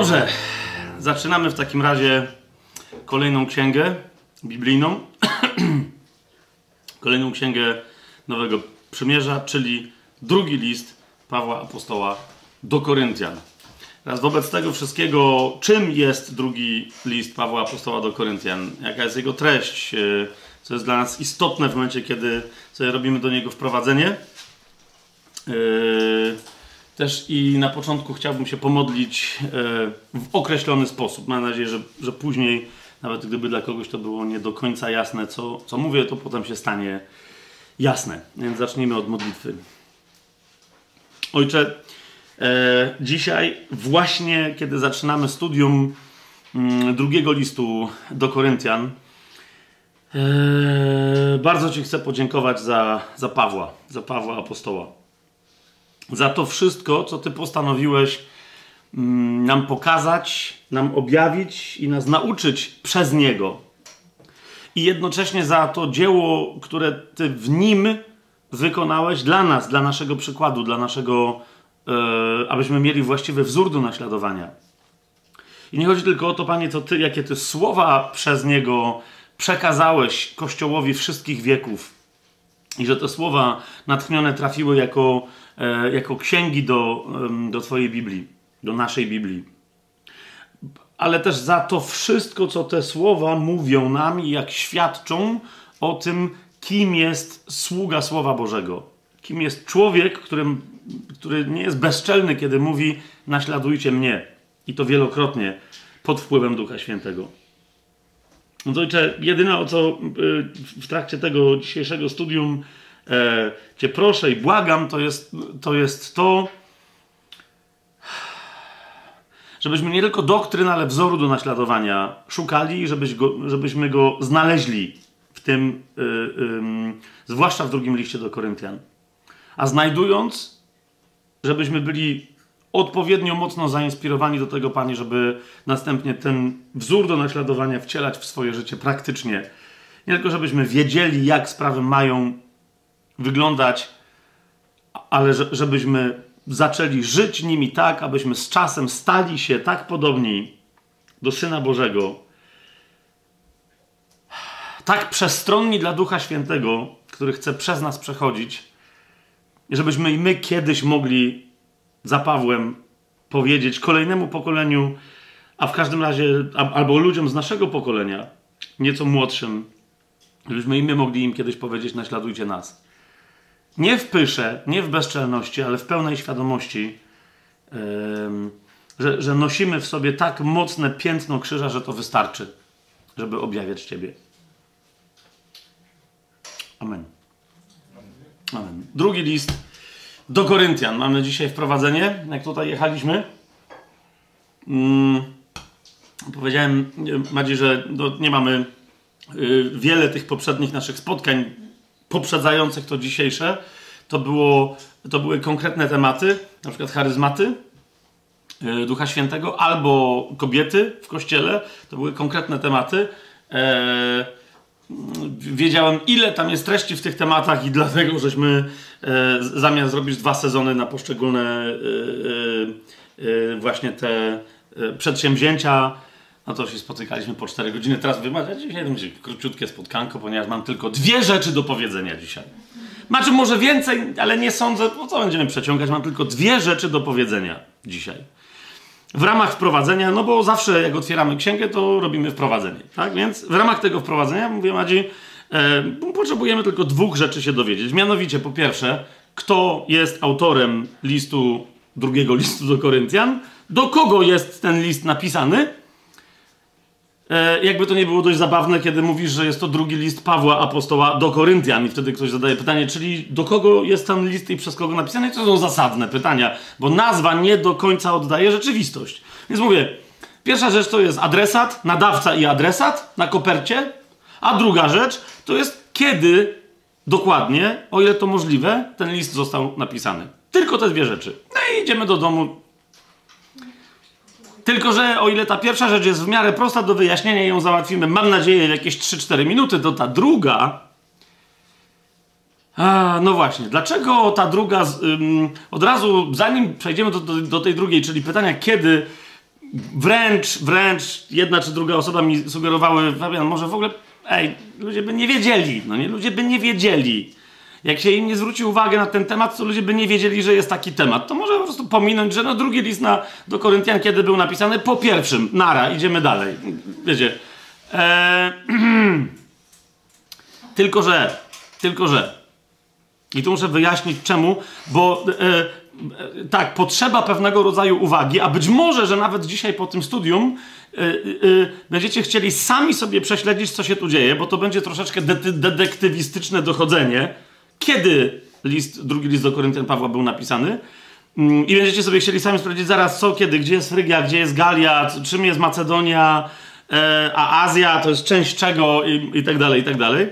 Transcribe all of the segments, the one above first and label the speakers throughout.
Speaker 1: Dobrze, zaczynamy w takim razie kolejną księgę biblijną. kolejną księgę Nowego Przymierza, czyli drugi list Pawła Apostoła do Koryntian. Teraz wobec tego wszystkiego, czym jest drugi list Pawła Apostoła do Koryntian? Jaka jest jego treść? e, Co jest dla nas istotne w momencie, kiedy sobie robimy do niego wprowadzenie? Yy, Też i na początku chciałbym się pomodlić e, w określony sposób. Mam nadzieję, że, że później, nawet gdyby dla kogoś to było nie do końca jasne, co, co mówię, to potem się stanie jasne. Więc zacznijmy od modlitwy. Ojcze, e, dzisiaj właśnie kiedy zaczynamy studium mm, drugiego listu do Koryntian, e, bardzo Ci chcę podziękować za, za Pawła, za Pawła Apostoła za to wszystko, co Ty postanowiłeś mm, nam pokazać, nam objawić i nas nauczyć przez Niego. I jednocześnie za to dzieło, które Ty w Nim wykonałeś dla nas, dla naszego przykładu, dla naszego, e, abyśmy mieli właściwy wzór do naśladowania. I nie chodzi tylko o to, Panie, to Ty, jakie Ty słowa przez Niego przekazałeś Kościołowi wszystkich wieków, i że te słowa natchnione trafiły jako, jako księgi do, do Twojej Biblii, do naszej Biblii. Ale też za to wszystko, co te słowa mówią nam i jak świadczą o tym, kim jest sługa Słowa Bożego. Kim jest człowiek, którym, który nie jest bezczelny, kiedy mówi: Naśladujcie mnie. I to wielokrotnie pod wpływem Ducha Świętego. No to jedyne o co y, w trakcie tego dzisiejszego studium e, Cię proszę i błagam, to jest to, jest to żebyśmy nie tylko doktryn, ale wzoru do naśladowania szukali, żebyś żebyśmy go znaleźli w tym, y, ym, zwłaszcza w drugim liście do Koryntian. A znajdując, żebyśmy byli odpowiednio mocno zainspirowani do tego, Panie, żeby następnie ten wzór do naśladowania wcielać w swoje życie praktycznie. Nie tylko, żebyśmy wiedzieli, jak sprawy mają wyglądać, ale że- żebyśmy zaczęli żyć nimi tak, abyśmy z czasem stali się tak podobni do Syna Bożego, tak przestronni dla Ducha Świętego, który chce przez nas przechodzić, żebyśmy i my kiedyś mogli za Pawłem powiedzieć kolejnemu pokoleniu, a w każdym razie albo ludziom z naszego pokolenia, nieco młodszym, żebyśmy i my mogli im kiedyś powiedzieć: naśladujcie nas. Nie w pysze, nie w bezczelności, ale w pełnej świadomości, em, że, że nosimy w sobie tak mocne piętno krzyża, że to wystarczy, żeby objawiać Ciebie. Amen. Amen. Drugi list do Koryntian. Mamy dzisiaj wprowadzenie, jak tutaj jechaliśmy. Mm, powiedziałem Madzi, że no, nie mamy y, wiele tych poprzednich naszych spotkań poprzedzających to dzisiejsze. To, było, to były konkretne tematy, na przykład charyzmaty y, Ducha Świętego albo kobiety w kościele. To były konkretne tematy. Eee, wiedziałem, ile tam jest treści w tych tematach, i dlatego żeśmy e, zamiast zrobić dwa sezony na poszczególne e, e, e, właśnie te e, przedsięwzięcia, no to się spotykaliśmy po 4 godziny. Teraz wy macie dzisiaj będzie króciutkie spotkanko, ponieważ mam tylko dwie rzeczy do powiedzenia dzisiaj. Znaczy może więcej, ale nie sądzę, po co będziemy przeciągać. Mam tylko dwie rzeczy do powiedzenia dzisiaj w ramach wprowadzenia, no bo zawsze jak otwieramy księgę, to robimy wprowadzenie, tak? Więc w ramach tego wprowadzenia, mówię Madzi, e, potrzebujemy tylko dwóch rzeczy się dowiedzieć. Mianowicie, po pierwsze, kto jest autorem listu, drugiego listu do Koryntian, do kogo jest ten list napisany. E, jakby to nie było dość zabawne, kiedy mówisz, że jest to drugi list Pawła Apostoła do Koryntian i wtedy ktoś zadaje pytanie, czyli do kogo jest ten list i przez kogo napisany? I to są zasadne pytania, bo nazwa nie do końca oddaje rzeczywistość. Więc mówię, pierwsza rzecz to jest adresat, nadawca i adresat na kopercie, a druga rzecz to jest kiedy dokładnie, o ile to możliwe, ten list został napisany. Tylko te dwie rzeczy. No i idziemy do domu, tylko, że o ile ta pierwsza rzecz jest w miarę prosta do wyjaśnienia i ją załatwimy, mam nadzieję, w jakieś 3-4 minuty, to ta druga. A, no właśnie, dlaczego ta druga. Ym, od razu, zanim przejdziemy do, do, do tej drugiej, czyli pytania, kiedy wręcz, wręcz jedna czy druga osoba mi sugerowały, Fabian, może w ogóle, ej, ludzie by nie wiedzieli, no nie, ludzie by nie wiedzieli. Jak się im nie zwróci uwagę na ten temat, to ludzie by nie wiedzieli, że jest taki temat. To może po prostu pominąć, że no drugi list na, do Koryntian, kiedy był napisany? Po pierwszym. Nara, idziemy dalej. Wiecie. Eee, tylko, że, tylko, że. I tu muszę wyjaśnić czemu, bo e, e, tak, potrzeba pewnego rodzaju uwagi, a być może, że nawet dzisiaj po tym studium e, e, będziecie chcieli sami sobie prześledzić, co się tu dzieje, bo to będzie troszeczkę de detektywistyczne dochodzenie kiedy list, drugi list do Koryntian Pawła był napisany. Mm, I będziecie sobie chcieli sami sprawdzić zaraz co, kiedy, gdzie jest Frygia, gdzie jest Galia, czym jest Macedonia, e, a Azja to jest część czego i, i tak dalej, i tak dalej.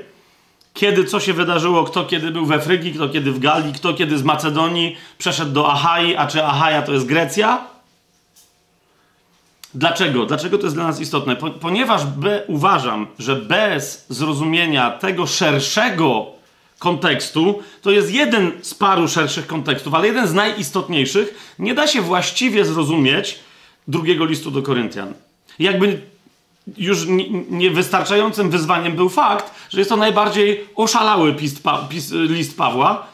Speaker 1: Kiedy, co się wydarzyło, kto kiedy był we Frygii, kto kiedy w Galii, kto kiedy z Macedonii przeszedł do Achai, a czy Achaja to jest Grecja? Dlaczego? Dlaczego to jest dla nas istotne? ponieważ be, uważam, że bez zrozumienia tego szerszego kontekstu, to jest jeden z paru szerszych kontekstów, ale jeden z najistotniejszych, nie da się właściwie zrozumieć drugiego listu do Koryntian. Jakby już niewystarczającym wyzwaniem był fakt, że jest to najbardziej oszalały list Pawła.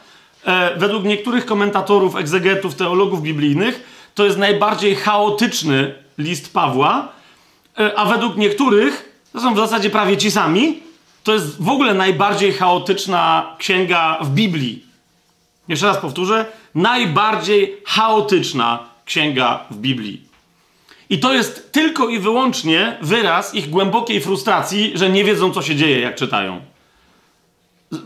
Speaker 1: E, według niektórych komentatorów, egzegetów, teologów biblijnych, to jest najbardziej chaotyczny list Pawła, e, a według niektórych, to są w zasadzie prawie ci sami, to jest w ogóle najbardziej chaotyczna księga w Biblii. Jeszcze raz powtórzę, najbardziej chaotyczna księga w Biblii. I to jest tylko i wyłącznie wyraz ich głębokiej frustracji, że nie wiedzą, co się dzieje, jak czytają.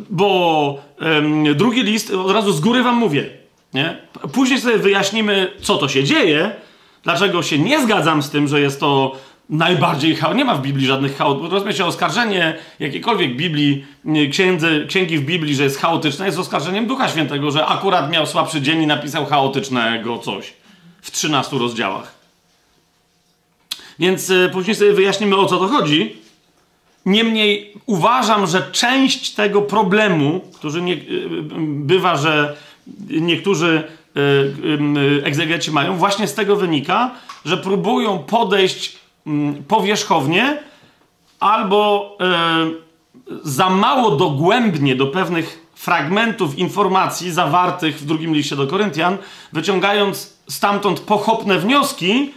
Speaker 1: Bo um, drugi list, od razu z góry wam mówię, nie? Później sobie wyjaśnimy, co to się dzieje, dlaczego się nie zgadzam z tym, że jest to najbardziej chaos. Nie ma w Biblii żadnych chaotów. Rozumie się oskarżenie jakiejkolwiek Biblii, księdzy, księgi w Biblii, że jest chaotyczne, jest oskarżeniem Ducha Świętego, że akurat miał słabszy dzień i napisał chaotycznego coś w 13 rozdziałach. Więc y, później sobie wyjaśnimy o co to chodzi. Niemniej uważam, że część tego problemu, który nie, y, bywa, że niektórzy y, egzegeci mają, właśnie z tego wynika, że próbują podejść powierzchownie albo e, za mało dogłębnie do pewnych fragmentów informacji zawartych w drugim liście do Koryntian, wyciągając stamtąd pochopne wnioski,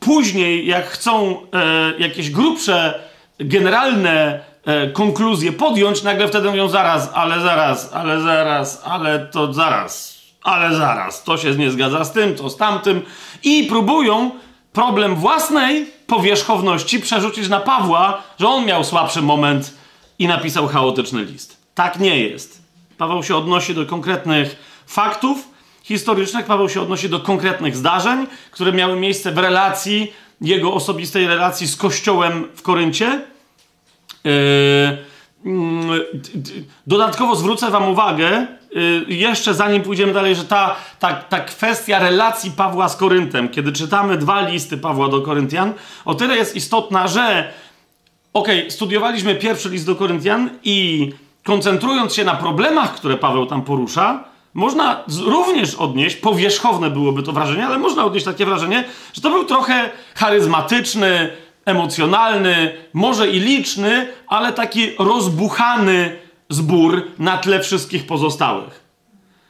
Speaker 1: później jak chcą e, jakieś grubsze, generalne e, konkluzje podjąć, nagle wtedy mówią zaraz, ale zaraz, ale zaraz, ale to zaraz, ale zaraz, to się nie zgadza z tym, to z tamtym i próbują problem własnej powierzchowności przerzucić na Pawła, że on miał słabszy moment i napisał chaotyczny list. Tak nie jest. Paweł się odnosi do konkretnych faktów historycznych, Paweł się odnosi do konkretnych zdarzeń, które miały miejsce w relacji, jego osobistej relacji z Kościołem w Koryncie. Yy, mm, dodatkowo zwrócę Wam uwagę, jeszcze zanim pójdziemy dalej, że ta, ta, ta kwestia relacji Pawła z Koryntem, kiedy czytamy dwa listy Pawła do Koryntian, o tyle jest istotna, że okej, okay, studiowaliśmy pierwszy list do Koryntian i koncentrując się na problemach, które Paweł tam porusza, można również odnieść, powierzchowne byłoby to wrażenie, ale można odnieść takie wrażenie, że to był trochę charyzmatyczny, emocjonalny, może i liczny, ale taki rozbuchany zbór na tle wszystkich pozostałych.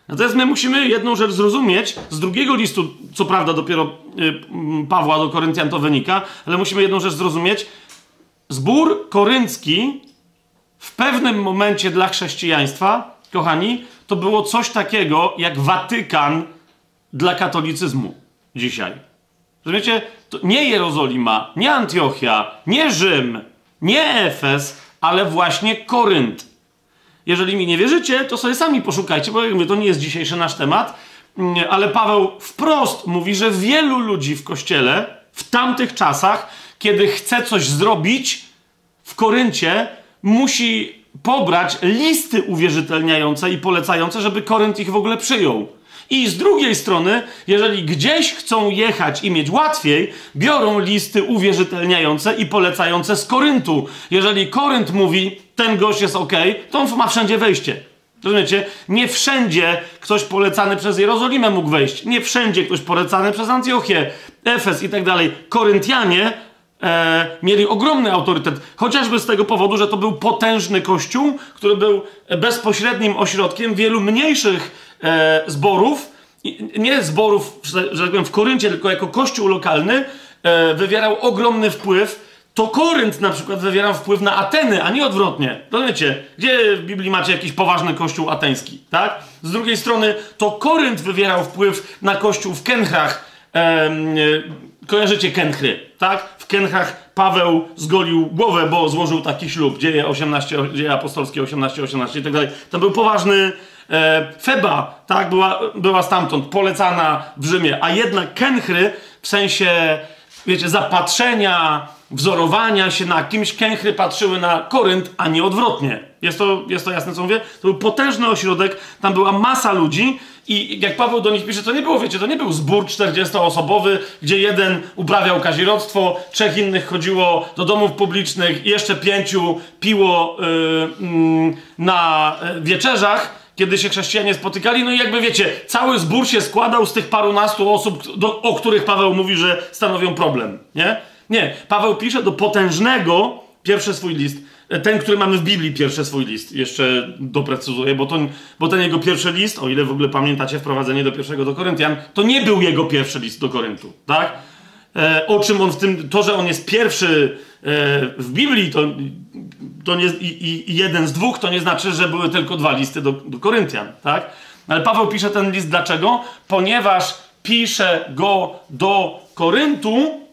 Speaker 1: Natomiast my musimy jedną rzecz zrozumieć. Z drugiego listu, co prawda dopiero y, Pawła do Koryntian to wynika, ale musimy jedną rzecz zrozumieć. Zbór koryncki w pewnym momencie dla chrześcijaństwa, kochani, to było coś takiego jak Watykan dla katolicyzmu dzisiaj. Rozumiecie? To nie Jerozolima, nie Antiochia, nie Rzym, nie Efes, ale właśnie Korynt. Jeżeli mi nie wierzycie, to sobie sami poszukajcie, bo jak mówię, to nie jest dzisiejszy nasz temat, mm, ale Paweł wprost mówi, że wielu ludzi w kościele w tamtych czasach, kiedy chce coś zrobić w Koryncie, musi pobrać listy uwierzytelniające i polecające, żeby Korynt ich w ogóle przyjął. I z drugiej strony, jeżeli gdzieś chcą jechać i mieć łatwiej, biorą listy uwierzytelniające i polecające z Koryntu. Jeżeli Korynt mówi, ten gość jest ok, to on ma wszędzie wejście. Rozumiecie? Nie wszędzie ktoś polecany przez Jerozolimę mógł wejść. Nie wszędzie ktoś polecany przez Antiochię Efes i tak dalej, Koryntianie e, mieli ogromny autorytet, chociażby z tego powodu, że to był potężny kościół, który był bezpośrednim ośrodkiem wielu mniejszych e, zborów, nie zborów, że tak powiem, w Koryncie, tylko jako kościół lokalny, e, wywierał ogromny wpływ. To Korynt na przykład wywierał wpływ na Ateny, a nie odwrotnie. To wiecie, gdzie w Biblii macie jakiś poważny kościół ateński, tak? Z drugiej strony, to Korynt wywierał wpływ na kościół w Kenchach. E, kojarzycie Kenchry, tak? W Kenchach Paweł zgolił głowę, bo złożył taki ślub. Dzieje 18, dzieje apostolskie 18, 18 i tak dalej. To był poważny E, Feba, tak, była, była stamtąd, polecana w Rzymie, a jednak Kenchry w sensie, wiecie, zapatrzenia, wzorowania się na kimś, Kenchry patrzyły na Korynt, a nie odwrotnie. Jest to, jest to jasne, co mówię? To był potężny ośrodek, tam była masa ludzi i jak Paweł do nich pisze, to nie było, wiecie, to nie był zbór 40-osobowy, gdzie jeden uprawiał kazirodztwo, trzech innych chodziło do domów publicznych, jeszcze pięciu piło yy, yy, na e, wieczerzach, kiedy się chrześcijanie spotykali. No i jakby wiecie, cały zbór się składał z tych parunastu osób, do, o których Paweł mówi, że stanowią problem. Nie? Nie. Paweł pisze do potężnego, pierwszy swój list, ten, który mamy w Biblii, pierwszy swój list, jeszcze doprecyzuję, bo, to, bo ten jego pierwszy list, o ile w ogóle pamiętacie wprowadzenie do pierwszego do Koryntian, to nie był jego pierwszy list do Koryntu, tak? E, o czym on w tym, to, że on jest pierwszy e, w Biblii, to to nie, i, i, jeden z dwóch to nie znaczy, że były tylko dwa listy do, do Koryntian, tak? Ale Paweł pisze ten list dlaczego? Ponieważ pisze go do Koryntu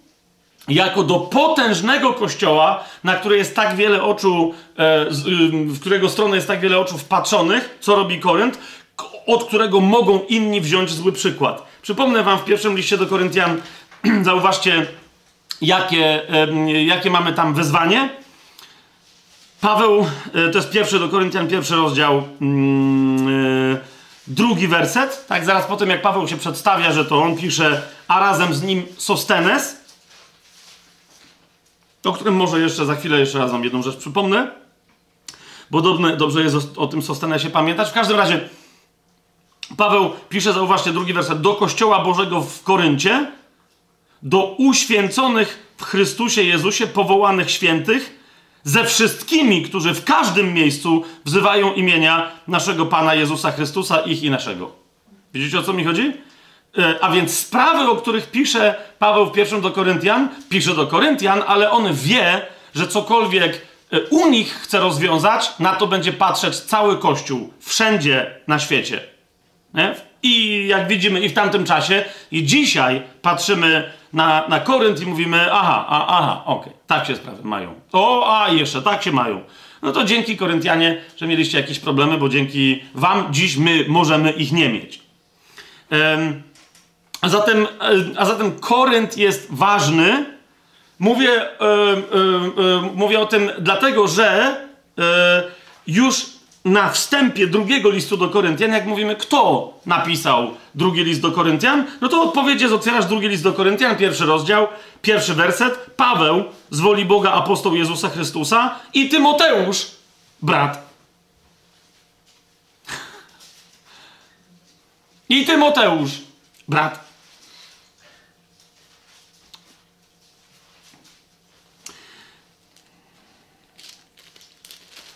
Speaker 1: jako do potężnego kościoła, na który jest tak wiele oczu, e, z, w którego stronę jest tak wiele oczu wpatrzonych, co robi Korynt, od którego mogą inni wziąć zły przykład. Przypomnę wam w pierwszym liście do Koryntian, zauważcie, jakie, jakie mamy tam wezwanie. Paweł, e, to jest pierwszy do Koryntian, pierwszy rozdział, mm, e, drugi werset. Tak, zaraz po tym, jak Paweł się przedstawia, że to on pisze, a razem z nim Sostenes, o którym może jeszcze za chwilę jeszcze raz wam jedną rzecz przypomnę, bo dobrze, jest o, o tym Sostenesie pamiętać. W każdym razie Paweł pisze, zauważcie, drugi werset, do Kościoła Bożego w Koryncie, do uświęconych w Chrystusie Jezusie, powołanych świętych, ze wszystkimi, którzy w każdym miejscu wzywają imienia naszego Pana Jezusa Chrystusa, ich i naszego. Widzicie o co mi chodzi? E, a więc sprawy, o których pisze Paweł w pierwszym do Koryntian, pisze do Koryntian, ale on wie, że cokolwiek e, u nich chce rozwiązać, na to będzie patrzeć cały Kościół, wszędzie na świecie. Nie? I jak widzimy, i w tamtym czasie, i dzisiaj patrzymy na, na Korynt i mówimy, aha, a, aha, okej, okay, tak się sprawy mają. O, a jeszcze, tak się mają. No to dzięki Koryntianie, że mieliście jakieś problemy, bo dzięki wam dziś my możemy ich nie mieć. Um, a, zatem, a zatem Korynt jest ważny. Mówię, um, um, mówię o tym dlatego, że już na wstępie drugiego listu do Koryntian, jak mówimy, kto napisał drugi list do Koryntian, no to odpowiedź jest, otwierasz drugi list do Koryntian, pierwszy rozdział, pierwszy werset, Paweł z woli Boga, apostoł Jezusa Chrystusa i Tymoteusz, brat. I Tymoteusz, brat.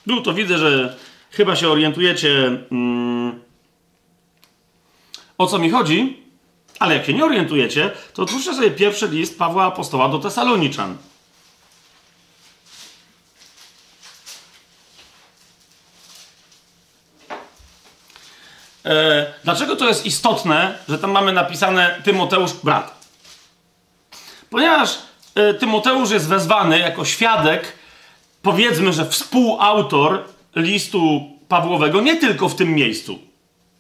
Speaker 1: No to widzę, że Chyba się orientujecie, mm, o co mi chodzi, ale jak się nie orientujecie, to otwórzcie sobie pierwszy list Pawła Apostoła do Tesaloniczan. E, dlaczego to jest istotne, że tam mamy napisane Tymoteusz brat? Ponieważ e, Tymoteusz jest wezwany jako świadek, powiedzmy, że współautor listu Pawłowego nie tylko w tym miejscu.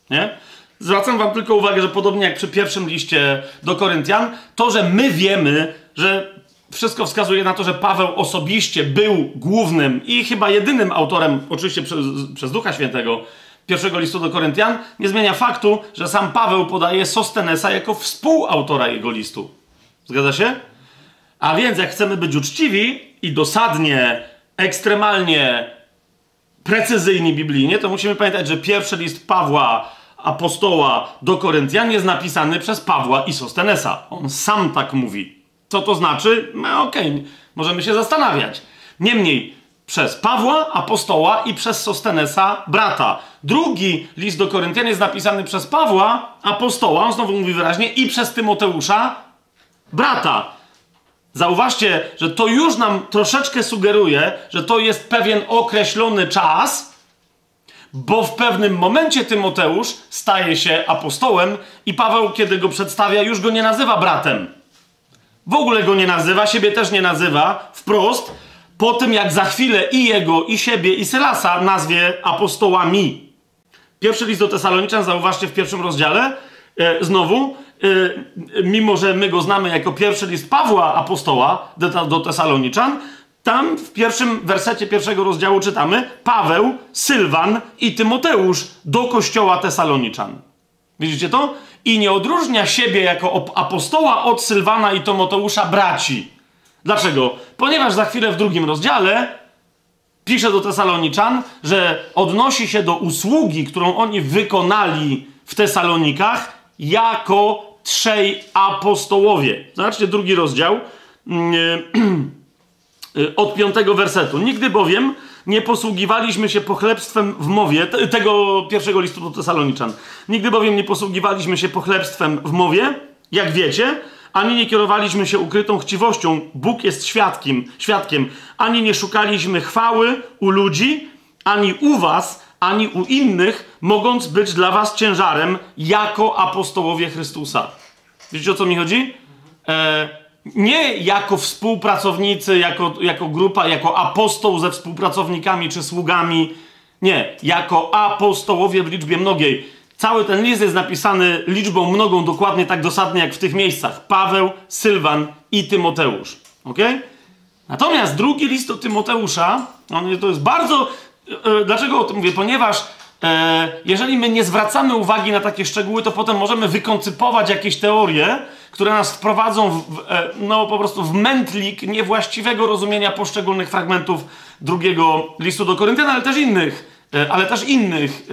Speaker 1: Nie? Zwracam wam tylko uwagę, że podobnie jak przy pierwszym liście do Koryntian, to, że my wiemy, że wszystko wskazuje na to, że Paweł osobiście był głównym i chyba jedynym autorem, oczywiście przez, przez Ducha Świętego, pierwszego listu do Koryntian, nie zmienia faktu, że sam Paweł podaje Sostenesa jako współautora jego listu. Zgadza się? A więc, jak chcemy być uczciwi i dosadnie, ekstremalnie precyzyjni biblijnie, to musimy pamiętać, że pierwszy list Pawła apostoła do Koryntian jest napisany przez Pawła i Sostenesa. On sam tak mówi. Co to znaczy? No okej, okay. możemy się zastanawiać. Niemniej, przez Pawła, apostoła i przez Sostenesa, brata. Drugi list do Koryntian jest napisany przez Pawła, apostoła, on znowu mówi wyraźnie, i przez Tymoteusza, brata. Zauważcie, że to już nam troszeczkę sugeruje, że to jest pewien określony czas, bo w pewnym momencie Tymoteusz staje się apostołem i Paweł, kiedy go przedstawia, już go nie nazywa bratem. W ogóle go nie nazywa, siebie też nie nazywa wprost, po tym jak za chwilę i jego, i siebie, i Sylasa nazwie apostołami. Pierwszy list do Tesaloniczan, zauważcie w pierwszym rozdziale, e, znowu, mimo że my go znamy jako pierwszy list Pawła apostoła do, do Tesaloniczan, tam w pierwszym wersecie pierwszego rozdziału czytamy Paweł, Sylwan i Tymoteusz do kościoła Tesaloniczan. Widzicie to? I nie odróżnia siebie jako apostoła od Sylwana i Tymoteusza braci. Dlaczego? Ponieważ za chwilę w drugim rozdziale pisze do Tesaloniczan, że odnosi się do usługi, którą oni wykonali w Tesalonikach jako trzej apostołowie. Zobaczcie drugi rozdział od piątego wersetu. Nigdy bowiem nie posługiwaliśmy się pochlebstwem w mowie, tego pierwszego listu do Tesaloniczan. Nigdy bowiem nie posługiwaliśmy się pochlebstwem w mowie, jak wiecie, ani nie kierowaliśmy się ukrytą chciwością, Bóg jest świadkiem, świadkiem, ani nie szukaliśmy chwały u ludzi, ani u was, ani u innych, mogąc być dla was ciężarem jako apostołowie Chrystusa. Wiecie o co mi chodzi? E, nie jako współpracownicy, jako, jako grupa, jako apostoł ze współpracownikami czy sługami. Nie, jako apostołowie w liczbie mnogiej. Cały ten list jest napisany liczbą mnogą, dokładnie tak dosadnie jak w tych miejscach. Paweł, Sylwan i Tymoteusz. Ok? Natomiast drugi list do Tymoteusza, on, to jest bardzo. E, dlaczego o tym mówię? Ponieważ e, jeżeli my nie zwracamy uwagi na takie szczegóły, to potem możemy wykoncypować jakieś teorie, które nas wprowadzą w, e, no, po prostu w mętlik niewłaściwego rozumienia poszczególnych fragmentów drugiego listu do Koryntian, ale też innych E, ale też innych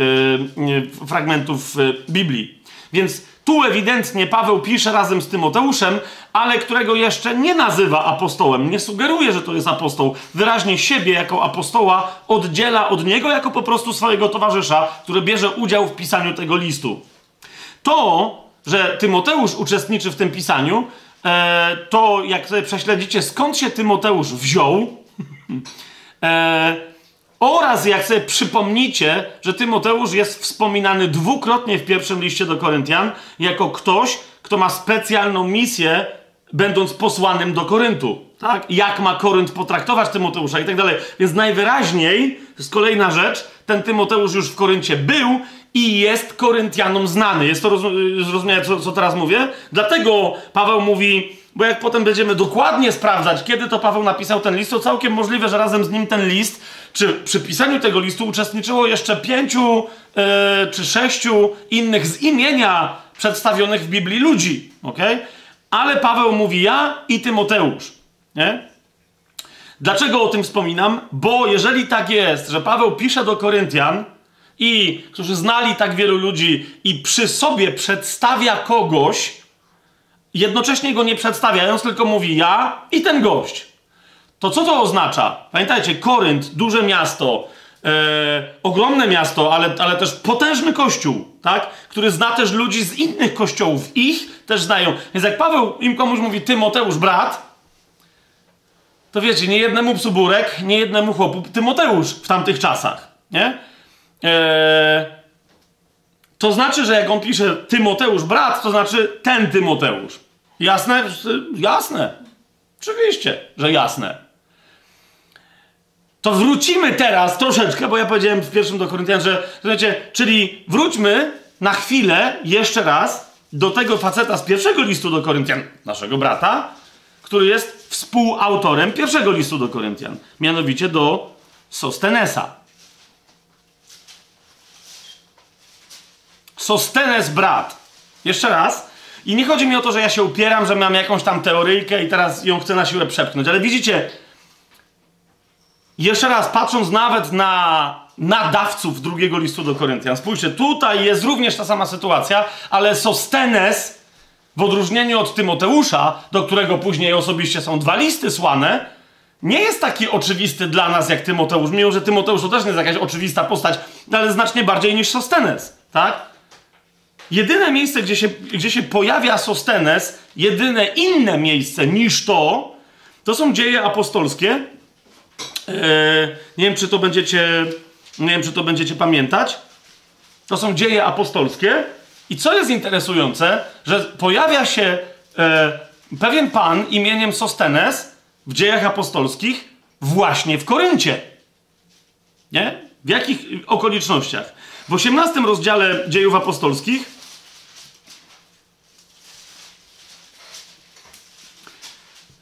Speaker 1: e, fragmentów e, Biblii. Więc tu ewidentnie Paweł pisze razem z Tymoteuszem, ale którego jeszcze nie nazywa apostołem, nie sugeruje, że to jest apostoł. Wyraźnie siebie jako apostoła oddziela od niego jako po prostu swojego towarzysza, który bierze udział w pisaniu tego listu. To, że Tymoteusz uczestniczy w tym pisaniu, to jak sobie prześledzicie, skąd się Tymoteusz wziął, Oraz jak sobie przypomnicie, że Tymoteusz jest wspominany dwukrotnie w pierwszym liście do Koryntian jako ktoś, kto ma specjalną misję, będąc posłanym do Koryntu. Tak? Jak ma Korynt potraktować Tymoteusza i tak dalej. Więc najwyraźniej, to jest kolejna rzecz, ten Tymoteusz już w Koryncie był i jest Koryntianom znany. Jest to zrozumiałe, co, co teraz mówię? Dlatego Paweł mówi, bo jak potem będziemy dokładnie sprawdzać, kiedy to Paweł napisał ten list, to całkiem możliwe, że razem z nim ten list, czy przy pisaniu tego listu uczestniczyło jeszcze pięciu yy, czy sześciu innych z imienia przedstawionych w Biblii ludzi. ok? Ale Paweł mówi ja i Tymoteusz. Nie? Dlaczego o tym wspominam? Bo jeżeli tak jest, że Paweł pisze do Koryntian, i którzy znali tak wielu ludzi, i przy sobie przedstawia kogoś, jednocześnie go nie przedstawiając, tylko mówi ja i ten gość. To co to oznacza? Pamiętajcie, Korynt, duże miasto, e, ogromne miasto, ale, ale też potężny kościół, tak? który zna też ludzi z innych kościołów. Ich też znają. Więc jak Paweł im komuś mówi Tymoteusz brat, to wiecie, nie jednemu psu burek, nie jednemu chłopu Tymoteusz w tamtych czasach. Nie? E, to znaczy, że jak on pisze Tymoteusz brat, to znaczy ten Tymoteusz. Jasne? Jasne. Oczywiście, że jasne. To wrócimy teraz troszeczkę, bo ja powiedziałem w pierwszym do Koryntian, że słuchajcie, czyli wróćmy na chwilę jeszcze raz do tego faceta z pierwszego listu do Koryntian, naszego brata, który jest współautorem pierwszego listu do Koryntian, mianowicie do Sostenesa. Sostenes brat. Jeszcze raz. I nie chodzi mi o to, że ja się upieram, że mam jakąś tam teoryjkę i teraz ją chcę na siłę przepchnąć, ale widzicie, jeszcze raz patrząc nawet na nadawców drugiego listu do Koryntian. Spójrzcie, tutaj jest również ta sama sytuacja, ale Sostenes, w odróżnieniu od Tymoteusza, do którego później osobiście są dwa listy słane, nie jest taki oczywisty dla nas jak Tymoteusz, mimo że Tymoteusz to też nie jest jakaś oczywista postać, ale znacznie bardziej niż Sostenes, tak? Jedyne miejsce, gdzie się, gdzie się pojawia Sostenes, jedyne inne miejsce niż to, to są dzieje apostolskie. Eee, nie wiem, czy to będziecie, nie wiem, czy to będziecie pamiętać. To są dzieje apostolskie. I co jest interesujące, że pojawia się e, pewien pan imieniem Sostenes w dziejach apostolskich właśnie w Koryncie. Nie? W jakich okolicznościach? W 18 rozdziale dziejów apostolskich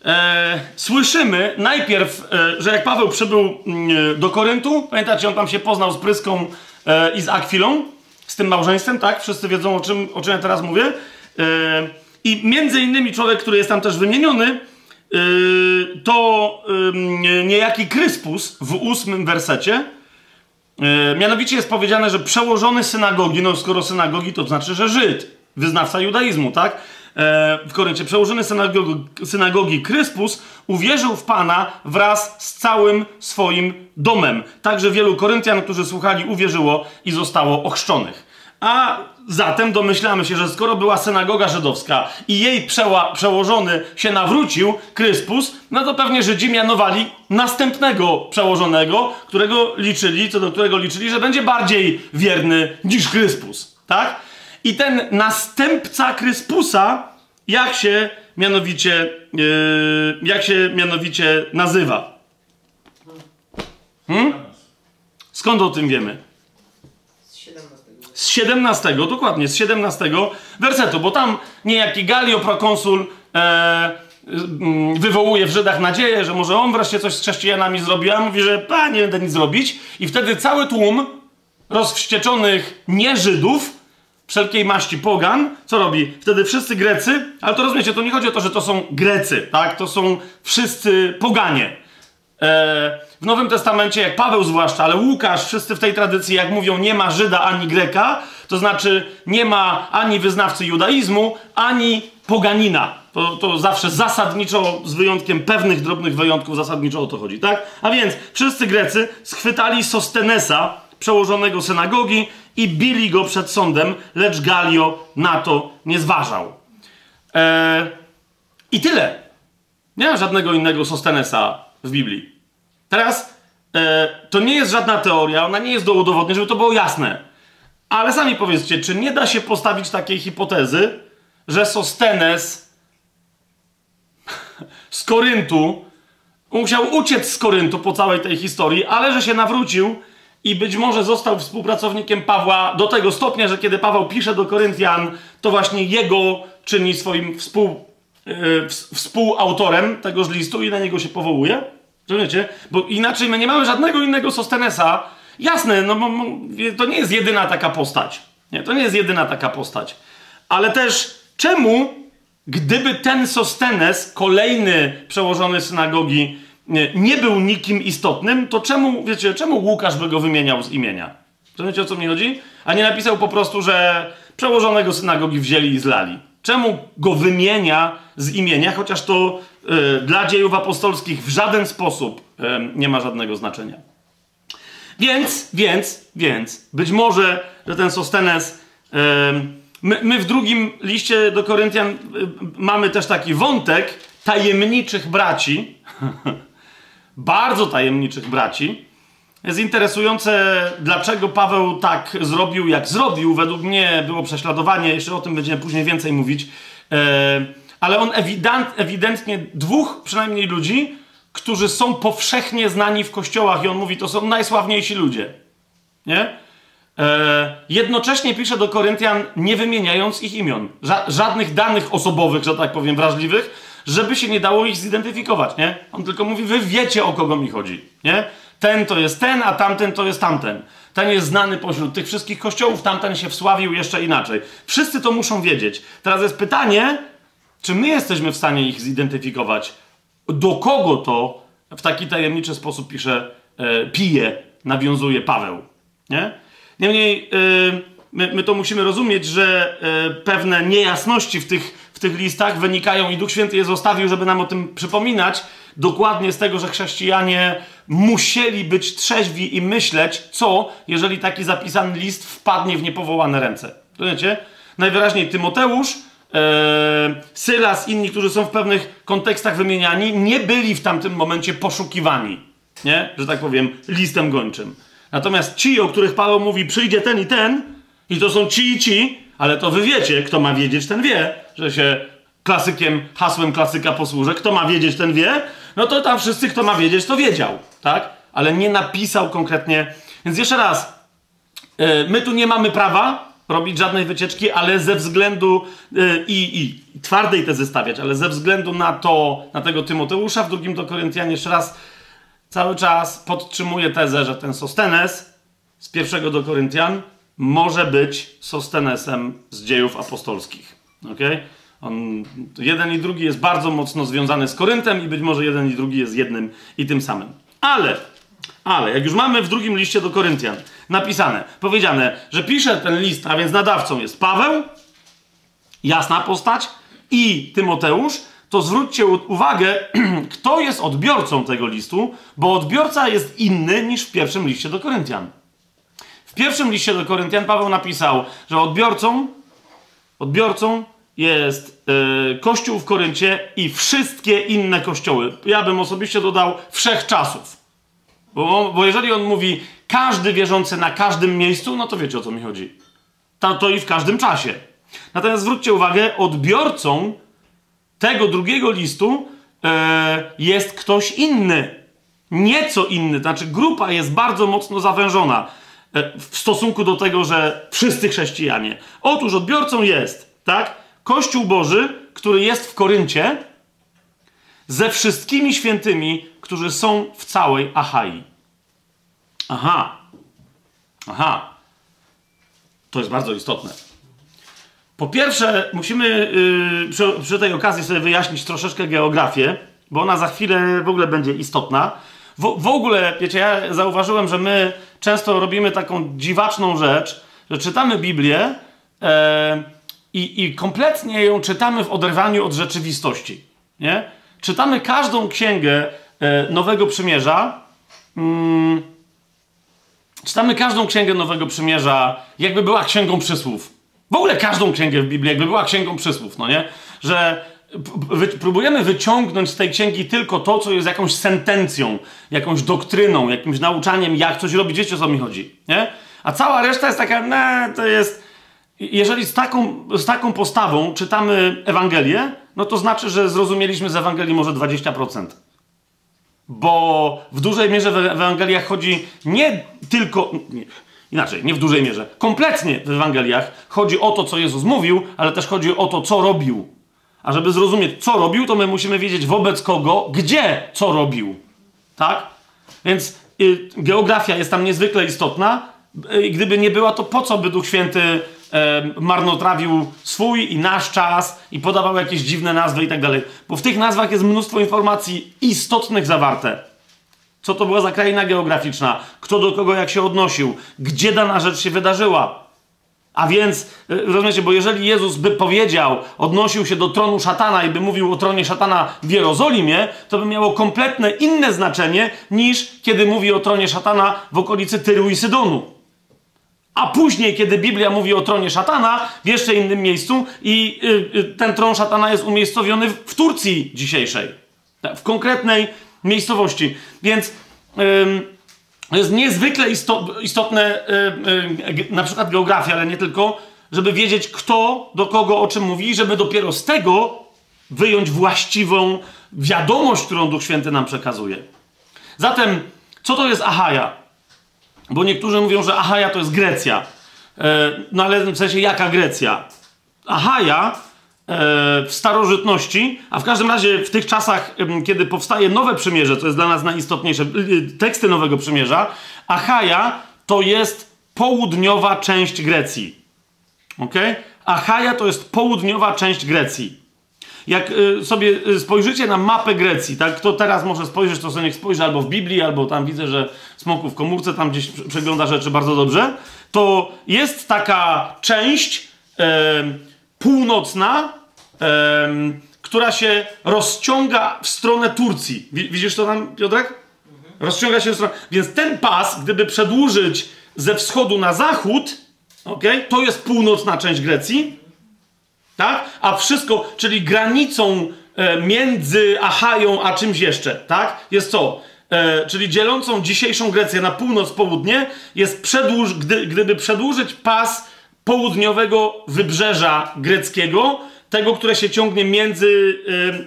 Speaker 1: e, słyszymy najpierw, e, że jak Paweł przybył mm, do Koryntu, pamiętacie, on tam się poznał z Pryską e, i z Akwilą, z tym małżeństwem, tak? Wszyscy wiedzą, o czym, o czym ja teraz mówię. E, I między innymi człowiek, który jest tam też wymieniony, e, to niejaki Kryspus w ósmym wersecie. E, mianowicie jest powiedziane, że przełożony synagogi, no skoro synagogi, to znaczy, że Żyd, wyznawca judaizmu, tak? W Koryncie. Przełożony synagogi, synagogi Kryspus uwierzył w Pana wraz z całym swoim domem. Także wielu Koryntian, którzy słuchali, uwierzyło i zostało ochrzczonych. A zatem domyślamy się, że skoro była synagoga żydowska i jej przeła, przełożony się nawrócił, Kryspus, no to pewnie Żydzi mianowali następnego przełożonego, którego liczyli, co do którego liczyli, że będzie bardziej wierny niż Kryspus. Tak? I ten następca Kryspusa, jak się mianowicie, yy, jak się mianowicie nazywa? Hmm? Skąd o tym wiemy?
Speaker 2: Z 17.
Speaker 1: Z 17, dokładnie, z 17 wersetu, bo tam niejaki Galio, prokonsul, e, mm, wywołuje w Żydach nadzieję, że może on wreszcie coś z chrześcijanami zrobi, a mówi, że pa, nie będę nic zrobić. I wtedy cały tłum rozwścieczonych nie-Żydów wszelkiej maści pogan, co robi? Wtedy wszyscy Grecy, ale to rozumiecie, to nie chodzi o to, że to są Grecy, tak? To są wszyscy poganie. E, w Nowym Testamencie, jak Paweł zwłaszcza, ale Łukasz, wszyscy w tej tradycji, jak mówią, nie ma Żyda ani Greka, to znaczy nie ma ani wyznawcy judaizmu, ani poganina. To, to zawsze zasadniczo, z wyjątkiem pewnych drobnych wyjątków, zasadniczo o to chodzi, tak? A więc wszyscy Grecy schwytali Sostenesa, przełożonego synagogi, i bili go przed sądem, lecz Galio na to nie zważał. Eee, I tyle. Nie ma żadnego innego Sostenesa w Biblii. Teraz e, to nie jest żadna teoria, ona nie jest do udowodnienia, żeby to było jasne. Ale sami powiedzcie, czy nie da się postawić takiej hipotezy, że Sostenes z Koryntu musiał uciec z Koryntu po całej tej historii, ale że się nawrócił i być może został współpracownikiem Pawła do tego stopnia, że kiedy Paweł pisze do Koryntian, to właśnie jego czyni swoim współ, yy, współautorem tegoż listu i na niego się powołuje. Rozumiecie? Bo inaczej my nie mamy żadnego innego Sostenesa. Jasne, no to nie jest jedyna taka postać. Nie, to nie jest jedyna taka postać. Ale też czemu, gdyby ten Sostenes, kolejny przełożony synagogi, nie, nie był nikim istotnym, to czemu, wiecie, czemu Łukasz by go wymieniał z imienia? Rozumiecie, o co mi chodzi? A nie napisał po prostu, że przełożonego synagogi wzięli i zlali. Czemu go wymienia z imienia, chociaż to y, dla dziejów apostolskich w żaden sposób y, nie ma żadnego znaczenia. Więc, więc, więc, być może, że ten Sostenes. Y, my, my, w drugim liście do Koryntian mamy też taki wątek tajemniczych braci. bardzo tajemniczych braci. Jest interesujące, dlaczego Paweł tak zrobił, jak zrobił. Według mnie było prześladowanie, jeszcze o tym będziemy później więcej mówić. E, ale on ewident, ewidentnie dwóch przynajmniej ludzi, którzy są powszechnie znani w kościołach, i on mówi, to są najsławniejsi ludzie. Nie? E, jednocześnie pisze do Koryntian, nie wymieniając ich imion. Ża żadnych danych osobowych, że tak powiem, wrażliwych, żeby się nie dało ich zidentyfikować, nie? On tylko mówi, wy wiecie o kogo mi chodzi, nie? Ten to jest ten, a tamten to jest tamten. Ten jest znany pośród tych wszystkich kościołów, tamten się wsławił jeszcze inaczej. Wszyscy to muszą wiedzieć. Teraz jest pytanie, czy my jesteśmy w stanie ich zidentyfikować? Do kogo to w taki tajemniczy sposób pisze, e, pije nawiązuje Paweł. Nie? Niemniej yy, my, my to musimy rozumieć, że yy, pewne niejasności w tych, tych listach wynikają i Duch Święty je zostawił, żeby nam o tym przypominać, dokładnie z tego, że chrześcijanie musieli być trzeźwi i myśleć, co, jeżeli taki zapisany list wpadnie w niepowołane ręce. Rozumiecie? Najwyraźniej Tymoteusz, e, Sylas, inni, którzy są w pewnych kontekstach wymieniani, nie byli w tamtym momencie poszukiwani, nie? Że tak powiem, listem gończym. Natomiast ci, o których Paweł mówi, przyjdzie ten i ten, i to są ci i ci, ale to wy wiecie, kto ma wiedzieć, ten wie, że się klasykiem, hasłem klasyka posłużę, kto ma wiedzieć, ten wie, no to tam wszyscy, kto ma wiedzieć, to wiedział, tak? Ale nie napisał konkretnie. Więc jeszcze raz, yy, my tu nie mamy prawa robić żadnej wycieczki, ale ze względu yy, i, i twardej tezy stawiać, ale ze względu na to, na tego Tymoteusza w drugim do Koryntian jeszcze raz cały czas podtrzymuję tezę, że ten Sostenes z pierwszego do Koryntian może być Sostenesem z dziejów apostolskich. Okay? On, jeden i drugi jest bardzo mocno związany z Koryntem i być może jeden i drugi jest jednym i tym samym. Ale, ale, jak już mamy w drugim liście do Koryntian napisane, powiedziane, że pisze ten list, a więc nadawcą jest Paweł, jasna postać, i Tymoteusz, to zwróćcie uwagę, kto jest odbiorcą tego listu, bo odbiorca jest inny niż w pierwszym liście do Koryntian. W pierwszym liście do Koryntian Paweł napisał, że odbiorcą, odbiorcą jest yy, kościół w Koryncie i wszystkie inne kościoły. Ja bym osobiście dodał wszechczasów. Bo, bo jeżeli on mówi każdy wierzący na każdym miejscu, no to wiecie o co mi chodzi. To, i w każdym czasie. Natomiast zwróćcie uwagę, odbiorcą tego drugiego listu yy, jest ktoś inny. Nieco inny. Znaczy, grupa jest bardzo mocno zawężona w stosunku do tego, że wszyscy chrześcijanie. Otóż odbiorcą jest, tak? Kościół Boży, który jest w Koryncie, ze wszystkimi świętymi, którzy są w całej Achai. Aha. Aha. To jest bardzo istotne. Po pierwsze, musimy yy, przy, przy, tej okazji sobie wyjaśnić troszeczkę geografię, bo ona za chwilę w ogóle będzie istotna. W, w ogóle, wiecie, ja zauważyłem, że my często robimy taką dziwaczną rzecz, że czytamy Biblię. Yy, i, I kompletnie ją czytamy w oderwaniu od rzeczywistości. Nie? Czytamy każdą księgę e, Nowego Przymierza. Mm, czytamy każdą księgę Nowego Przymierza, jakby była księgą przysłów. W ogóle każdą księgę w Biblii, jakby była księgą przysłów, no nie? Że wy, próbujemy wyciągnąć z tej księgi tylko to, co jest jakąś sentencją, jakąś doktryną, jakimś nauczaniem, jak coś robić. Wiecie, o co mi chodzi, nie? A cała reszta jest taka, ne, to jest jeżeli z taką, z taką postawą czytamy Ewangelię, no to znaczy, że zrozumieliśmy z Ewangelii może 20%. Bo w dużej mierze w Ewangeliach chodzi nie tylko. Nie, inaczej, nie w dużej mierze. Kompletnie w Ewangeliach chodzi o to, co Jezus mówił, ale też chodzi o to, co robił. A żeby zrozumieć, co robił, to my musimy wiedzieć wobec kogo, gdzie co robił. Tak? Więc y, geografia jest tam niezwykle istotna. Y, gdyby nie była, to po co by Duch Święty marnotrawił swój i nasz czas i podawał jakieś dziwne nazwy i tak dalej. Bo w tych nazwach jest mnóstwo informacji istotnych zawarte. Co to była za kraina geograficzna, kto do kogo jak się odnosił, gdzie dana rzecz się wydarzyła. A więc, e, rozumiecie, bo jeżeli Jezus by powiedział, odnosił się do tronu szatana i by mówił o tronie szatana w Jerozolimie, to by miało kompletne inne znaczenie niż kiedy mówi o tronie szatana w okolicy Tyru i Sydonu. A później, kiedy Biblia mówi o tronie szatana, w jeszcze innym miejscu, i y, y, ten tron szatana jest umiejscowiony w Turcji dzisiejszej, w konkretnej miejscowości. Więc y, jest niezwykle istotne, y, na przykład geografia, ale nie tylko, żeby wiedzieć, kto do kogo o czym mówi, żeby dopiero z tego wyjąć właściwą wiadomość, którą Duch Święty nam przekazuje. Zatem, co to jest Achaja? Bo niektórzy mówią, że Achaja to jest Grecja. E, no ale w sensie jaka Grecja? Achaja e, w starożytności, a w każdym razie w tych czasach, kiedy powstaje nowe przymierze, to jest dla nas najistotniejsze, teksty nowego przymierza, Achaja to jest południowa część Grecji. Ok? Achaja to jest południowa część Grecji. jak y, sobie y, spojrzycie na mapę Grecji, tak, kto teraz może spojrzeć, to sobie niech spojrzy albo w Biblii, albo tam widzę, że Smoku w komórce tam gdzieś przegląda rzeczy bardzo dobrze, to jest taka część e, północna, e, która się rozciąga w stronę Turcji. Widzisz to tam, Piotrek? Rozciąga się w stronę... Więc ten pas, gdyby przedłużyć ze wschodu na zachód, okay, to jest północna część Grecji, tak? A wszystko, czyli granicą e, między Achają a czymś jeszcze, tak? Jest co? E, czyli dzielącą dzisiejszą Grecję na północ, południe, jest przedłuż, gdy, gdyby przedłużyć pas południowego wybrzeża greckiego, tego, które się ciągnie między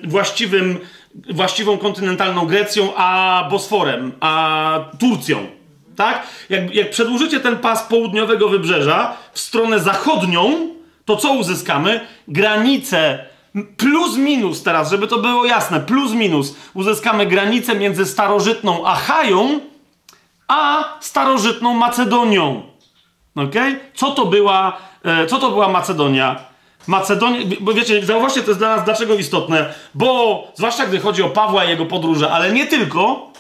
Speaker 1: y, właściwym, właściwą kontynentalną Grecją a Bosforem, a Turcją. Tak? Jak, jak przedłużycie ten pas południowego wybrzeża w stronę zachodnią, to co uzyskamy? Granicę plus minus teraz, żeby to było jasne, plus minus uzyskamy granicę między starożytną Achają a starożytną Macedonią. Ok? Co to była, e, co to była Macedonia? Macedonia, bo wiecie, zauważcie, to jest dla nas dlaczego istotne, bo zwłaszcza gdy chodzi o Pawła i jego podróże, ale nie tylko,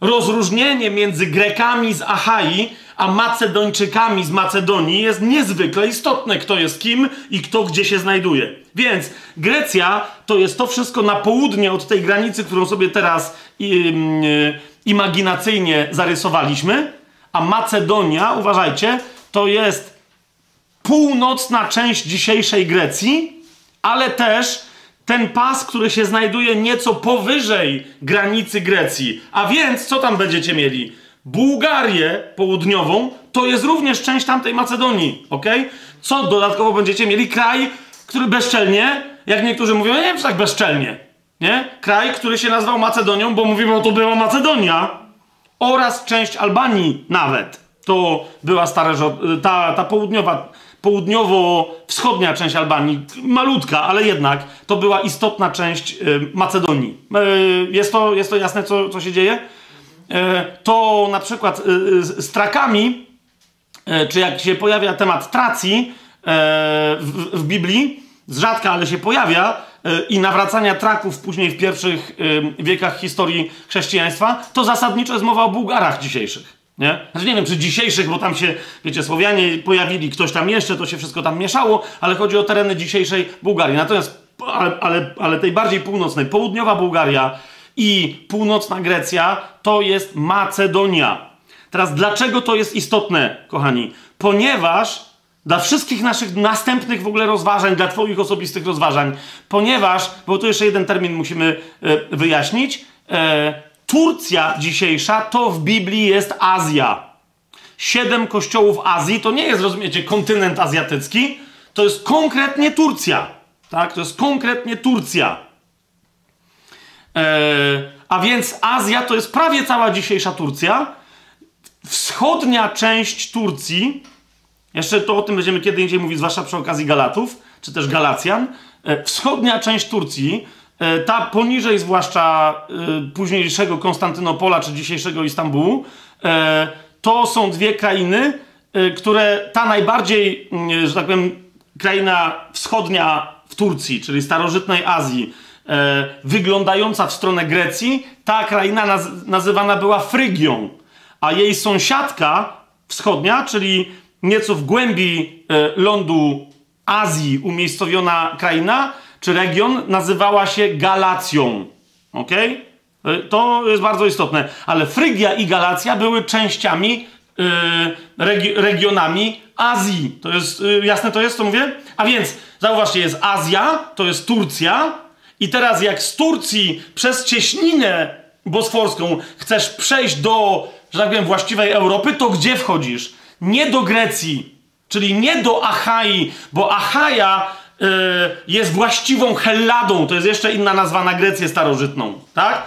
Speaker 1: rozróżnienie między Grekami z Achai a Macedończykami z Macedonii jest niezwykle istotne, kto jest kim i kto gdzie się znajduje. Więc Grecja to jest to wszystko na południe od tej granicy, którą sobie teraz yy, imaginacyjnie zarysowaliśmy, a Macedonia, uważajcie, to jest północna część dzisiejszej Grecji, ale też ten pas, który się znajduje nieco powyżej granicy Grecji. A więc, co tam będziecie mieli? Bułgarię południową to jest również część tamtej Macedonii, ok? Co dodatkowo będziecie mieli? Kraj, który bezczelnie, jak niektórzy mówią, nie wiem, czy tak bezczelnie, nie? Kraj, który się nazywał Macedonią, bo mówimy, o to była Macedonia, oraz część Albanii nawet. To była stara, ta, ta południowa południowo-wschodnia część Albanii, malutka, ale jednak to była istotna część y, Macedonii. Y, jest, to, jest to jasne, co, co się dzieje? Y, to na przykład z Trakami, czy jak się pojawia temat Tracji w, w Biblii, z rzadka, ale się pojawia, i nawracania Traków później w pierwszych wiekach historii chrześcijaństwa, to zasadniczo jest mowa o Bułgarach dzisiejszych. Nie? Znaczy nie wiem, czy dzisiejszych, bo tam się, wiecie, Słowianie pojawili, ktoś tam jeszcze, to się wszystko tam mieszało, ale chodzi o tereny dzisiejszej Bułgarii. Natomiast, ale, ale, ale tej bardziej północnej, południowa Bułgaria i północna Grecja to jest Macedonia. Teraz dlaczego to jest istotne, kochani? Ponieważ dla wszystkich naszych następnych w ogóle rozważań, dla Twoich osobistych rozważań, ponieważ, bo tu jeszcze jeden termin musimy e, wyjaśnić, e, Turcja dzisiejsza to w Biblii jest Azja. Siedem kościołów Azji to nie jest, rozumiecie, kontynent azjatycki, to jest konkretnie Turcja. Tak? To jest konkretnie Turcja. Eee, a więc Azja to jest prawie cała dzisiejsza Turcja. Wschodnia część Turcji, jeszcze to o tym będziemy kiedy indziej mówić, zwłaszcza przy okazji Galatów, czy też Galacjan. E, wschodnia część Turcji ta poniżej zwłaszcza e, późniejszego Konstantynopola czy dzisiejszego Istambułu, e, to są dwie krainy, które ta najbardziej, mm, że tak powiem, kraina wschodnia w Turcji, czyli starożytnej Azji, wyglądająca w stronę Grecji, ta kraina naz nazywana była Frygią, a jej sąsiadka wschodnia, czyli nieco w głębi lądu Azji umiejscowiona kraina, czy region nazywała się Galacją. Ok? To jest bardzo istotne. Ale Frygia i Galacja były częściami, yy, regi regionami Azji. To jest yy, jasne, to jest, co mówię? A więc zauważcie, jest Azja, to jest Turcja. I teraz, jak z Turcji przez cieśninę bosforską chcesz przejść do, że tak powiem, właściwej Europy, to gdzie wchodzisz? Nie do Grecji, czyli nie do Achai, bo Achaja jest właściwą Helladą, to jest jeszcze inna nazwa na Grecję starożytną, tak?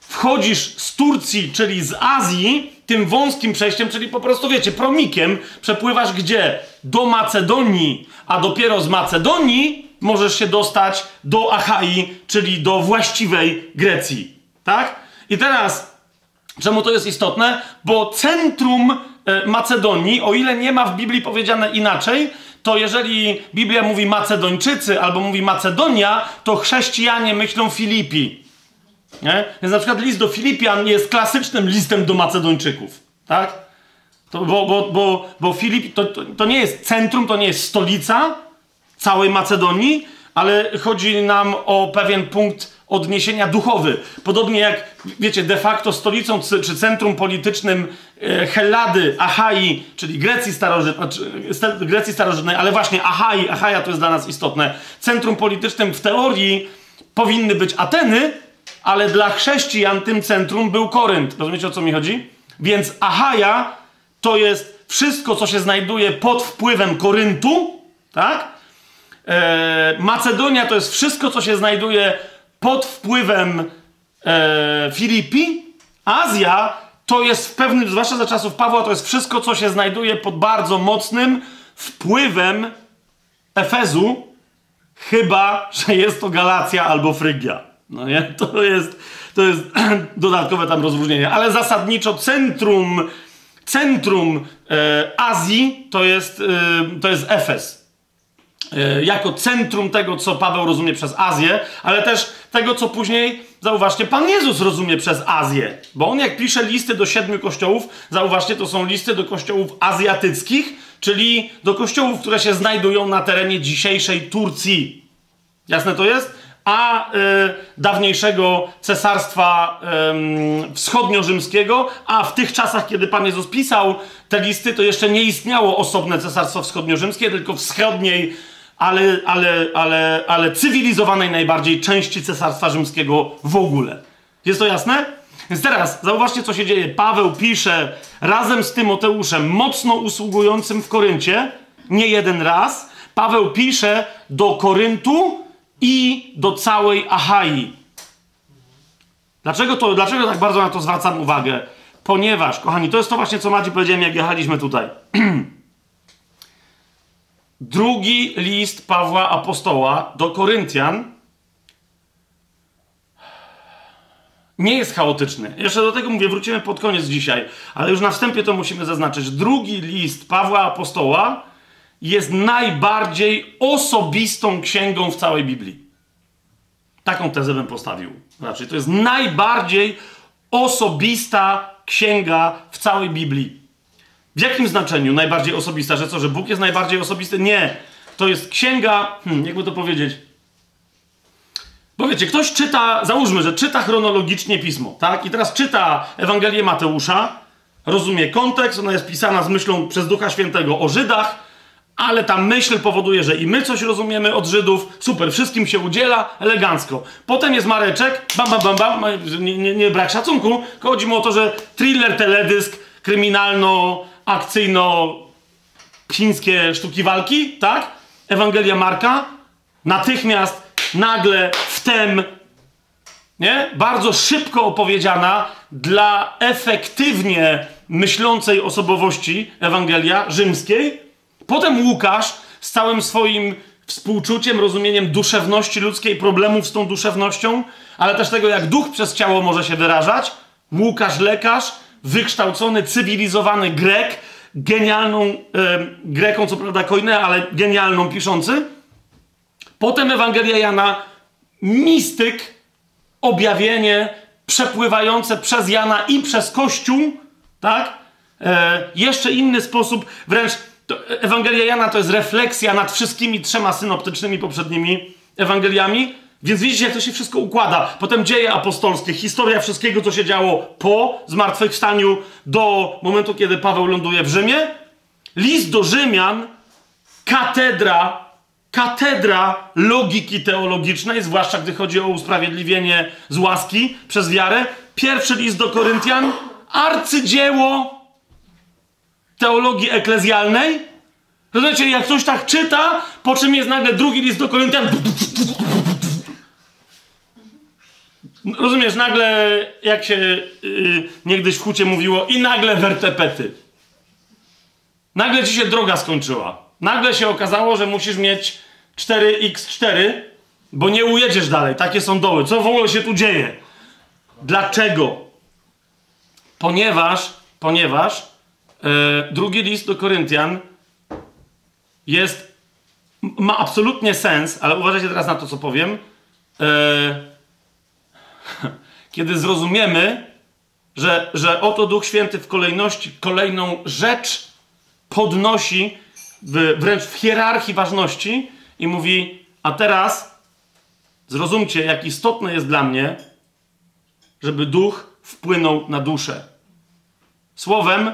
Speaker 1: Wchodzisz z Turcji, czyli z Azji, tym wąskim przejściem, czyli po prostu, wiecie, promikiem, przepływasz gdzie? Do Macedonii, a dopiero z Macedonii możesz się dostać do Achai, czyli do właściwej Grecji, tak? I teraz, czemu to jest istotne? Bo centrum e, Macedonii, o ile nie ma w Biblii powiedziane inaczej, to jeżeli Biblia mówi Macedończycy albo mówi Macedonia, to chrześcijanie myślą Filipi. Nie? Więc na przykład list do Filipian jest klasycznym listem do Macedończyków. Tak? To, bo, bo, bo, bo Filip to, to, to nie jest centrum, to nie jest stolica całej Macedonii, ale chodzi nam o pewien punkt odniesienia duchowy. Podobnie jak, wiecie, de facto stolicą czy centrum politycznym e, Hellady, Achai, czyli Grecji znaczy, Grecji starożytnej, ale właśnie Achai, Achaja to jest dla nas istotne. Centrum politycznym w teorii powinny być Ateny, ale dla chrześcijan tym centrum był Korynt. Rozumiecie o co mi chodzi? Więc Achaja to jest wszystko, co się znajduje pod wpływem Koryntu, tak? E, Macedonia to jest wszystko, co się znajduje pod wpływem e, Filipi. Azja to jest w pewnym, zwłaszcza za czasów Pawła, to jest wszystko, co się znajduje pod bardzo mocnym wpływem Efezu, chyba, że jest to Galacja albo Frygia. No nie? To jest, to jest dodatkowe tam rozróżnienie. Ale zasadniczo centrum, centrum e, Azji to jest, e, to jest Efes. E, jako centrum tego, co Paweł rozumie przez Azję, ale też tego, co później, zauważcie, Pan Jezus rozumie przez Azję. Bo on jak pisze listy do siedmiu kościołów, zauważcie, to są listy do kościołów azjatyckich, czyli do kościołów, które się znajdują na terenie dzisiejszej Turcji. Jasne to jest? a y, dawniejszego cesarstwa y, wschodnio-rzymskiego, a w tych czasach, kiedy Pan Jezus pisał te listy, to jeszcze nie istniało osobne cesarstwo wschodnio-rzymskie, tylko wschodniej, ale, ale, ale, ale cywilizowanej najbardziej części cesarstwa rzymskiego w ogóle. Jest to jasne? Więc teraz zauważcie, co się dzieje. Paweł pisze razem z Tymoteuszem, mocno usługującym w Koryncie, nie jeden raz. Paweł pisze do Koryntu, i do całej Achai. Dlaczego, to, dlaczego tak bardzo na to zwracam uwagę? Ponieważ, kochani, to jest to właśnie, co Madzi powiedziałem, jak jechaliśmy tutaj. Drugi list Pawła Apostoła do Koryntian nie jest chaotyczny. Jeszcze do tego mówię, wrócimy pod koniec dzisiaj, ale już na wstępie to musimy zaznaczyć. Drugi list Pawła Apostoła jest najbardziej osobistą księgą w całej Biblii. Taką tezę bym postawił. Raczej to jest najbardziej osobista księga w całej Biblii. W jakim znaczeniu najbardziej osobista? Że co, że Bóg jest najbardziej osobisty? Nie. To jest księga, hmm, jakby to powiedzieć. Bo wiecie, ktoś czyta, załóżmy, że czyta chronologicznie pismo, tak? I teraz czyta Ewangelię Mateusza, rozumie kontekst, ona jest pisana z myślą przez Ducha Świętego o Żydach, ale ta myśl powoduje, że i my coś rozumiemy od Żydów, super, wszystkim się udziela, elegancko. Potem jest Mareczek, bam, bam, bam, bam, nie, nie, nie brak szacunku, chodzi mu o to, że thriller, teledysk, kryminalno, akcyjno, chińskie sztuki walki, tak? Ewangelia Marka, natychmiast, nagle, wtem, nie? Bardzo szybko opowiedziana dla efektywnie myślącej osobowości Ewangelia rzymskiej, Potem Łukasz z całym swoim współczuciem, rozumieniem duszewności ludzkiej, problemów z tą duszewnością, ale też tego, jak duch przez ciało może się wyrażać. Łukasz lekarz, wykształcony, cywilizowany Grek, genialną e, Greką, co prawda Koinę, ale genialną piszący. Potem Ewangelia Jana, mistyk, objawienie przepływające przez Jana i przez Kościół, tak? E, jeszcze inny sposób, wręcz Ewangelia Jana to jest refleksja nad wszystkimi trzema synoptycznymi poprzednimi Ewangeliami. Więc widzicie, jak to się wszystko układa. Potem dzieje apostolskie, historia wszystkiego, co się działo po zmartwychwstaniu do momentu, kiedy Paweł ląduje w Rzymie. List do Rzymian, katedra, katedra logiki teologicznej, zwłaszcza gdy chodzi o usprawiedliwienie z łaski przez wiarę. Pierwszy list do Koryntian, arcydzieło teologii eklezjalnej. Rozumiecie, jak ktoś tak czyta, po czym jest nagle drugi list do Koryntian. Rozumiesz, nagle, jak się yy, niegdyś w hucie mówiło, i nagle wertepety. Nagle ci się droga skończyła. Nagle się okazało, że musisz mieć 4x4, bo nie ujedziesz dalej. Takie są doły. Co w ogóle się tu dzieje? Dlaczego? Ponieważ, ponieważ E, drugi list do Koryntian jest ma absolutnie sens, ale uważajcie teraz na to, co powiem. E, kiedy zrozumiemy, że, że oto Duch Święty w kolejności kolejną rzecz podnosi w, wręcz w hierarchii ważności i mówi: A teraz zrozumcie, jak istotne jest dla mnie, żeby duch wpłynął na duszę. Słowem,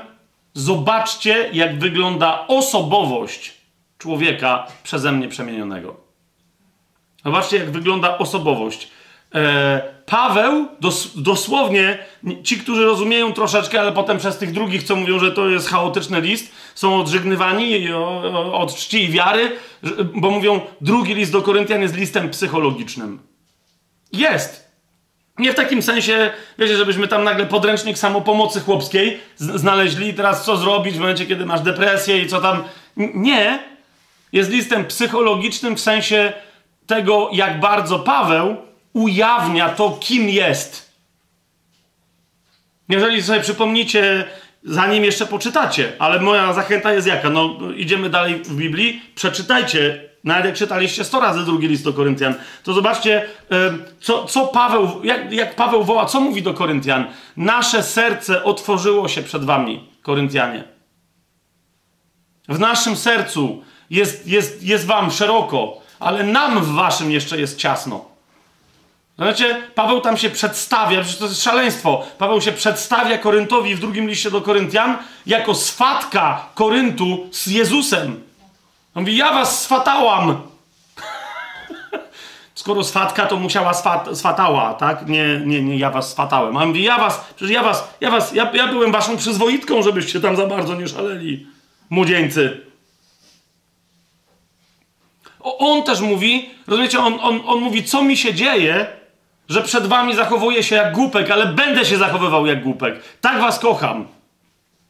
Speaker 1: zobaczcie, jak wygląda osobowość człowieka przeze mnie przemienionego. Zobaczcie, jak wygląda osobowość. E, Paweł, dos, dosłownie, ci, którzy rozumieją troszeczkę, ale potem przez tych drugich, co mówią, że to jest chaotyczny list, są odżegnywani od czci i wiary, bo mówią, drugi list do Koryntian jest listem psychologicznym. Jest. Nie w takim sensie, wiecie, żebyśmy tam nagle podręcznik samopomocy chłopskiej znaleźli teraz co zrobić w momencie, kiedy masz depresję i co tam. Nie. Jest listem psychologicznym w sensie tego, jak bardzo Paweł ujawnia to, kim jest. Jeżeli sobie przypomnicie, zanim jeszcze poczytacie, ale moja zachęta jest jaka? No, idziemy dalej w Biblii, przeczytajcie, nawet jak czytaliście 100 razy drugi list do Koryntian, to zobaczcie, co, co Paweł, jak, jak Paweł woła, co mówi do Koryntian. Nasze serce otworzyło się przed wami, Koryntianie. W naszym sercu jest, jest, jest wam szeroko, ale nam w waszym jeszcze jest ciasno. Znaczy, Paweł tam się przedstawia, przecież to jest szaleństwo. Paweł się przedstawia Koryntowi w drugim liście do Koryntian jako swatka Koryntu z Jezusem. On mówi, ja was swatałam. Skoro swatka, to musiała swat, swatała, tak? Nie, nie, nie, ja was swatałem. A on mówi, ja was, przecież ja was, ja was, ja, ja byłem waszą przyzwoitką, żebyście tam za bardzo nie szaleli. Młodzieńcy. O, on też mówi, rozumiecie, on, on, on mówi, co mi się dzieje, że przed wami zachowuję się jak głupek, ale będę się zachowywał jak głupek. Tak was kocham.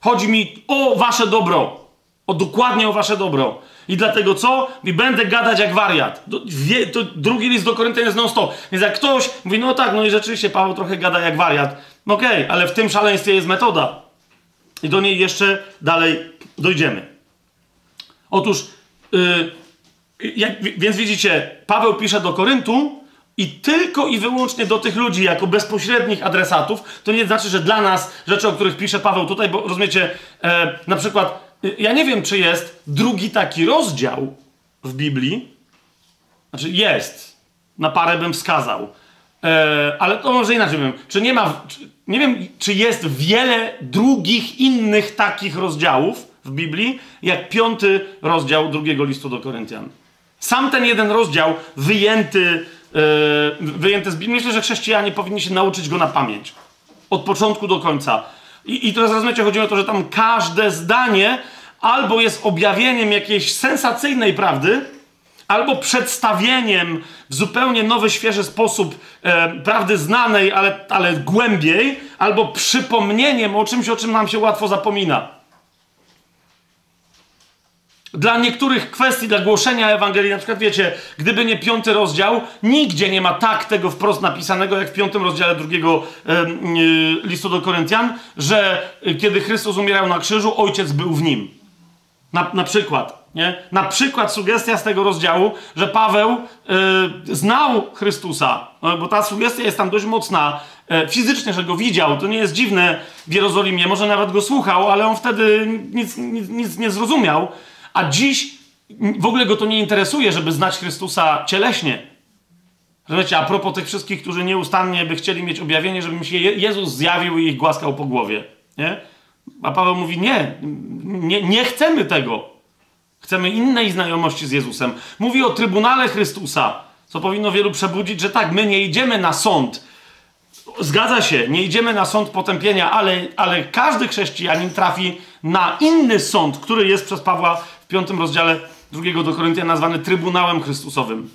Speaker 1: Chodzi mi o wasze dobro. O dokładnie o wasze dobro. I dlatego co? I będę gadać jak wariat. Wie, to drugi list do Koryntian jest non-stop. Więc jak ktoś mówi, no tak, no i rzeczywiście Paweł trochę gada jak wariat. No okej, okay, ale w tym szaleństwie jest metoda. I do niej jeszcze dalej dojdziemy. Otóż, yy, jak, więc widzicie, Paweł pisze do Koryntu i tylko i wyłącznie do tych ludzi jako bezpośrednich adresatów. To nie znaczy, że dla nas rzeczy, o których pisze Paweł tutaj, bo rozumiecie, e, na przykład ja nie wiem, czy jest drugi taki rozdział w Biblii. Znaczy, jest. Na parę bym wskazał. E, ale to może inaczej wiem. Czy nie ma. Czy, nie wiem, czy jest wiele drugich innych takich rozdziałów w Biblii, jak piąty rozdział drugiego listu do Koryntian. Sam ten jeden rozdział wyjęty, e, wyjęty z Biblii, myślę, że chrześcijanie powinni się nauczyć go na pamięć. Od początku do końca. I, I teraz rozumiecie, chodzi o to, że tam każde zdanie albo jest objawieniem jakiejś sensacyjnej prawdy, albo przedstawieniem w zupełnie nowy, świeży sposób e, prawdy znanej, ale, ale głębiej, albo przypomnieniem o czymś, o czym nam się łatwo zapomina. Dla niektórych kwestii, dla głoszenia Ewangelii, na przykład wiecie, gdyby nie piąty rozdział, nigdzie nie ma tak tego wprost napisanego, jak w piątym rozdziale drugiego e, listu do Koryntian, że e, kiedy Chrystus umierał na krzyżu, ojciec był w nim. Na, na przykład, nie? Na przykład sugestia z tego rozdziału, że Paweł y, znał Chrystusa, no, bo ta sugestia jest tam dość mocna y, fizycznie, że go widział. To nie jest dziwne w Jerozolimie, może nawet go słuchał, ale on wtedy nic, nic, nic nie zrozumiał. A dziś w ogóle go to nie interesuje, żeby znać Chrystusa cieleśnie. Rozumiecie, a propos tych wszystkich, którzy nieustannie by chcieli mieć objawienie, żeby mi się Jezus zjawił i ich głaskał po głowie. Nie? A Paweł mówi: nie, nie, nie chcemy tego. Chcemy innej znajomości z Jezusem. Mówi o Trybunale Chrystusa, co powinno wielu przebudzić, że tak, my nie idziemy na sąd. Zgadza się, nie idziemy na sąd potępienia, ale, ale każdy chrześcijanin trafi na inny sąd, który jest przez Pawła piątym rozdziale drugiego do Koryntia nazwany Trybunałem Chrystusowym.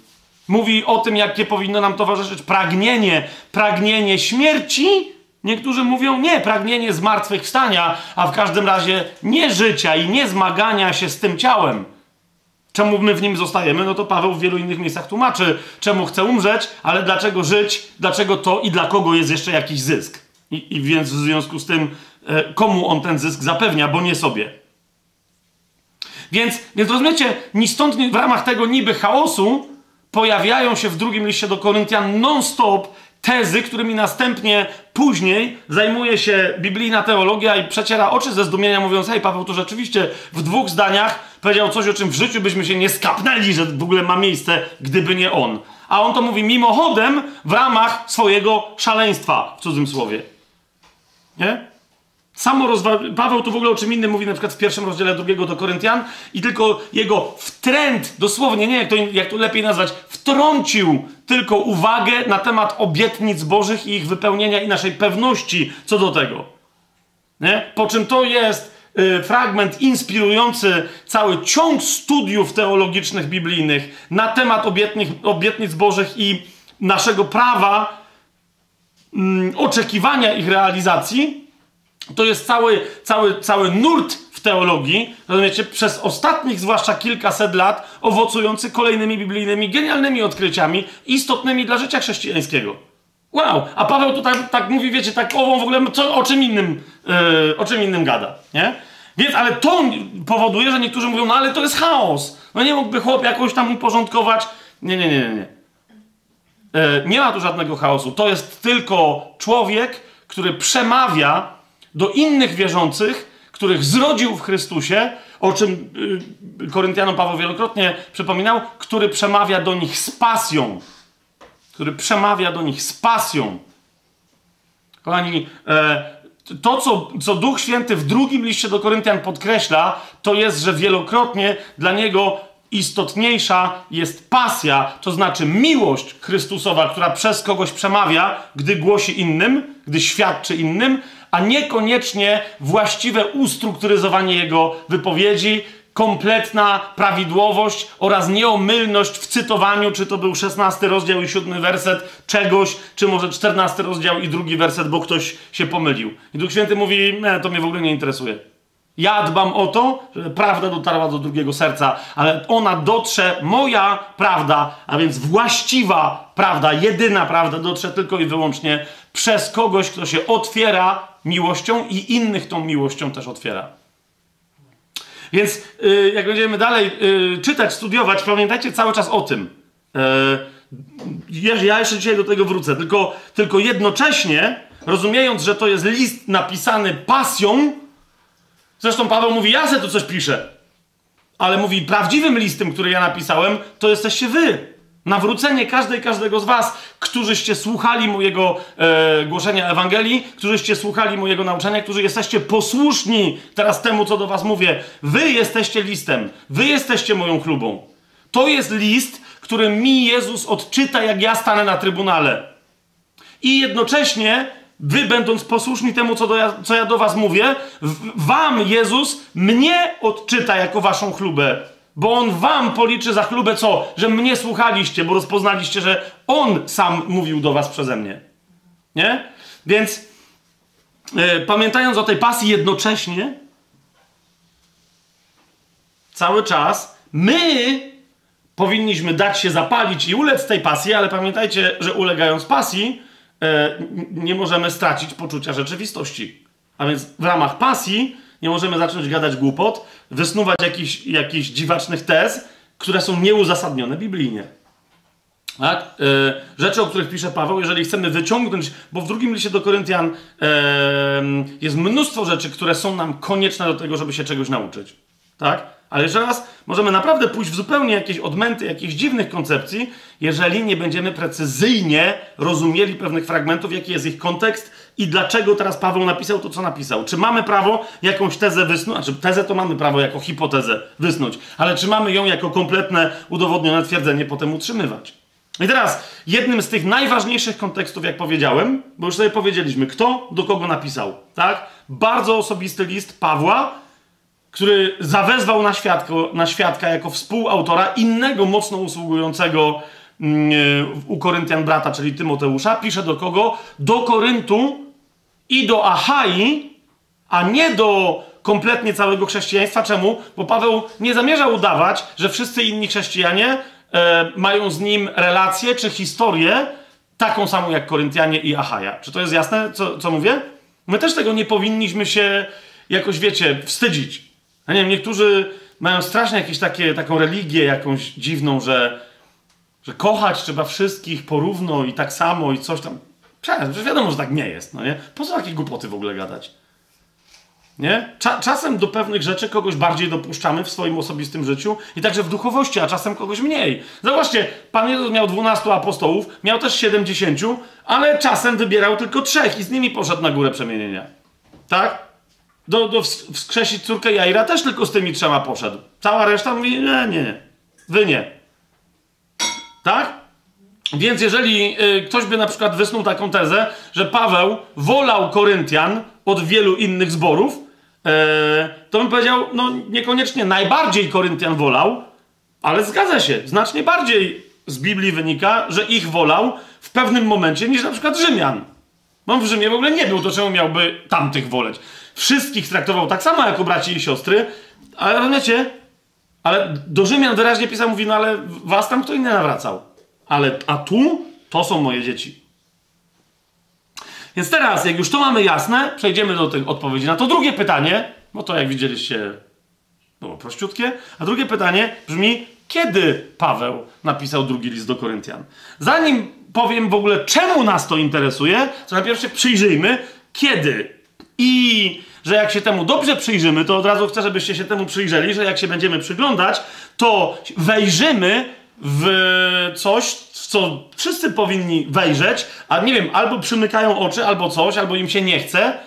Speaker 1: Mówi o tym, jakie powinno nam towarzyszyć pragnienie, pragnienie śmierci Niektórzy mówią nie, pragnienie zmartwychwstania, a w każdym razie nie życia i nie zmagania się z tym ciałem. Czemu my w nim zostajemy? No to Paweł w wielu innych miejscach tłumaczy, czemu chce umrzeć, ale dlaczego żyć, dlaczego to i dla kogo jest jeszcze jakiś zysk. I, i więc w związku z tym, e, komu on ten zysk zapewnia, bo nie sobie. Więc, więc rozumiecie, ni stąd ni w ramach tego niby chaosu pojawiają się w drugim liście do Koryntian non-stop tezy, którymi następnie później zajmuje się biblijna teologia i przeciera oczy ze zdumienia, mówiąc: Hej, Paweł tu rzeczywiście w dwóch zdaniach powiedział coś, o czym w życiu byśmy się nie skapnęli, że w ogóle ma miejsce, gdyby nie on. A on to mówi mimochodem w ramach swojego szaleństwa, w cudzym słowie. Nie? Samo rozwa- Paweł tu w ogóle o czym innym mówi, na przykład w pierwszym rozdziale drugiego do Koryntian, i tylko jego wtręt, dosłownie, nie jak to, jak to lepiej nazwać, wtrącił tylko uwagę na temat obietnic Bożych i ich wypełnienia i naszej pewności co do tego. Nie? Po czym to jest y, fragment inspirujący cały ciąg studiów teologicznych, biblijnych na temat obietnic, obietnic Bożych i naszego prawa mm, oczekiwania ich realizacji to jest cały, cały, cały nurt w teologii, rozumiecie, przez ostatnich zwłaszcza kilkaset lat owocujący kolejnymi biblijnymi, genialnymi odkryciami, istotnymi dla życia chrześcijańskiego. Wow! A Paweł tutaj tak mówi, wiecie, tak o w ogóle co, o czym innym, yy, o czym innym gada, nie? Więc, ale to powoduje, że niektórzy mówią, no ale to jest chaos. No nie mógłby chłop jakoś tam uporządkować. Nie, nie, nie, nie. nie. Yy, nie ma tu żadnego chaosu. To jest tylko człowiek, który przemawia do innych wierzących, których zrodził w Chrystusie, o czym yy, Koryntianom Paweł wielokrotnie przypominał, który przemawia do nich z pasją. Który przemawia do nich z pasją. Kochani, e, to, co, co Duch Święty w drugim liście do Koryntian podkreśla, to jest, że wielokrotnie dla niego istotniejsza jest pasja, to znaczy miłość Chrystusowa, która przez kogoś przemawia, gdy głosi innym, gdy świadczy innym, a niekoniecznie właściwe ustrukturyzowanie jego wypowiedzi, kompletna prawidłowość oraz nieomylność w cytowaniu, czy to był 16 rozdział i 7 werset czegoś, czy może 14 rozdział i drugi werset, bo ktoś się pomylił. I Duch Święty mówi, nie, to mnie w ogóle nie interesuje. Ja dbam o to, żeby prawda dotarła do drugiego serca, ale ona dotrze, moja prawda, a więc właściwa prawda, jedyna prawda, dotrze tylko i wyłącznie przez kogoś, kto się otwiera miłością i innych tą miłością też otwiera. Więc yy, jak będziemy dalej yy, czytać, studiować, pamiętajcie cały czas o tym. Yy, ja jeszcze dzisiaj do tego wrócę, tylko, tylko jednocześnie, rozumiejąc, że to jest list napisany pasją, zresztą Paweł mówi, ja se tu coś piszę, ale mówi, prawdziwym listem, który ja napisałem, to jesteście wy. Nawrócenie każdej, każdego z was, którzyście słuchali mojego e, głoszenia Ewangelii, którzyście słuchali mojego nauczania, którzy jesteście posłuszni teraz temu, co do was mówię. Wy jesteście listem, wy jesteście moją chlubą. To jest list, który mi Jezus odczyta, jak ja stanę na trybunale. I jednocześnie wy, będąc posłuszni temu, co, do ja, co ja do was mówię, wam Jezus mnie odczyta jako waszą chlubę bo on wam policzy za chlubę co? Że mnie słuchaliście, bo rozpoznaliście, że on sam mówił do was przeze mnie. Nie? Więc yy, pamiętając o tej pasji jednocześnie, cały czas my powinniśmy dać się zapalić i ulec tej pasji, ale pamiętajcie, że ulegając pasji, yy, nie możemy stracić poczucia rzeczywistości. A więc w ramach pasji nie możemy zacząć gadać głupot, wysnuwać jakichś, jakichś dziwacznych tez, które są nieuzasadnione biblijnie. Tak? Yy, rzeczy, o których pisze Paweł, jeżeli chcemy wyciągnąć, bo w drugim liście do Koryntian yy, jest mnóstwo rzeczy, które są nam konieczne do tego, żeby się czegoś nauczyć. Tak? Ale jeszcze raz, możemy naprawdę pójść w zupełnie jakieś odmęty, jakichś dziwnych koncepcji, jeżeli nie będziemy precyzyjnie rozumieli pewnych fragmentów, jaki jest ich kontekst i dlaczego teraz Paweł napisał to, co napisał. Czy mamy prawo jakąś tezę wysnuć? Znaczy, tezę to mamy prawo jako hipotezę wysnuć, ale czy mamy ją jako kompletne, udowodnione twierdzenie potem utrzymywać? I teraz, jednym z tych najważniejszych kontekstów, jak powiedziałem, bo już sobie powiedzieliśmy, kto do kogo napisał, tak? Bardzo osobisty list Pawła, który zawezwał na, świadko, na świadka jako współautora innego mocno usługującego mm, u Koryntian brata, czyli Tymoteusza, pisze do kogo? Do Koryntu i do Achai, a nie do kompletnie całego chrześcijaństwa. Czemu? Bo Paweł nie zamierza udawać, że wszyscy inni chrześcijanie e, mają z nim relację czy historię taką samą jak Koryntianie i Achaja. Czy to jest jasne, co, co mówię? My też tego nie powinniśmy się jakoś, wiecie, wstydzić. Ja nie wiem, niektórzy mają strasznie jakieś takie, taką religię jakąś dziwną, że, że kochać trzeba wszystkich porówno i tak samo i coś tam. Przecież wiadomo, że tak nie jest, no nie? Po co takie głupoty w ogóle gadać? Nie? Cza czasem do pewnych rzeczy kogoś bardziej dopuszczamy w swoim osobistym życiu i także w duchowości, a czasem kogoś mniej. Zobaczcie, Pan Jezus miał 12 apostołów, miał też 70, ale czasem wybierał tylko trzech i z nimi poszedł na górę przemienienia. Tak? Do, do wskrzesić córkę Jaira też tylko z tymi trzema poszedł. Cała reszta mówi, nie, nie, nie. Wy nie. Tak? Więc jeżeli y, ktoś by na przykład wysnuł taką tezę, że Paweł wolał Koryntian od wielu innych zborów, e, to bym powiedział, no niekoniecznie najbardziej Koryntian wolał, ale zgadza się, znacznie bardziej z Biblii wynika, że ich wolał w pewnym momencie niż na przykład Rzymian. On w Rzymie w ogóle nie był, to czemu miałby tamtych woleć? Wszystkich traktował tak samo jako braci i siostry, ale rozumiecie? Ale do Rzymian wyraźnie pisał, mówi, no ale was tam kto inny nawracał. Ale, a tu to są moje dzieci. Więc teraz, jak już to mamy jasne, przejdziemy do tej odpowiedzi na to drugie pytanie, bo to jak widzieliście było prościutkie. A drugie pytanie brzmi, kiedy Paweł napisał drugi list do Koryntian? Zanim powiem w ogóle, czemu nas to interesuje, to najpierw się przyjrzyjmy, kiedy. I że jak się temu dobrze przyjrzymy, to od razu chcę, żebyście się temu przyjrzeli, że jak się będziemy przyglądać, to wejrzymy w coś, w co wszyscy powinni wejrzeć, a nie wiem, albo przymykają oczy, albo coś, albo im się nie chce,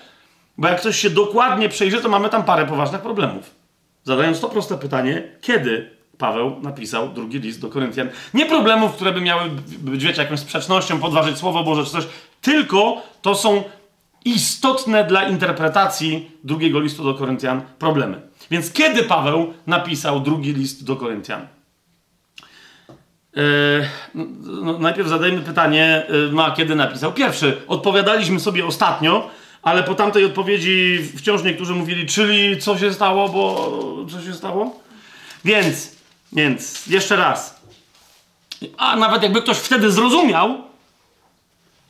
Speaker 1: bo jak ktoś się dokładnie przejrzy, to mamy tam parę poważnych problemów. Zadając to proste pytanie, kiedy Paweł napisał drugi list do Koryntian. Nie problemów, które by miały być, wiecie, jakąś sprzecznością, podważyć Słowo Boże czy coś, tylko to są istotne dla interpretacji drugiego listu do Koryntian problemy. Więc kiedy Paweł napisał drugi list do Koryntian? Yy, no, najpierw zadajmy pytanie, yy, no a kiedy napisał? Pierwszy, odpowiadaliśmy sobie ostatnio, ale po tamtej odpowiedzi wciąż niektórzy mówili, czyli co się stało, bo co się stało? Więc, więc, jeszcze raz. A nawet jakby ktoś wtedy zrozumiał,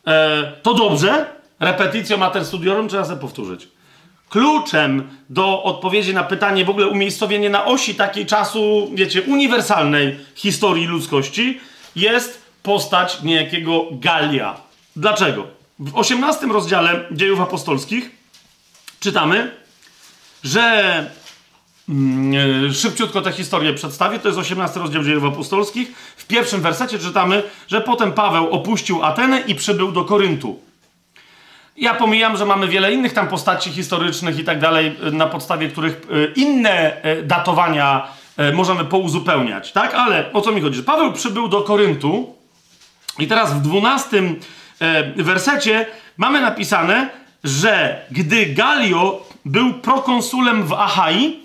Speaker 1: e, to dobrze. Repetitio mater studiorum trzeba sobie powtórzyć. Kluczem do odpowiedzi na pytanie, w ogóle umiejscowienie na osi takiej czasu, wiecie, uniwersalnej historii ludzkości, jest postać niejakiego Galia. Dlaczego? W 18 rozdziale dziejów apostolskich czytamy, że yy, szybciutko tę historię przedstawię. To jest 18 rozdział dziejów apostolskich. W pierwszym wersecie czytamy, że potem Paweł opuścił Atenę i przybył do Koryntu. Ja pomijam, że mamy wiele innych tam postaci historycznych i tak dalej, na podstawie których y, inne y, datowania y, możemy pouzupełniać, tak? Ale o co mi chodzi? Paweł przybył do Koryntu i teraz w 12 wersecie mamy napisane, że gdy Galio był prokonsulem w Achai,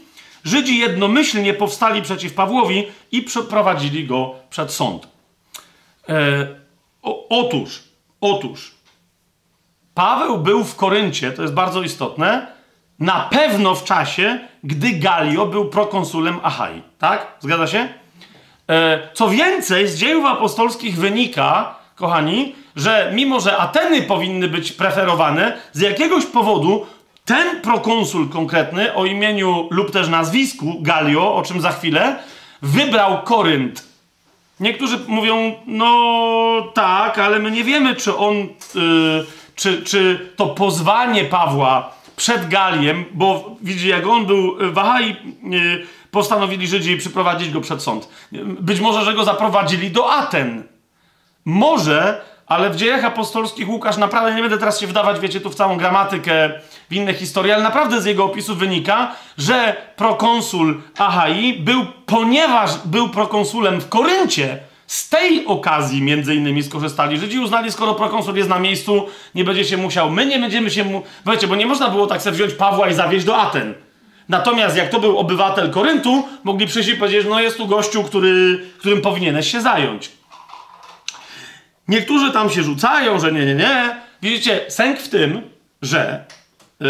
Speaker 1: Żydzi jednomyślnie powstali przeciw Pawłowi i przeprowadzili go przed sąd. E, o, otóż, otóż, Paweł był w Koryncie, to jest bardzo istotne, na pewno w czasie, gdy Galio był prokonsulem Achai. Tak? Zgadza się? E, co więcej, z dziejów apostolskich wynika, kochani, że mimo, że Ateny powinny być preferowane, z jakiegoś powodu ten prokonsul konkretny o imieniu lub też nazwisku Galio, o czym za chwilę, wybrał Korynt. Niektórzy mówią, no tak, ale my nie wiemy, czy on. Yy, czy, czy to pozwanie Pawła przed Galiem, bo widzi, jak on był w Ahai, postanowili Żydzi przyprowadzić go przed sąd. Być może, że go zaprowadzili do Aten. Może, ale w dziejach apostolskich Łukasz naprawdę, nie będę teraz się wdawać, wiecie, tu w całą gramatykę, w inne historie, ale naprawdę z jego opisu wynika, że prokonsul Ahai był, ponieważ był prokonsulem w Koryncie, z tej okazji między innymi skorzystali. Żydzi uznali, skoro prokonsul jest na miejscu, nie będzie się musiał, my nie będziemy się mu... Wiecie, bo nie można było tak sobie wziąć Pawła i zawieźć do Aten. Natomiast jak to był obywatel Koryntu, mogli przyjść i powiedzieć, no jest tu gościu, który, którym powinieneś się zająć. Niektórzy tam się rzucają, że nie, nie, nie. Widzicie, sęk w tym, że yy,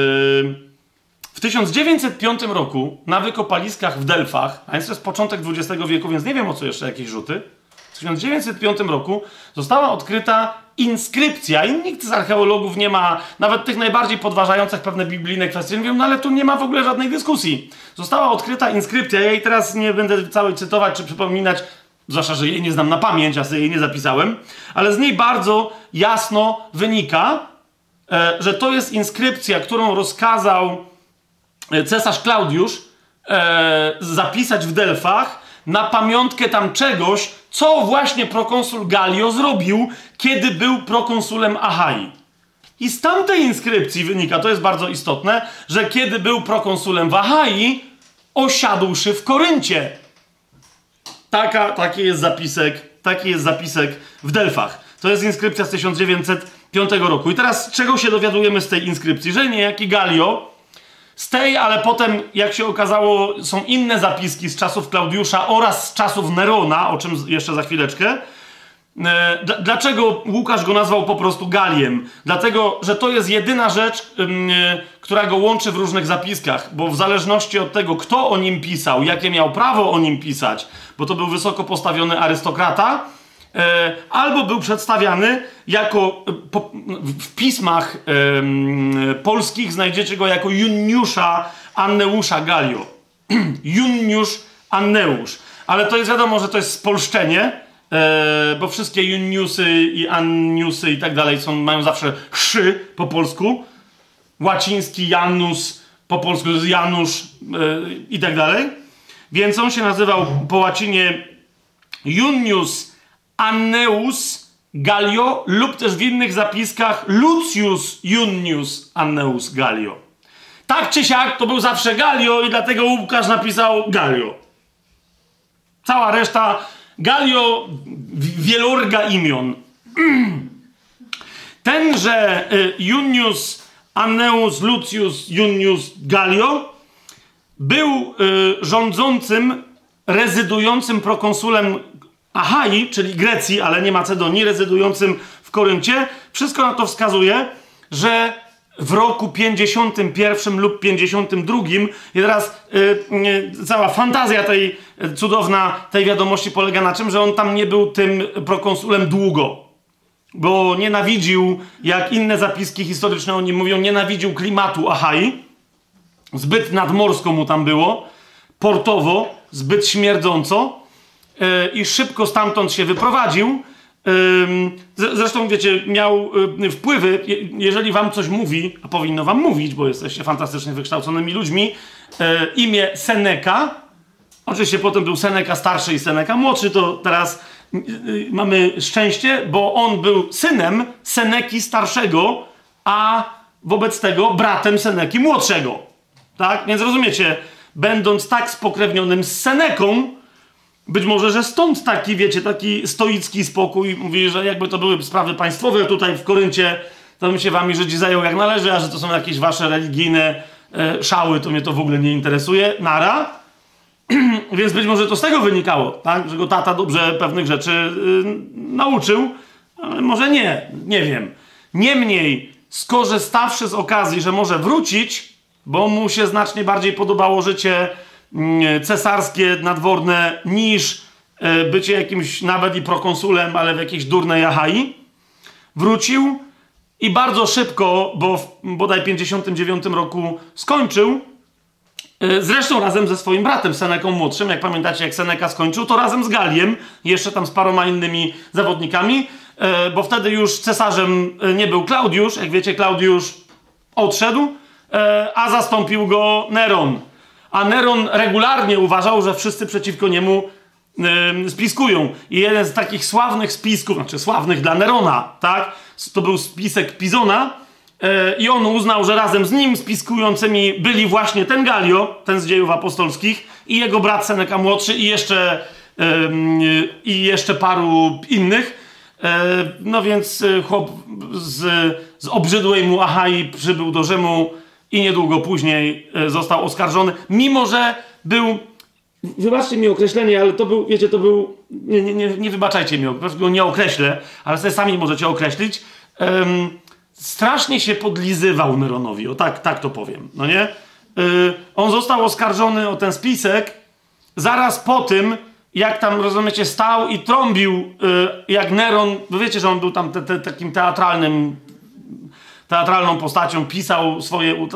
Speaker 1: w 1905 roku na wykopaliskach w Delfach, a więc to jest początek XX wieku, więc nie wiem o co jeszcze jakieś rzuty, w 1905 roku została odkryta inskrypcja i nikt z archeologów nie ma, nawet tych najbardziej podważających pewne biblijne kwestie, mówią, no ale tu nie ma w ogóle żadnej dyskusji. Została odkryta inskrypcja, ja jej teraz nie będę całej cytować czy przypominać, zwłaszcza, że jej nie znam na pamięć, a sobie jej nie zapisałem, ale z niej bardzo jasno wynika, e, że to jest inskrypcja, którą rozkazał e, cesarz Klaudiusz e, zapisać w Delfach na pamiątkę tam czegoś, co właśnie prokonsul Galio zrobił, kiedy był prokonsulem Achai. I z tamtej inskrypcji wynika, to jest bardzo istotne, że kiedy był prokonsulem w Achai, osiadłszy w Koryncie. Taka, taki jest zapisek, taki jest zapisek w Delfach. To jest inskrypcja z 1905 roku. I teraz czego się dowiadujemy z tej inskrypcji? Że niejaki Galio z tej, ale potem, jak się okazało, są inne zapiski z czasów Klaudiusza oraz z czasów Nerona, o czym jeszcze za chwileczkę. E, dlaczego Łukasz go nazwał po prostu Galiem? Dlatego, że to jest jedyna rzecz, e, która go łączy w różnych zapiskach, bo w zależności od tego, kto o nim pisał, jakie miał prawo o nim pisać, bo to był wysoko postawiony arystokrata, albo był przedstawiany jako w pismach polskich znajdziecie go jako Juniusza Anneusza Galio. Juniusz Anneusz. Ale to jest wiadomo, że to jest spolszczenie, e, bo wszystkie Juniusy i Anniusy i tak dalej są, mają zawsze szy po polsku. Łaciński Janus po polsku jest Janusz e, i tak dalej. Więc on się nazywał po łacinie Junius Anneus Galio lub też w innych zapiskach Lucius Junius Anneus Galio. Tak czy siak to był zawsze Galio i dlatego Łukasz napisał Galio. Cała reszta Galio wielorga imion. Tenże y, Junius Anneus Lucius Junius Galio był y, rządzącym, rezydującym prokonsulem Achai, czyli Grecji, ale nie Macedonii, rezydującym w Koryncie, wszystko na to wskazuje, że w roku 51 lub 52 i teraz cała fantazja tej yy, cudowna, tej wiadomości polega na czym, że on tam nie był tym prokonsulem długo. Bo nienawidził, jak inne zapiski historyczne o nim mówią, nienawidził klimatu Achai. Zbyt nadmorsko mu tam było, portowo, zbyt śmierdząco i szybko stamtąd się wyprowadził. Zresztą, wiecie, miał y, wpływy, jeżeli wam coś mówi, a powinno wam mówić, bo jesteście fantastycznie wykształconymi ludźmi, e, imię Seneca, oczywiście potem był Seneca starszy i Seneca młodszy, to teraz y, y, mamy szczęście, bo on był synem Seneki starszego, a wobec tego bratem Seneki młodszego. Tak? Więc rozumiecie, będąc tak spokrewnionym z Seneką, być może, że stąd taki, wiecie, taki stoicki spokój. Mówi, że jakby to były sprawy państwowe tutaj w Koryncie, to bym się wami Żydzi zajął jak należy, a że to są jakieś wasze religijne e, szały, to mnie to w ogóle nie interesuje. Nara. Więc być może to z tego wynikało, tak? Że go tata dobrze pewnych rzeczy y, nauczył, ale może nie, nie wiem. Niemniej, skorzystawszy z okazji, że może wrócić, bo mu się znacznie bardziej podobało życie cesarskie, nadworne, niż e, bycie jakimś nawet i prokonsulem, ale w jakiejś durnej Achai. Wrócił i bardzo szybko, bo w bodaj 59 roku skończył, e, Zresztą razem ze swoim bratem Seneką młodszym, jak pamiętacie, jak Seneka skończył, to razem z Galiem, jeszcze tam z paroma innymi zawodnikami, e, bo wtedy już cesarzem nie był Klaudiusz, jak wiecie, Klaudiusz odszedł, a zastąpił go Neron a Neron regularnie uważał, że wszyscy przeciwko niemu yy, spiskują. I jeden z takich sławnych spisków, znaczy sławnych dla Nerona, tak? To był spisek Pizona yy, i on uznał, że razem z nim spiskującymi byli właśnie ten Galio, ten z dziejów apostolskich i jego brat Seneca młodszy i jeszcze, yy, i jeszcze paru innych. E, no więc e, chłop z, z obrzydłej mu Achai przybył do Rzymu i niedługo później e, został oskarżony, mimo że był. Wybaczcie mi określenie, ale to był, wiecie, to był. Nie, nie, nie, nie wybaczajcie mi, go nie określę, ale sobie sami możecie określić. Um, strasznie się podlizywał Neronowi, o tak, tak to powiem, no nie? Yy, on został oskarżony o ten spisek zaraz po tym, jak tam, rozumiecie, stał i trąbił, y, jak Neron, bo wiecie, że on był tam te, te, takim teatralnym, teatralną postacią, pisał swoje,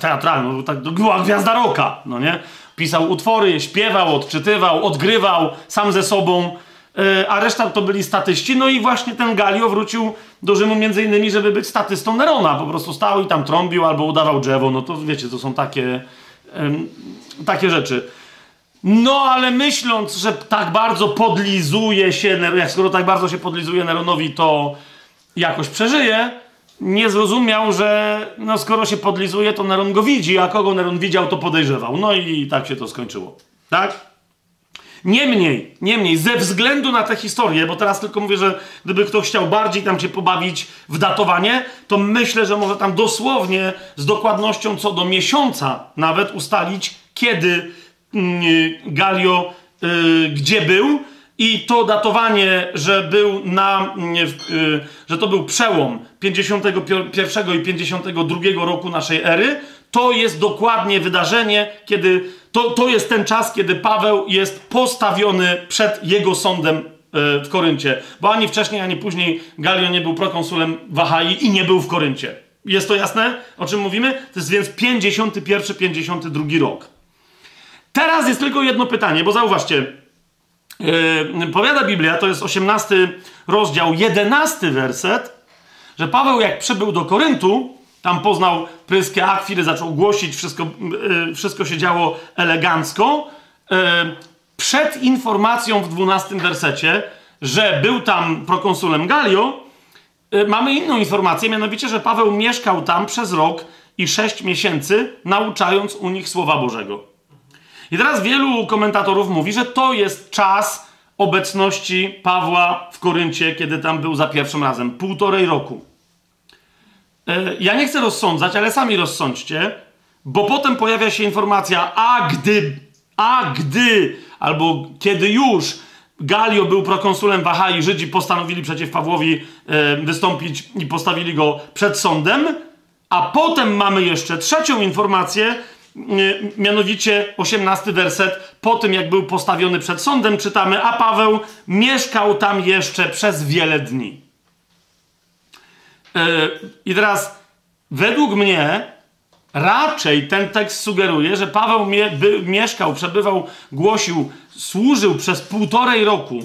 Speaker 1: teatralną, tak, była gwiazda roka, no nie? Pisał utwory, śpiewał, odczytywał, odgrywał sam ze sobą, y, a reszta to byli statyści, no i właśnie ten Galio wrócił do Rzymu między innymi, żeby być statystą Nerona, po prostu stał i tam trąbił albo udawał drzewo, no to wiecie, to są takie, takie rzeczy. No, ale myśląc, że tak bardzo podlizuje się, skoro tak bardzo się podlizuje Neronowi, to jakoś przeżyje, nie zrozumiał, że no, skoro się podlizuje, to Neron go widzi, a kogo Neron widział, to podejrzewał. No i tak się to skończyło. Tak? Niemniej, niemniej, ze względu na tę historię, bo teraz tylko mówię, że gdyby ktoś chciał bardziej tam się pobawić w datowanie, to myślę, że może tam dosłownie z dokładnością co do miesiąca nawet ustalić, kiedy Mm, Galio y, gdzie był i to datowanie, że był na, y, że to był przełom 51 i 52 roku naszej ery, to jest dokładnie wydarzenie, kiedy to, to jest ten czas, kiedy Paweł jest postawiony przed jego sądem y, w Koryncie. Bo ani wcześniej, ani później Galio nie był prokonsulem Wahai i nie był w Koryncie. Jest to jasne, o czym mówimy? To jest więc 51-52 rok. Teraz jest tylko jedno pytanie, bo zauważcie, yy, powiada Biblia, to jest 18 rozdział, 11 werset, że Paweł jak przybył do Koryntu, tam poznał pryskę Akwiry, zaczął głosić, wszystko, yy, wszystko się działo elegancko. Yy, przed informacją w 12 wersecie, że był tam prokonsulem Galio, yy, mamy inną informację, mianowicie, że Paweł mieszkał tam przez rok i sześć miesięcy, nauczając u nich Słowa Bożego. I teraz wielu komentatorów mówi, że to jest czas obecności Pawła w Koryncie, kiedy tam był za pierwszym razem. Półtorej roku. E, ja nie chcę rozsądzać, ale sami rozsądźcie, bo potem pojawia się informacja, a gdy, a gdy, albo kiedy już Galio był prokonsulem Waha i Żydzi postanowili przeciw Pawłowi e, wystąpić i postawili go przed sądem, a potem mamy jeszcze trzecią informację, mianowicie 18 werset, po tym jak był postawiony przed sądem, czytamy, a Paweł mieszkał tam jeszcze przez wiele dni. E, I teraz, według mnie, raczej ten tekst sugeruje, że Paweł mie by, mieszkał, przebywał, głosił, służył przez półtorej roku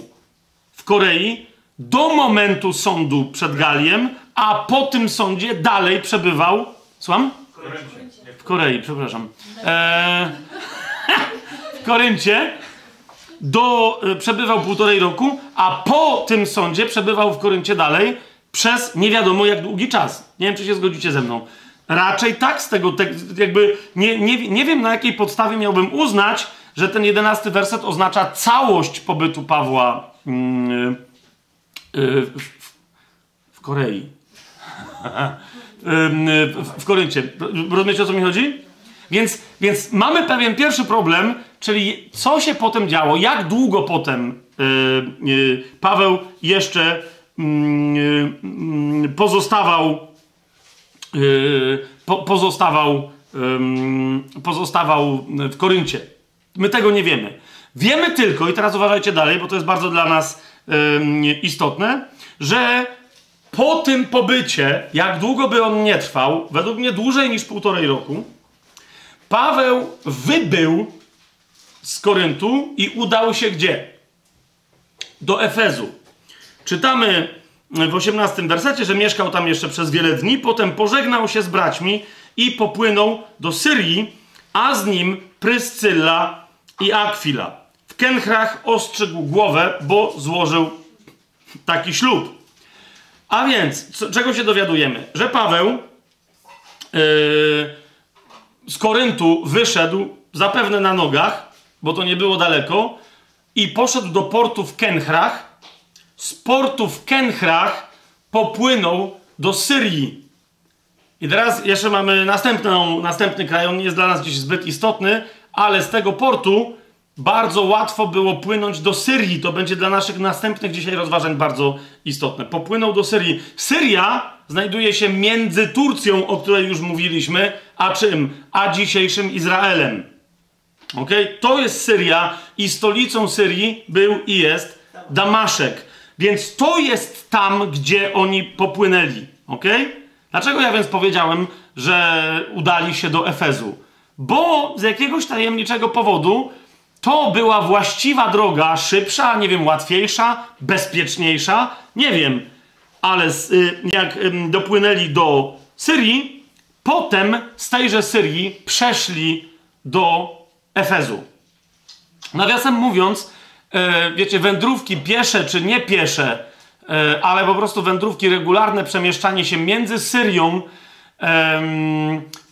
Speaker 1: w Korei do momentu sądu przed Galiem, a po tym sądzie dalej przebywał. Słucham? W Korei, przepraszam. E, w Koryncie do, e, przebywał półtorej roku, a po tym sądzie przebywał w Koryncie dalej przez nie wiadomo jak długi czas. Nie wiem, czy się zgodzicie ze mną. Raczej tak z tego, tak, jakby nie, nie, nie wiem na jakiej podstawie miałbym uznać, że ten jedenasty werset oznacza całość pobytu Pawła yy, yy, w, w Korei. w Koryncie. Rozumiecie o co mi chodzi? Więc, więc mamy pewien pierwszy problem, czyli co się potem działo, jak długo potem yy, yy, Paweł jeszcze yy, pozostawał po, pozostawał pozostawał w Koryncie. My tego nie wiemy. Wiemy tylko, i teraz uważajcie dalej, bo to jest bardzo dla nas istotne, że po tym pobycie, jak długo by on nie trwał, według mnie dłużej niż półtorej roku, Paweł wybył z Koryntu i udał się gdzie? Do Efezu. Czytamy w 18 wersecie, że mieszkał tam jeszcze przez wiele dni, potem pożegnał się z braćmi i popłynął do Syrii, a z nim Pryscylla i Akwila. W Kenchrach ostrzegł głowę, bo złożył taki ślub. A więc, co, czego się dowiadujemy? Że Paweł yy, z Koryntu wyszedł zapewne na nogach, bo to nie było daleko, i poszedł do portu w Kenchrach. Z portu w Kenchrach popłynął do Syrii. I teraz jeszcze mamy następną, następny kraj, on jest dla nas dziś zbyt istotny, ale z tego portu bardzo łatwo było płynąć do Syrii. To będzie dla naszych następnych dzisiaj rozważań bardzo istotne. Popłynął do Syrii. Syria znajduje się między Turcją, o której już mówiliśmy, a czym? A dzisiejszym Izraelem. Ok? To jest Syria i stolicą Syrii był i jest Damaszek. Więc to jest tam, gdzie oni popłynęli. Ok? Dlaczego ja więc powiedziałem, że udali się do Efezu? Bo z jakiegoś tajemniczego powodu to była właściwa droga, szybsza, nie wiem, łatwiejsza, bezpieczniejsza, nie wiem. Ale y, jak dopłynęli do Syrii, potem z tejże Syrii przeszli do Efezu. Nawiasem mówiąc, e, wiecie, wędrówki piesze czy nie piesze, e, ale po prostu wędrówki regularne, przemieszczanie się między Syrią,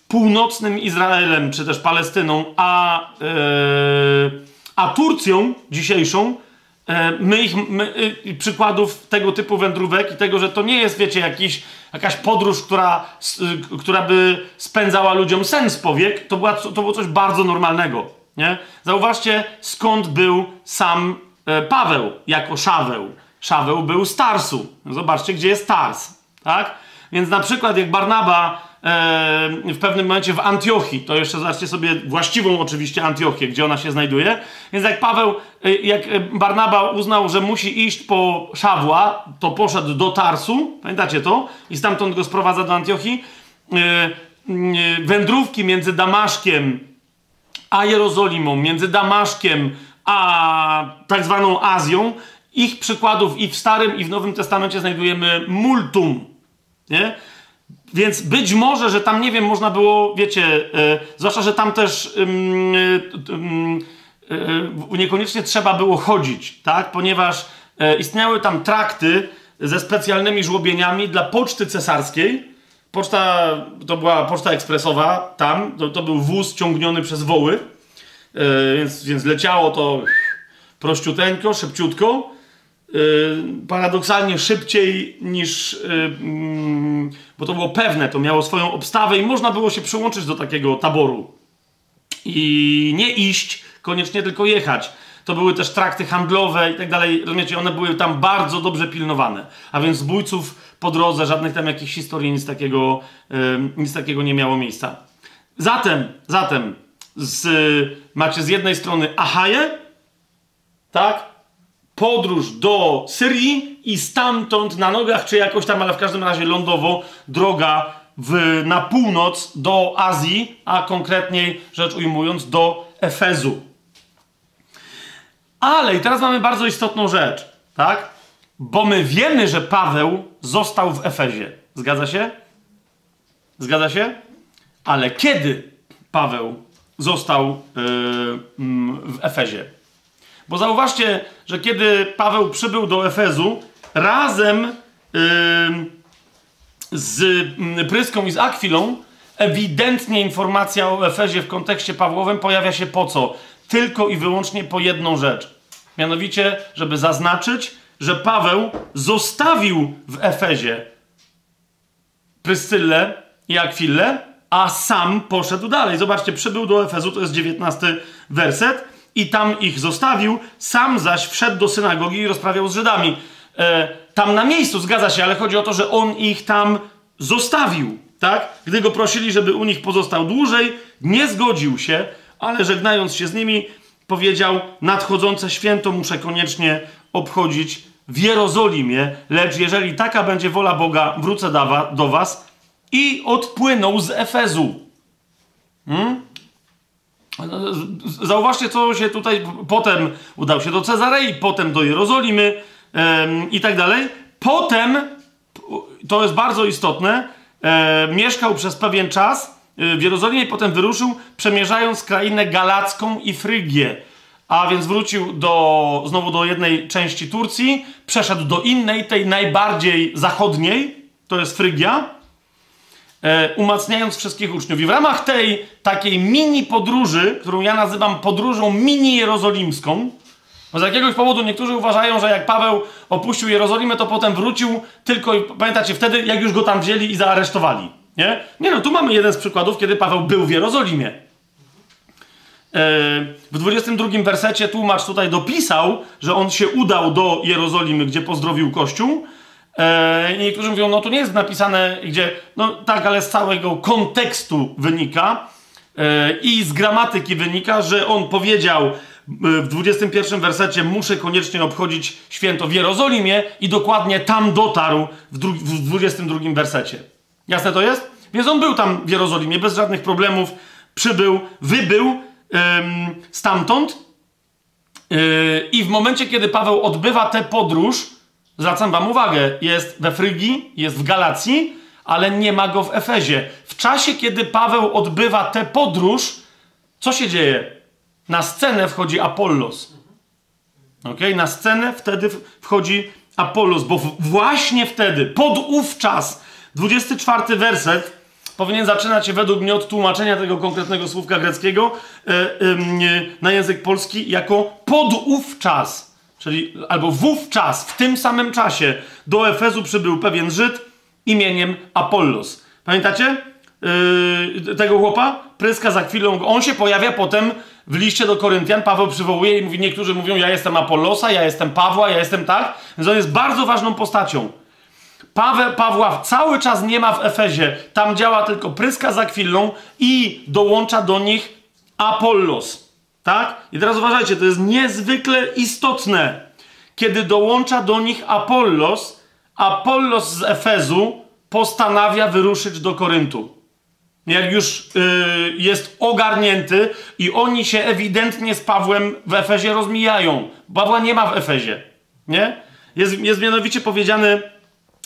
Speaker 1: północnym Izraelem, czy też Palestyną, a, e, a Turcją dzisiejszą, my ich, my, przykładów tego typu wędrówek i tego, że to nie jest, wiecie, jakiś, jakaś podróż, która, która by spędzała ludziom sens powiek, to, była, to było coś bardzo normalnego. Nie? Zauważcie, skąd był sam e, Paweł jako Szaweł. Szaweł był z Tarsu. Zobaczcie, gdzie jest Tars. Tak? Więc na przykład jak Barnaba e, w pewnym momencie w Antiochii, to jeszcze zobaczcie sobie właściwą oczywiście Antiochię, gdzie ona się znajduje. Więc jak Paweł, e, jak Barnaba uznał, że musi iść po Szawła, to poszedł do Tarsu, pamiętacie to? I stamtąd go sprowadza do Antiochii. Wędrówki między Damaszkiem a Jerozolimą, między Damaszkiem a tak zwaną Azją, ich przykładów i w Starym, i w Nowym Testamencie znajdujemy multum. Nie? Więc być może, że tam, nie wiem, można było, wiecie, e, zwłaszcza, że tam też e, e, niekoniecznie trzeba było chodzić, tak? Ponieważ istniały tam trakty ze specjalnymi żłobieniami dla poczty cesarskiej, Poczta to była poczta ekspresowa tam, to, to był wóz ciągniony przez woły, więc, więc leciało to prościuteńko, szybciutko. Paradoksalnie szybciej niż, yy, bo to było pewne, to miało swoją obstawę i można było się przyłączyć do takiego taboru. I nie iść, koniecznie tylko jechać. To były też trakty handlowe i tak dalej. Rozumiecie, one były tam bardzo dobrze pilnowane. A więc zbójców po drodze, żadnych tam jakichś historii, nic takiego, nic takiego nie miało miejsca. Zatem, zatem z, macie z jednej strony Achaję, tak? Podróż do Syrii i stamtąd na nogach, czy jakoś tam, ale w każdym razie lądowo, droga w, na północ do Azji, a konkretniej rzecz ujmując do Efezu. Ale i teraz mamy bardzo istotną rzecz, tak? Bo my wiemy, że Paweł został w Efezie. Zgadza się? Zgadza się? Ale kiedy Paweł został yy, w Efezie? Bo zauważcie, że kiedy Paweł przybył do Efezu, razem z mm, Pryską i z Akwilą, ewidentnie informacja o Efezie w kontekście Pawłowym pojawia się po co? Tylko i wyłącznie po jedną rzecz. Mianowicie, żeby zaznaczyć, że Paweł zostawił w Efezie Pryscyllę i Akwillę, a sam poszedł dalej. Zobaczcie, przybył do Efezu, to jest 19 werset, i tam ich zostawił, sam zaś wszedł do synagogi i rozprawiał z Żydami. E, tam na miejscu, zgadza się, ale chodzi o to, że on ich tam zostawił, tak? Gdy go prosili, żeby u nich pozostał dłużej, nie zgodził się, ale żegnając się z nimi, powiedział: Nadchodzące święto muszę koniecznie obchodzić w Jerozolimie, lecz jeżeli taka będzie wola Boga, wrócę do was i odpłynął z Efezu. Hmm? Zauważcie, co się tutaj potem udał się do Cezarei, potem do Jerozolimy i tak dalej. Potem, to jest bardzo istotne, e, mieszkał przez pewien czas e, w Jerozolimie i potem wyruszył, przemierzając krainę galacką i Frygię a więc wrócił do, znowu do jednej części Turcji, przeszedł do innej, tej najbardziej zachodniej, to jest Frygia, e, umacniając wszystkich uczniów. I w ramach tej takiej mini podróży, którą ja nazywam podróżą mini jerozolimską, bo z jakiegoś powodu niektórzy uważają, że jak Paweł opuścił Jerozolimę, to potem wrócił tylko, pamiętacie, wtedy jak już go tam wzięli i zaaresztowali. Nie? Nie no, tu mamy jeden z przykładów, kiedy Paweł był w Jerozolimie. E, w 22 wersecie tłumacz tutaj dopisał, że on się udał do Jerozolimy, gdzie pozdrowił Kościół. E, I niektórzy mówią, no tu nie jest napisane, gdzie, no tak, ale z całego kontekstu wynika, I z gramatyki wynika, że on powiedział w 21 wersecie muszę koniecznie obchodzić święto w Jerozolimie i dokładnie tam dotarł w, w 22 wersecie. Jasne to jest? Więc on był tam w Jerozolimie bez żadnych problemów, przybył, wybył ym, stamtąd yy, i w momencie, kiedy Paweł odbywa tę podróż, zwracam wam uwagę, jest we Frygii, jest w Galacji, ale nie ma go w Efezie. W czasie, kiedy Paweł odbywa tę podróż, co się dzieje? Na scenę wchodzi Apollos. Ok? Na scenę wtedy wchodzi Apollos, bo właśnie wtedy, pod ów czas, 24 werset, powinien zaczynać się według mnie od tłumaczenia tego konkretnego słówka greckiego e, e, na język polski jako pod. Czyli albo wówczas, w tym samym czasie do Efezu przybył pewien Żyd imieniem Apollos. Pamiętacie yy, tego chłopa? Pryska za chwilą. On się pojawia potem w liście do Koryntian. Paweł przywołuje i mówi, niektórzy mówią, ja jestem Apollosa, ja jestem Pawła, ja jestem tak. Więc on jest bardzo ważną postacią. Paweł, Pawła cały czas nie ma w Efezie. Tam działa tylko Pryska za chwilą i dołącza do nich Apollos. Tak? I teraz uważajcie, to jest niezwykle istotne. Kiedy dołącza do nich Apollos, Apollos z Efezu postanawia wyruszyć do Koryntu. Jak już yy, jest ogarnięty i oni się ewidentnie z Pawłem w Efezie rozmijają. Pawła nie ma w Efezie. Nie? Jest, jest mianowicie powiedziane,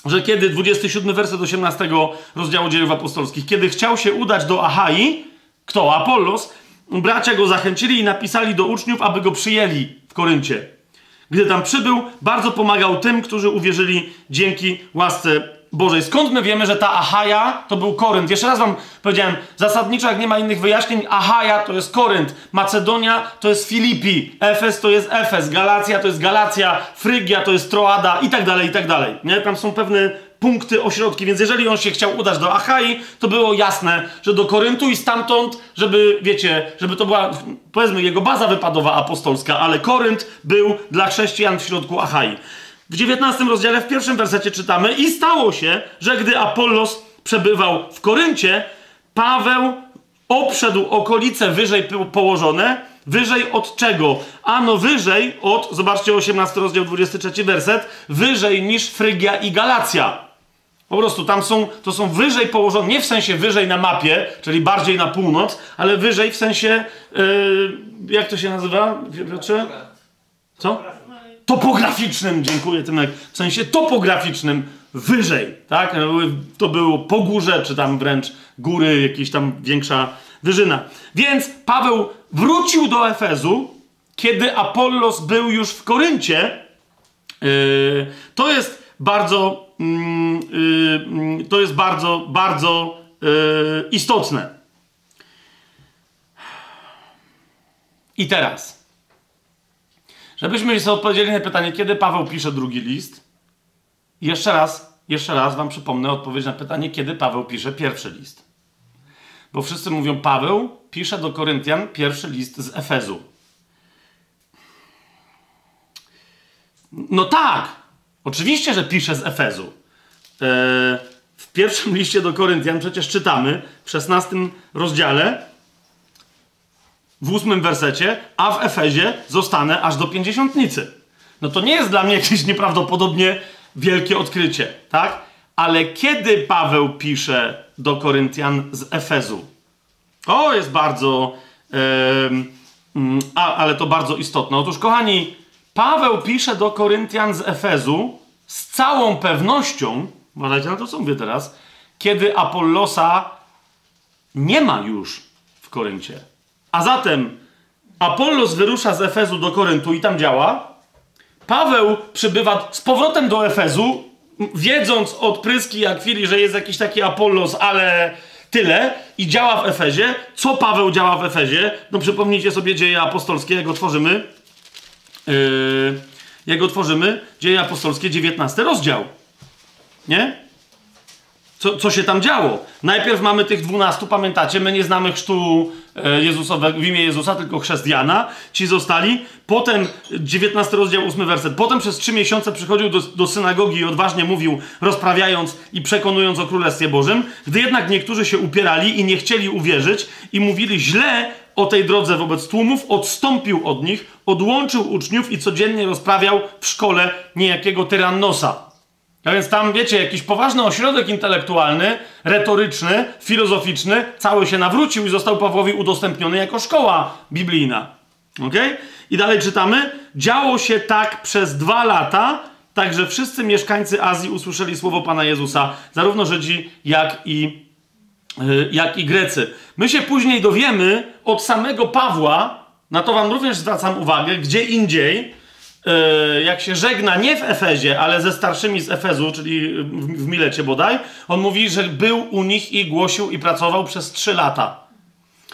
Speaker 1: że kiedy 27 werset 18 rozdziału dziejów apostolskich, kiedy chciał się udać do Achai, kto? Apollos, bracia go zachęcili i napisali do uczniów, aby go przyjęli w Koryncie. Gdy tam przybył, bardzo pomagał tym, którzy uwierzyli dzięki łasce Bożej. Skąd my wiemy, że ta Achaja to był Korynt? Jeszcze raz wam powiedziałem, zasadniczo jak nie ma innych wyjaśnień, Achaja to jest Korynt, Macedonia to jest Filipi, Efes to jest Efes, Galacja to jest Galacja, Frygia to jest Troada i tak dalej, i tak dalej. Nie? Tam są pewne punkty, ośrodki, więc jeżeli on się chciał udać do Achai, to było jasne, że do Koryntu i stamtąd, żeby, wiecie, żeby to była, powiedzmy, jego baza wypadowa apostolska, ale Korynt był dla chrześcijan w środku Achai. W 19 rozdziale, w pierwszym wersecie czytamy i stało się, że gdy Apollos przebywał w Koryncie, Paweł obszedł okolice wyżej położone, wyżej od czego? Ano wyżej od, zobaczcie 18 rozdział 23 werset, wyżej niż Frygia i Galacja. Po prostu tam są, to są wyżej położone, nie w sensie wyżej na mapie, czyli bardziej na północ, ale wyżej w sensie, yy, jak to się nazywa, Piotrze? Co? Topograficznym, dziękuję Tymek, w sensie topograficznym wyżej, tak? To było po górze, czy tam wręcz góry, jakaś tam większa wyżyna. Więc Paweł wrócił do Efezu, kiedy Apollos był już w Koryncie. Yy, to jest bardzo Mm, y, to jest bardzo, bardzo y, istotne. I teraz, żebyśmy sobie odpowiedzieli na pytanie, kiedy Paweł pisze drugi list, jeszcze raz, jeszcze raz wam przypomnę odpowiedź na pytanie, kiedy Paweł pisze pierwszy list. Bo wszyscy mówią, Paweł pisze do Koryntian pierwszy list z Efezu. No tak, Oczywiście, że pisze z Efezu. E, w pierwszym liście do Koryntian przecież czytamy w 16 rozdziale, w ósmym wersecie, a w Efezie zostanę aż do pięćdziesiątnicy. No to nie jest dla mnie jakieś nieprawdopodobnie wielkie odkrycie, tak? Ale kiedy Paweł pisze do Koryntian z Efezu? O, jest bardzo. Yy, a, ale to bardzo istotne. Otóż, kochani, Paweł pisze do Koryntian z Efezu z całą pewnością, uważajcie na to, co mówię teraz, kiedy Apollosa nie ma już w Koryncie. A zatem Apollos wyrusza z Efezu do Koryntu i tam działa. Paweł przybywa z powrotem do Efezu, wiedząc od Pryski i Akwili, że jest jakiś taki Apollos, ale tyle i działa w Efezie. Co Paweł działa w Efezie? No przypomnijcie sobie dzieje apostolskie, jak go tworzymy. Yy, jak otworzymy, Dzieje Apostolskie, 19 rozdział. Nie? co, co się tam działo. Najpierw mamy tych dwunastu, pamiętacie, my nie znamy chrztu e, Jezusowego w imię Jezusa, tylko chrzest Jana. Ci zostali. Potem, 19 rozdział, 8 werset. Potem przez trzy miesiące przychodził do, do synagogi i odważnie mówił, rozprawiając i przekonując o Królestwie Bożym. Gdy jednak niektórzy się upierali i nie chcieli uwierzyć i mówili źle o tej drodze wobec tłumów, odstąpił od nich, odłączył uczniów i codziennie rozprawiał w szkole niejakiego tyrannosa. A więc tam, wiecie, jakiś poważny ośrodek intelektualny, retoryczny, filozoficzny, cały się nawrócił i został Pawłowi udostępniony jako szkoła biblijna. Ok? I dalej czytamy. Działo się tak przez dwa lata, tak że wszyscy mieszkańcy Azji usłyszeli słowo Pana Jezusa, zarówno Żydzi, jak i, yy, jak i Grecy. My się później dowiemy od samego Pawła, na to wam również zwracam uwagę, gdzie indziej, E, jak się żegna nie w Efezie, ale ze starszymi z Efezu, czyli w Milecie bodaj, on mówi, że był u nich i głosił i pracował przez trzy lata.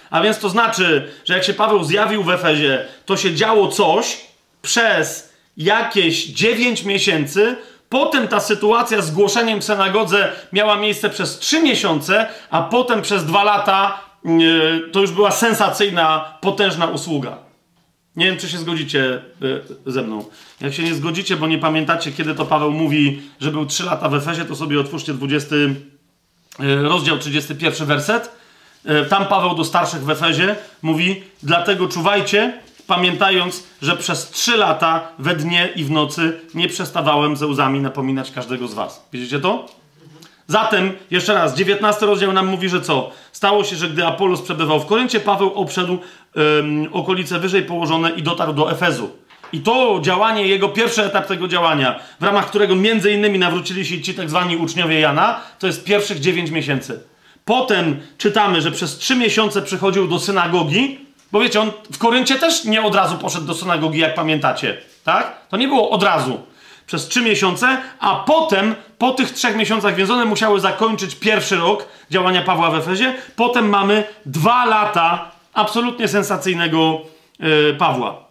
Speaker 1: A więc to znaczy, że jak się Paweł zjawił w Efezie, to się działo coś przez jakieś dziewięć miesięcy, Potem ta sytuacja z głoszeniem w synagodze miała miejsce przez trzy miesiące, a potem przez dwa lata yy, to już była sensacyjna, potężna usługa. Nie wiem, czy się zgodzicie e, ze mną. Jak się nie zgodzicie, bo nie pamiętacie, kiedy to Paweł mówi, że był 3 lata w Efezie, to sobie otwórzcie 20 e, rozdział 31 werset. E, tam Paweł do starszych w Efezie mówi: Dlatego czuwajcie, pamiętając, że przez 3 lata we dnie i w nocy nie przestawałem ze łzami napominać każdego z was. Widzicie to? Zatem, jeszcze raz, 19 rozdział nam mówi, że co? Stało się, że gdy Apollos przebywał w Koryncie, Paweł obszedł um, okolice wyżej położone i dotarł do Efezu. I to działanie, jego pierwszy etap tego działania, w ramach którego między innymi nawrócili się ci tak zwani uczniowie Jana, to jest pierwszych 9 miesięcy. Potem czytamy, że przez 3 miesiące przychodził do synagogi, bo wiecie, on w Koryncie też nie od razu poszedł do synagogi, jak pamiętacie, tak? To nie było od razu przez trzy miesiące, a potem, po tych trzech miesiącach, więc one musiały zakończyć pierwszy rok działania Pawła w Efezie. Potem mamy dwa lata absolutnie sensacyjnego yy, Pawła.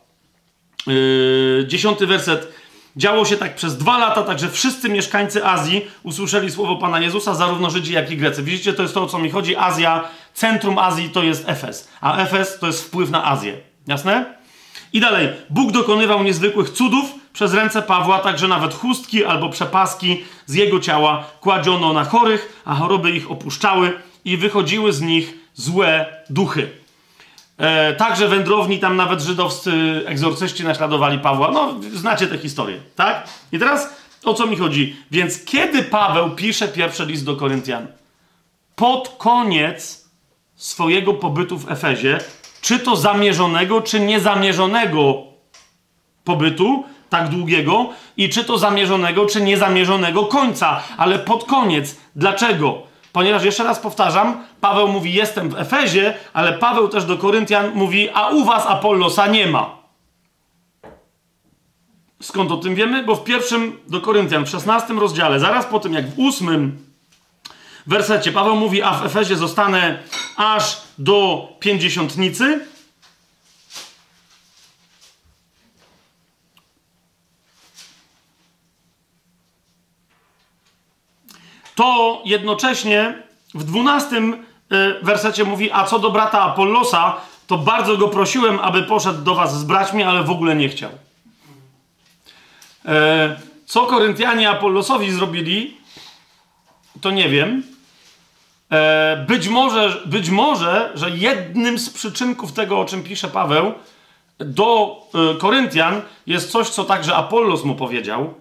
Speaker 1: Yy, dziesiąty werset. Działo się tak przez dwa lata, tak że wszyscy mieszkańcy Azji usłyszeli słowo Pana Jezusa, zarówno Żydzi, jak i Grecy. Widzicie, to jest to, o co mi chodzi. Azja, centrum Azji to jest Efes, a Efes to jest wpływ na Azję. Jasne? I dalej. Bóg dokonywał niezwykłych cudów, przez ręce Pawła także nawet chustki albo przepaski z jego ciała kładziono na chorych, a choroby ich opuszczały i wychodziły z nich złe duchy. E, także wędrowni, tam nawet żydowscy egzorcyści naśladowali Pawła. No, znacie tę historię, tak? I teraz o co mi chodzi? Więc kiedy Paweł pisze pierwszy list do Koryntian? Pod koniec swojego pobytu w Efezie, czy to zamierzonego, czy niezamierzonego pobytu, tak długiego i czy to zamierzonego, czy niezamierzonego końca, ale pod koniec. Dlaczego? Ponieważ jeszcze raz powtarzam, Paweł mówi: Jestem w Efezie, ale Paweł też do Koryntian mówi: A u was Apollosa nie ma. Skąd o tym wiemy? Bo w pierwszym do Koryntian, w 16 rozdziale, zaraz po tym jak w ósmym wersecie Paweł mówi: A w Efezie zostanę aż do pięćdziesiątnicy to jednocześnie w dwunastym e, wersecie mówi, a co do brata Apollosa, to bardzo go prosiłem, aby poszedł do was z braćmi, ale w ogóle nie chciał. E, co Koryntianie Apollosowi zrobili, to nie wiem. E, być może, być może, że jednym z przyczynków tego, o czym pisze Paweł, do Koryntian jest coś, co także Apollos mu powiedział.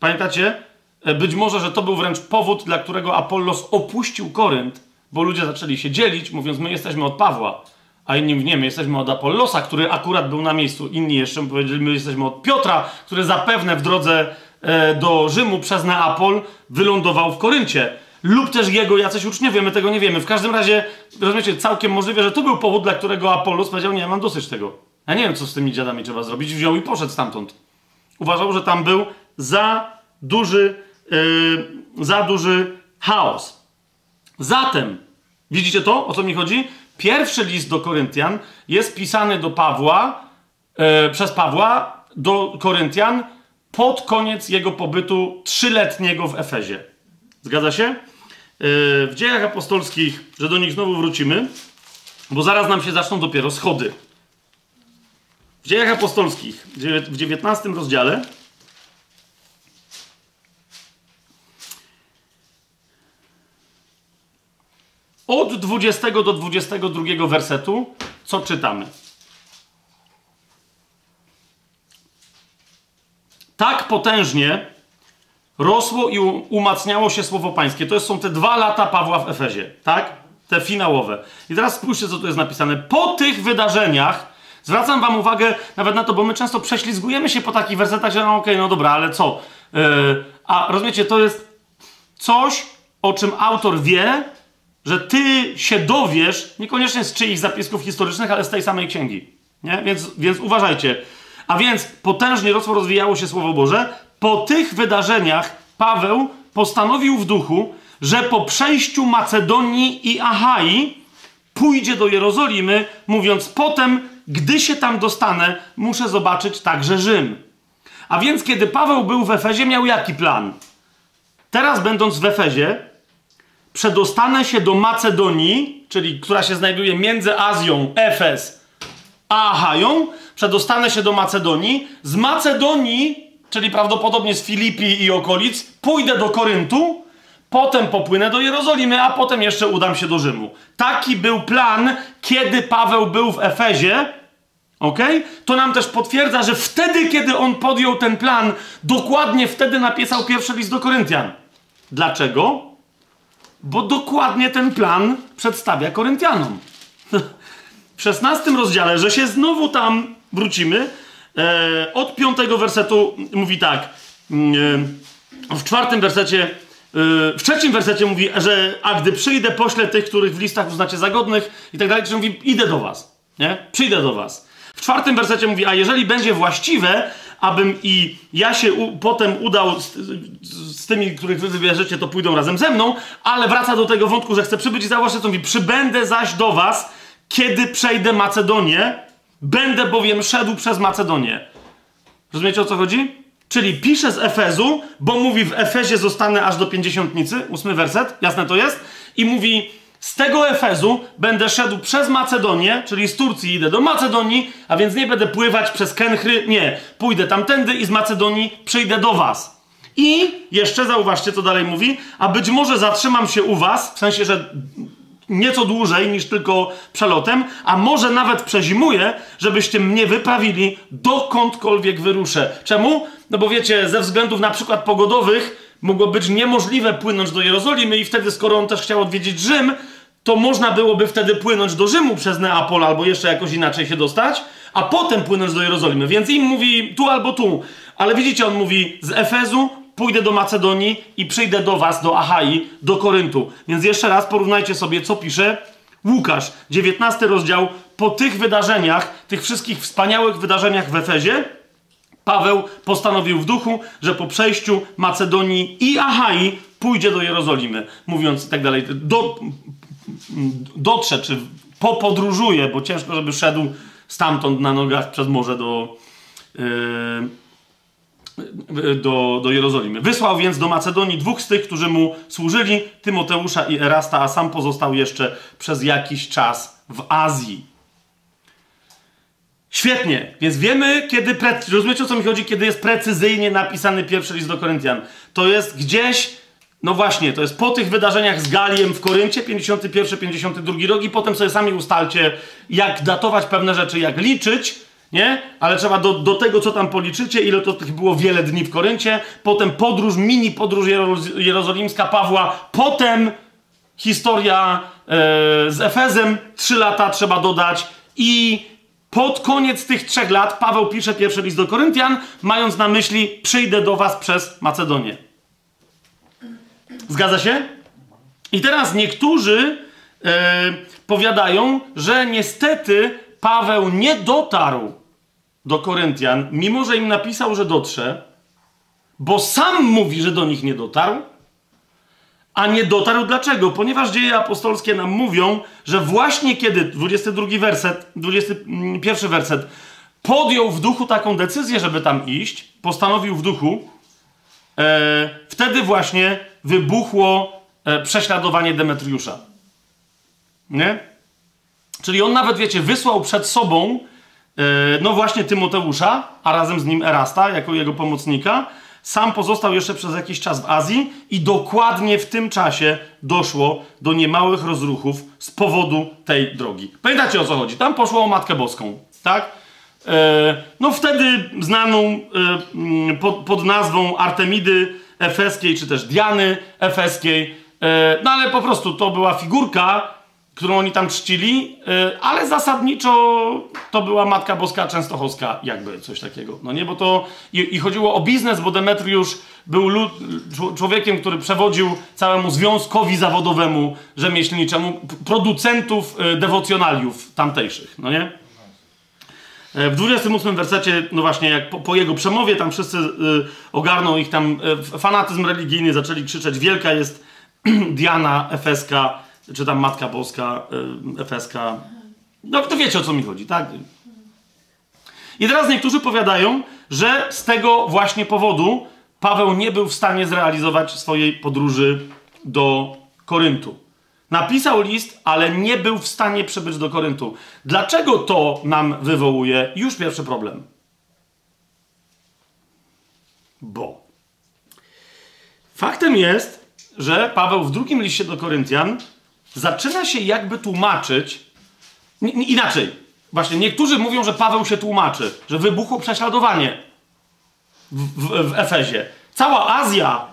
Speaker 1: Pamiętacie? E, być może, że to był wręcz powód, dla którego Apollos opuścił Korynt, bo ludzie zaczęli się dzielić, mówiąc, my jesteśmy od Pawła, a inni nie, my jesteśmy od Apollosa, który akurat był na miejscu. Inni jeszcze powiedzieli, my jesteśmy od Piotra, który zapewne w drodze e, do Rzymu przez Neapol wylądował w Koryncie. Lub też jego jacyś uczniowie, my tego nie wiemy. W każdym razie, rozumiecie, całkiem możliwe, że to był powód, dla którego Apollos powiedział, nie, mam dosyć tego. Ja nie wiem, co z tymi dziadami trzeba zrobić. Wziął i poszedł stamtąd. Uważał, że tam był za duży yy, za duży chaos. Zatem, widzicie to, o co mi chodzi? Pierwszy list do Koryntian jest pisany do Pawła, yy, przez Pawła do Koryntian pod koniec jego pobytu trzyletniego w Efezie. Zgadza się? w dziejach apostolskich, że do nich znowu wrócimy, bo zaraz nam się zaczną dopiero schody. W dziejach apostolskich, w 19 rozdziale, od 20 do 22 wersetu, co czytamy? Tak potężnie rosło i umacniało się słowo pańskie. To są te dwa lata Pawła w Efezie, tak? Te finałowe. I teraz spójrzcie, co tu jest napisane. Po tych wydarzeniach, zwracam wam uwagę nawet na to, bo my często prześlizgujemy się po takich wersetach, że no okej, okay, no dobra, ale co? Yy, a rozumiecie, to jest coś, o czym autor wie, że ty się dowiesz, niekoniecznie z czyichś zapisków historycznych, ale z tej samej księgi. Nie? Więc, więc uważajcie. A więc potężnie rosło, rozwijało się Słowo Boże. Po tych wydarzeniach Paweł postanowił w duchu, że po przejściu Macedonii i Achai pójdzie do Jerozolimy, mówiąc potem, gdy się tam dostanę, muszę zobaczyć także Rzym. A więc kiedy Paweł był w Efezie, miał jaki plan? Teraz będąc w Efezie, przedostanę się do Macedonii, czyli która się znajduje między Azją, Efes, a Achają, przedostanę się do Macedonii. Z Macedonii, czyli prawdopodobnie z Filipii i okolic, pójdę do Koryntu, potem popłynę do Jerozolimy, a potem jeszcze udam się do Rzymu. Taki był plan, kiedy Paweł był w Efezie. Ok? To nam też potwierdza, że wtedy, kiedy on podjął ten plan, dokładnie wtedy napisał pierwszy list do Koryntian. Dlaczego? Bo dokładnie ten plan przedstawia Koryntianom. w 16 rozdziale, że się znowu tam wrócimy, e, od piątego wersetu mówi tak. Mm, e, w czwartym wersecie, e, w trzecim wersecie mówi, że a gdy przyjdę, poślę tych, których w listach uznacie za godnych i tak dalej, czyli mówi, idę do was, nie? Przyjdę do was. W czwartym wersecie mówi, a jeżeli będzie właściwe, abym i ja się u, potem udał z, z, tymi, których wy wybierzecie, to pójdą razem ze mną, ale wraca do tego wątku, że chce przybyć i zauważcie, co mówi, przybędę zaś do was, kiedy przejdę Macedonię, będę bowiem szedł przez Macedonię. Rozumiecie o co chodzi? Czyli pisze z Efezu, bo mówi w Efezie zostanę aż do pięćdziesiątnicy, ósmy werset, jasne to jest, i mówi z tego Efezu będę szedł przez Macedonię, czyli z Turcji idę do Macedonii, a więc nie będę pływać przez Kenchry, nie, pójdę tamtędy i z Macedonii przyjdę do was. I jeszcze zauważcie, co dalej mówi, a być może zatrzymam się u was, w sensie, że nieco dłużej niż tylko przelotem, a może nawet przezimuję, żebyście mnie wyprawili dokądkolwiek wyruszę. Czemu? No bo wiecie, ze względów na przykład pogodowych mogło być niemożliwe płynąć do Jerozolimy i wtedy, skoro on też chciał odwiedzić Rzym, to można byłoby wtedy płynąć do Rzymu przez Neapol albo jeszcze jakoś inaczej się dostać, a potem płynąć do Jerozolimy. Więc im mówi tu albo tu. Ale widzicie, on mówi z Efezu pójdę do Macedonii i przyjdę do was, do Achai, do Koryntu. Więc jeszcze raz porównajcie sobie, co pisze Łukasz, 19 rozdział. Po tych wydarzeniach, tych wszystkich wspaniałych wydarzeniach w Efezie, Paweł postanowił w duchu, że po przejściu Macedonii i Achai pójdzie do Jerozolimy, mówiąc i tak dalej. Do, dotrze, czy popodróżuje, bo ciężko, żeby szedł stamtąd na nogach przez morze do, yy, do, do Jerozolimy. Wysłał więc do Macedonii dwóch z tych, którzy mu służyli, Tymoteusza i Erasta, a sam pozostał jeszcze przez jakiś czas w Azji. Świetnie, więc wiemy, kiedy. Pre... Rozumiecie o co mi chodzi, kiedy jest precyzyjnie napisany pierwszy list do Koryntian. To jest gdzieś, no właśnie, to jest po tych wydarzeniach z Galiem w Koryncie, 51-52 rok, i potem sobie sami ustalcie, jak datować pewne rzeczy, jak liczyć nie? Ale trzeba do, do tego, co tam policzycie, ile to tych było wiele dni w Koryncie, potem podróż, mini podróż jerozolimska Pawła, potem historia e, z Efezem, trzy lata trzeba dodać i pod koniec tych trzech lat Paweł pisze pierwszy list do Koryntian, mając na myśli przyjdę do was przez Macedonię. Zgadza się? I teraz niektórzy e, powiadają, że niestety Paweł nie dotarł do Koryntian, mimo że im napisał, że dotrze, bo sam mówi, że do nich nie dotarł, a nie dotarł dlaczego? Ponieważ dzieje apostolskie nam mówią, że właśnie kiedy, 22 werset, 21 werset, podjął w duchu taką decyzję, żeby tam iść, postanowił w duchu, e, wtedy właśnie wybuchło e, prześladowanie Demetriusza. Nie? Czyli on nawet, wiecie, wysłał przed sobą e, no właśnie Tymoteusza, a razem z nim Erasta jako jego pomocnika. Sam pozostał jeszcze przez jakiś czas w Azji i dokładnie w tym czasie doszło do niemałych rozruchów z powodu tej drogi. Pamiętacie o co chodzi? Tam poszło o Matkę Boską, tak? E, no wtedy znaną e, mm, pod, pod nazwą Artemidy Efeskiej, czy też Diany Efeskiej. E, no ale po prostu to była figurka, którą oni tam czcili, y, ale zasadniczo to była Matka Boska Częstochowska, jakby coś takiego. No nie, bo to i, i chodziło o biznes, bo Demetriusz był lud, człowiekiem, który przewodził całemu związkowi zawodowemu, rzemieślniczemu, producentów y, dewocjonaliów tamtejszych, no nie? E, w 28 wersecie, no właśnie, jak po, po jego przemowie, tam wszyscy y, ogarną ich tam y, fanatyzm religijny, zaczęli krzyczeć: Wielka jest Diana Efeska, czy tam Matka Boska, y, Efeska. No to wiecie o co mi chodzi, tak? I teraz niektórzy powiadają, że z tego właśnie powodu Paweł nie był w stanie zrealizować swojej podróży do Koryntu. Napisał list, ale nie był w stanie przybyć do Koryntu. Dlaczego to nam wywołuje już pierwszy problem? Bo faktem jest, że Paweł w drugim liście do Koryntian zaczyna się jakby tłumaczyć. inaczej. Właśnie niektórzy mówią, że Paweł się tłumaczy, że wybuchło prześladowanie w, w, w Efezie. Cała Azja,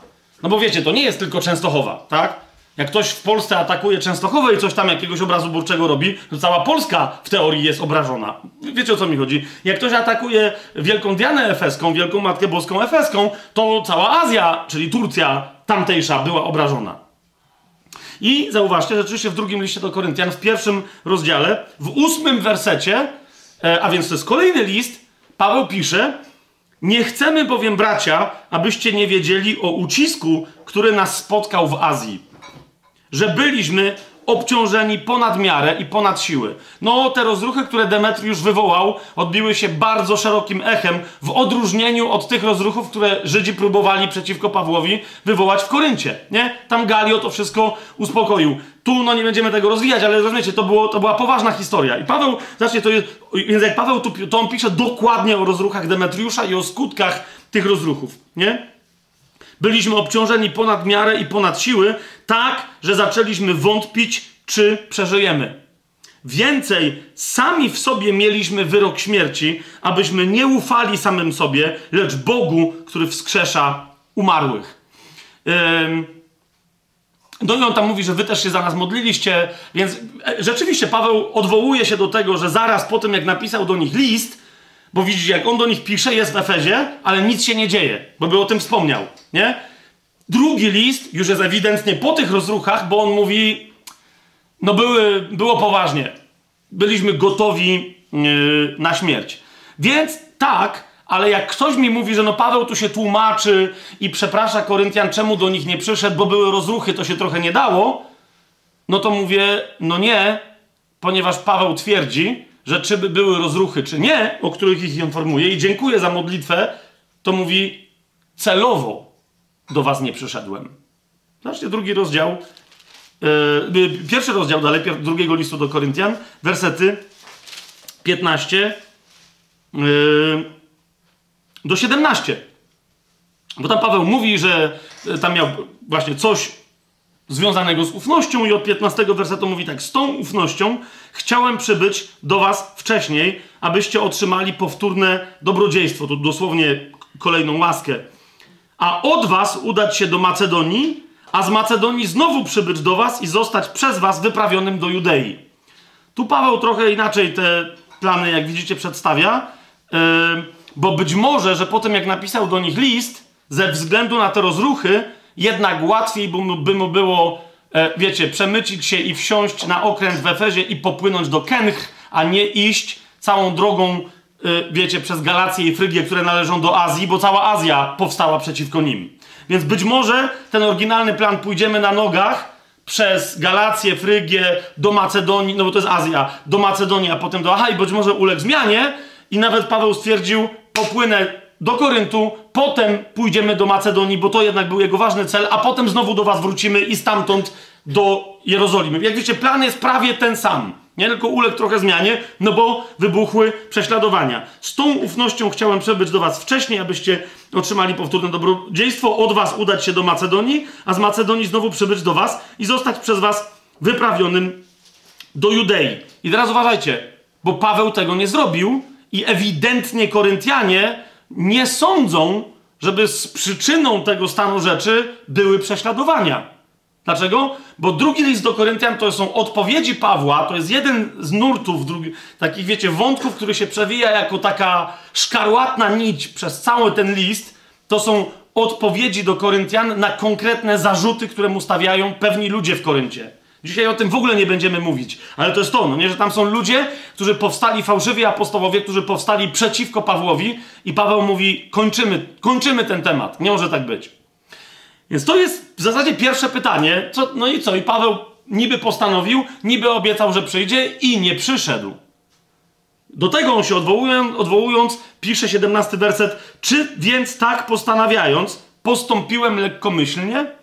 Speaker 1: no bo wiecie, to nie jest tylko Częstochowa, tak? Jak ktoś w Polsce atakuje Częstochowę i coś tam jakiegoś obrazu burczego robi, to cała Polska w teorii jest obrażona. Wiecie o co mi chodzi? Jak ktoś atakuje Wielką Dianę Efeską, Wielką Matkę Boską Efeską, to cała Azja, czyli Turcja tamtejsza była obrażona. I zauważcie, rzeczywiście w drugim liście do Koryntian, w pierwszym rozdziale, w ósmym wersecie, e, a więc to jest kolejny list, Paweł pisze: Nie chcemy bowiem, bracia, abyście nie wiedzieli o ucisku, który nas spotkał w Azji. Że byliśmy obciążeni ponad miarę i ponad siły. No, te rozruchy, które Demetriusz wywołał, odbiły się bardzo szerokim echem, w odróżnieniu od tych rozruchów, które Żydzi próbowali przeciwko Pawłowi wywołać w Koryncie. Nie? Tam Galio to wszystko uspokoił. Tu, no nie będziemy tego rozwijać, ale rozumiecie, to, było, to była poważna historia. I Paweł, znacznie to jest, więc jak Paweł tu, to on pisze dokładnie o rozruchach Demetriusza i o skutkach tych rozruchów. Nie? Byliśmy obciążeni ponad miarę i ponad siły, tak, że zaczęliśmy wątpić, czy przeżyjemy. Więcej, sami w sobie mieliśmy wyrok śmierci, abyśmy nie ufali samym sobie, lecz Bogu, który wskrzesza umarłych. no i on tam mówi, że wy też się za nas modliliście, więc e, rzeczywiście Paweł odwołuje się do tego, że zaraz po tym, jak napisał do nich list, bo widzicie, jak on do nich pisze, jest w Efezie, ale nic się nie dzieje, bo by o tym wspomniał, nie? Drugi list już jest ewidentnie po tych rozruchach, bo on mówi, no były, było poważnie. Byliśmy gotowi yy, na śmierć. Więc tak, ale jak ktoś mi mówi, że no Paweł tu się tłumaczy i przeprasza Koryntian, czemu do nich nie przyszedł, bo były rozruchy, to się trochę nie dało, no to mówię, no nie, ponieważ Paweł twierdzi, że czy by były rozruchy, czy nie, o których ich informuje i dziękuję za modlitwę, to mówi celowo do was nie przyszedłem. Zobaczcie, drugi rozdział, yy, pierwszy rozdział dalej, drugiego listu do Koryntian, wersety 15 yy, do 17. Bo tam Paweł mówi, że tam miał właśnie coś związanego z ufnością i od 15 wersetu mówi tak, z tą ufnością chciałem przybyć do was wcześniej, abyście otrzymali powtórne dobrodziejstwo, to dosłownie kolejną łaskę, a od was udać się do Macedonii, a z Macedonii znowu przybyć do was i zostać przez was wyprawionym do Judei. Tu Paweł trochę inaczej te plany, jak widzicie, przedstawia, yy, bo być może, że po tym jak napisał do nich list, ze względu na te rozruchy, jednak łatwiej by mu, by mu było, e, wiecie, przemycić się i wsiąść na okręt w Efezie i popłynąć do Kench, a nie iść całą drogą, e, wiecie, przez Galację i Frygię, które należą do Azji, bo cała Azja powstała przeciwko nim. Więc być może ten oryginalny plan pójdziemy na nogach przez Galację, Frygię, do Macedonii, no bo to jest Azja, do Macedonii, a potem do aha i być może uległ zmianie i nawet Paweł stwierdził, popłynę do Koryntu, potem pójdziemy do Macedonii, bo to jednak był jego ważny cel, a potem znowu do was wrócimy i stamtąd do Jerozolimy. Jak wiecie, plan jest prawie ten sam. Nie tylko uległ trochę zmianie, no bo wybuchły prześladowania. Z tą ufnością chciałem przebyć do was wcześniej, abyście otrzymali powtórne dobrodziejstwo, od was udać się do Macedonii, a z Macedonii znowu przybyć do was i zostać przez was wyprawionym do Judei. I teraz uważajcie, bo Paweł tego nie zrobił i ewidentnie Koryntianie nie sądzą, żeby z przyczyną tego stanu rzeczy były prześladowania. Dlaczego? Bo drugi list do Koryntian to są odpowiedzi Pawła, to jest jeden z nurtów, drugi, takich wiecie, wątków, który się przewija jako taka szkarłatna nić przez cały ten list. To są odpowiedzi do Koryntian na konkretne zarzuty, które mu stawiają pewni ludzie w Koryncie. Dzisiaj o tym w ogóle nie będziemy mówić, ale to jest to, no nie, że tam są ludzie, którzy powstali, fałszywi apostołowie, którzy powstali przeciwko Pawłowi i Paweł mówi, kończymy, kończymy ten temat, nie może tak być. Więc to jest w zasadzie pierwsze pytanie, co, no i co, i Paweł niby postanowił, niby obiecał, że przyjdzie i nie przyszedł. Do tego on się odwołując, odwołując pisze 17 werset, czy więc tak postanawiając, postąpiłem lekkomyślnie?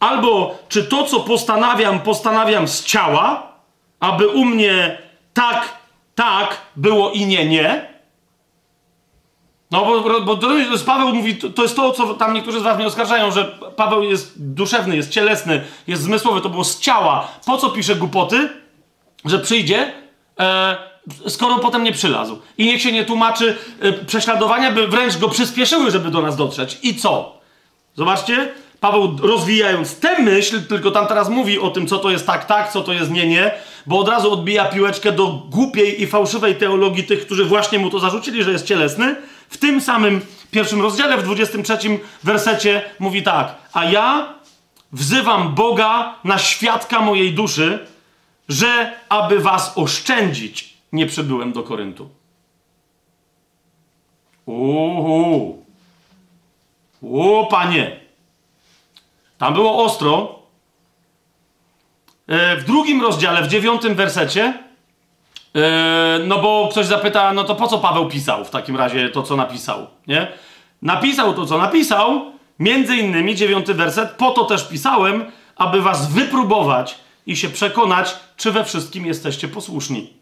Speaker 1: Albo czy to, co postanawiam, postanawiam z ciała, aby u mnie tak, tak było i nie, nie? No bo, bo Paweł mówi, to jest to, co tam niektórzy z was mnie oskarżają, że Paweł jest duszewny, jest cielesny, jest zmysłowy, to było z ciała. Po co pisze głupoty? Że przyjdzie, e, skoro potem nie przylazł. I niech się nie tłumaczy, e, prześladowania by wręcz go przyspieszyły, żeby do nas dotrzeć. I co? Zobaczcie, Paweł rozwijając tę myśl, tylko tam teraz mówi o tym, co to jest tak, tak, co to jest nie, nie, bo od razu odbija piłeczkę do głupiej i fałszywej teologii tych, którzy właśnie mu to zarzucili, że jest cielesny. W tym samym pierwszym rozdziale, w 23 wersecie mówi tak, a ja wzywam Boga na świadka mojej duszy, że aby was oszczędzić, nie przybyłem do Koryntu. Uhu. O, panie. Tam było ostro. E, w drugim rozdziale, w dziewiątym wersecie, e, no bo ktoś zapyta, no to po co Paweł pisał w takim razie to, co napisał, nie? Napisał to, co napisał, między innymi dziewiąty werset, po to też pisałem, aby was wypróbować i się przekonać, czy we wszystkim jesteście posłuszni.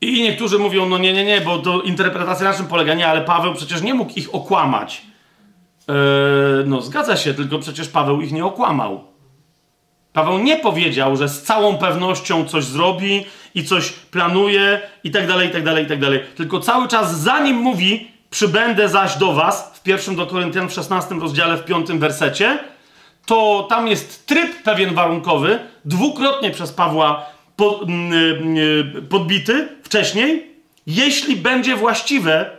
Speaker 1: I niektórzy mówią, no nie, nie, nie, bo to interpretacja na czym polega? Nie, ale Paweł przecież nie mógł ich okłamać. Yy, no, zgadza się, tylko przecież Paweł ich nie okłamał. Paweł nie powiedział, że z całą pewnością coś zrobi i coś planuje i tak dalej, i tak dalej, i tak dalej. Tylko cały czas zanim mówi, przybędę zaś do was, w pierwszym do Koryntian w 16 rozdziale, w piątym wersecie, to tam jest tryb pewien warunkowy, dwukrotnie przez Pawła po, yy, podbity wcześniej, jeśli będzie właściwe,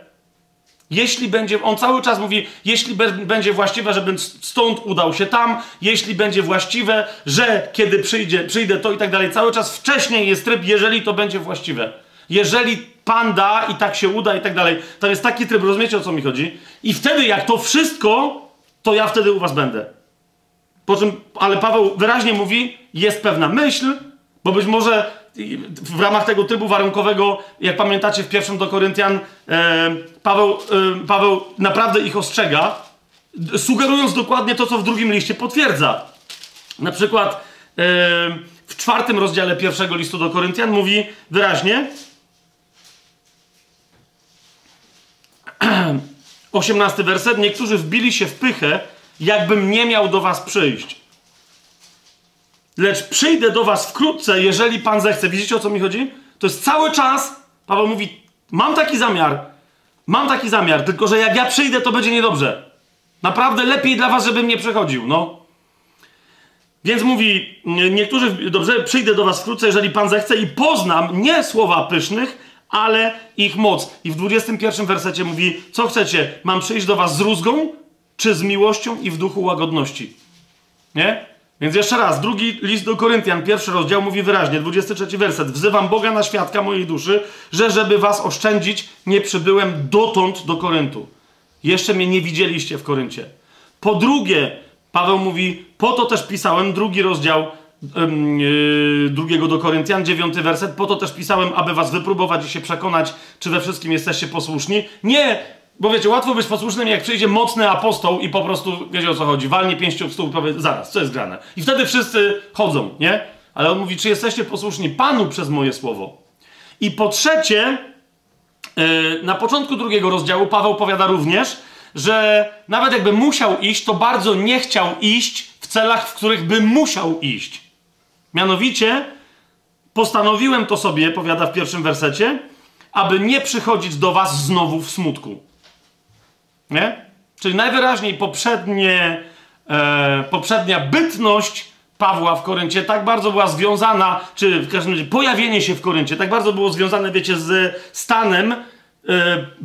Speaker 1: jeśli będzie, on cały czas mówi, jeśli będzie właściwe, żebym stąd udał się tam, jeśli będzie właściwe, że kiedy przyjdzie, przyjdę to i tak dalej. Cały czas wcześniej jest tryb, jeżeli to będzie właściwe. Jeżeli Pan da i tak się uda i tak dalej. To jest taki tryb, rozumiecie o co mi chodzi? I wtedy, jak to wszystko, to ja wtedy u was będę. Po czym, ale Paweł wyraźnie mówi, jest pewna myśl, bo być może w ramach tego trybu warunkowego, jak pamiętacie w pierwszym do Koryntian, e, Paweł, e, Paweł naprawdę ich ostrzega, sugerując dokładnie to, co w drugim liście potwierdza. Na przykład e, w czwartym rozdziale pierwszego listu do Koryntian mówi wyraźnie, osiemnasty werset, niektórzy wbili się w pychę, jakbym nie miał do was przyjść. Lecz przyjdę do was wkrótce, jeżeli Pan zechce. Widzicie, o co mi chodzi? To jest cały czas, Paweł mówi, mam taki zamiar, mam taki zamiar, tylko że jak ja przyjdę, to będzie niedobrze. Naprawdę lepiej dla was, żebym nie przechodził, no. Więc mówi, niektórzy, dobrze, przyjdę do was wkrótce, jeżeli Pan zechce i poznam nie słowa pysznych, ale ich moc. I w 21 wersecie mówi, co chcecie, mam przyjść do was z rózgą, czy z miłością i w duchu łagodności? Nie? Więc jeszcze raz, drugi list do Koryntian, pierwszy rozdział mówi wyraźnie, 23 werset. Wzywam Boga na świadka mojej duszy, że żeby was oszczędzić, nie przybyłem dotąd do Koryntu. Jeszcze mnie nie widzieliście w Koryncie. Po drugie, Paweł mówi, po to też pisałem, drugi rozdział yy, drugiego do Koryntian, dziewiąty werset, po to też pisałem, aby was wypróbować i się przekonać, czy we wszystkim jesteście posłuszni. Nie Bo wiecie, łatwo być posłusznym, jak przyjdzie mocny apostoł i po prostu, wiecie o co chodzi, walnie pięścią w stół i powie, zaraz, co jest grane? I wtedy wszyscy chodzą, nie? Ale on mówi, czy jesteście posłuszni Panu przez moje słowo? I po trzecie, yy, na początku drugiego rozdziału Paweł powiada również, że nawet jakby musiał iść, to bardzo nie chciał iść w celach, w których by musiał iść. Mianowicie, postanowiłem to sobie, powiada w pierwszym wersecie, aby nie przychodzić do was znowu w smutku. Nie? Czyli najwyraźniej poprzednie, e, poprzednia bytność Pawła w Koryncie tak bardzo była związana, czy w każdym razie pojawienie się w Koryncie, tak bardzo było związane, wiecie, z stanem e,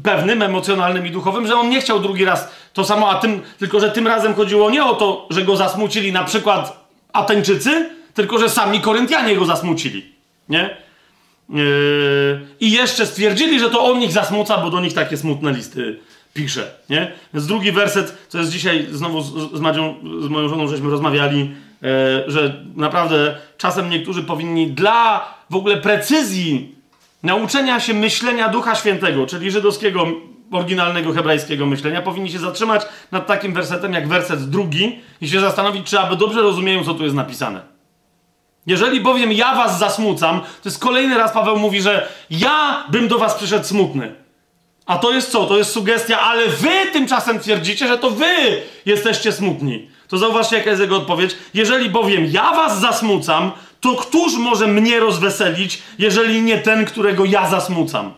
Speaker 1: pewnym, emocjonalnym i duchowym, że on nie chciał drugi raz to samo, a tym, tylko że tym razem chodziło nie o to, że go zasmucili na przykład Ateńczycy, tylko że sami Koryntianie go zasmucili. Nie? Yy, I jeszcze stwierdzili, że to on ich zasmuca, bo do nich takie smutne listy pisze, nie? Więc drugi werset, co jest dzisiaj znowu z, z, Madzią, z moją żoną, żeśmy rozmawiali, yy, że naprawdę czasem niektórzy powinni dla w ogóle precyzji nauczenia się myślenia Ducha Świętego, czyli żydowskiego, oryginalnego hebrajskiego myślenia, powinni się zatrzymać nad takim wersetem jak werset drugi i się zastanowić, czy aby dobrze rozumieją, co tu jest napisane. Jeżeli bowiem ja was zasmucam, to jest kolejny raz Paweł mówi, że ja bym do was przyszedł smutny. A to jest co? To jest sugestia, ale wy tymczasem twierdzicie, że to wy jesteście smutni. To zauważcie, jaka jest jego odpowiedź. Jeżeli bowiem ja was zasmucam, to któż może mnie rozweselić, jeżeli nie ten, którego ja zasmucam?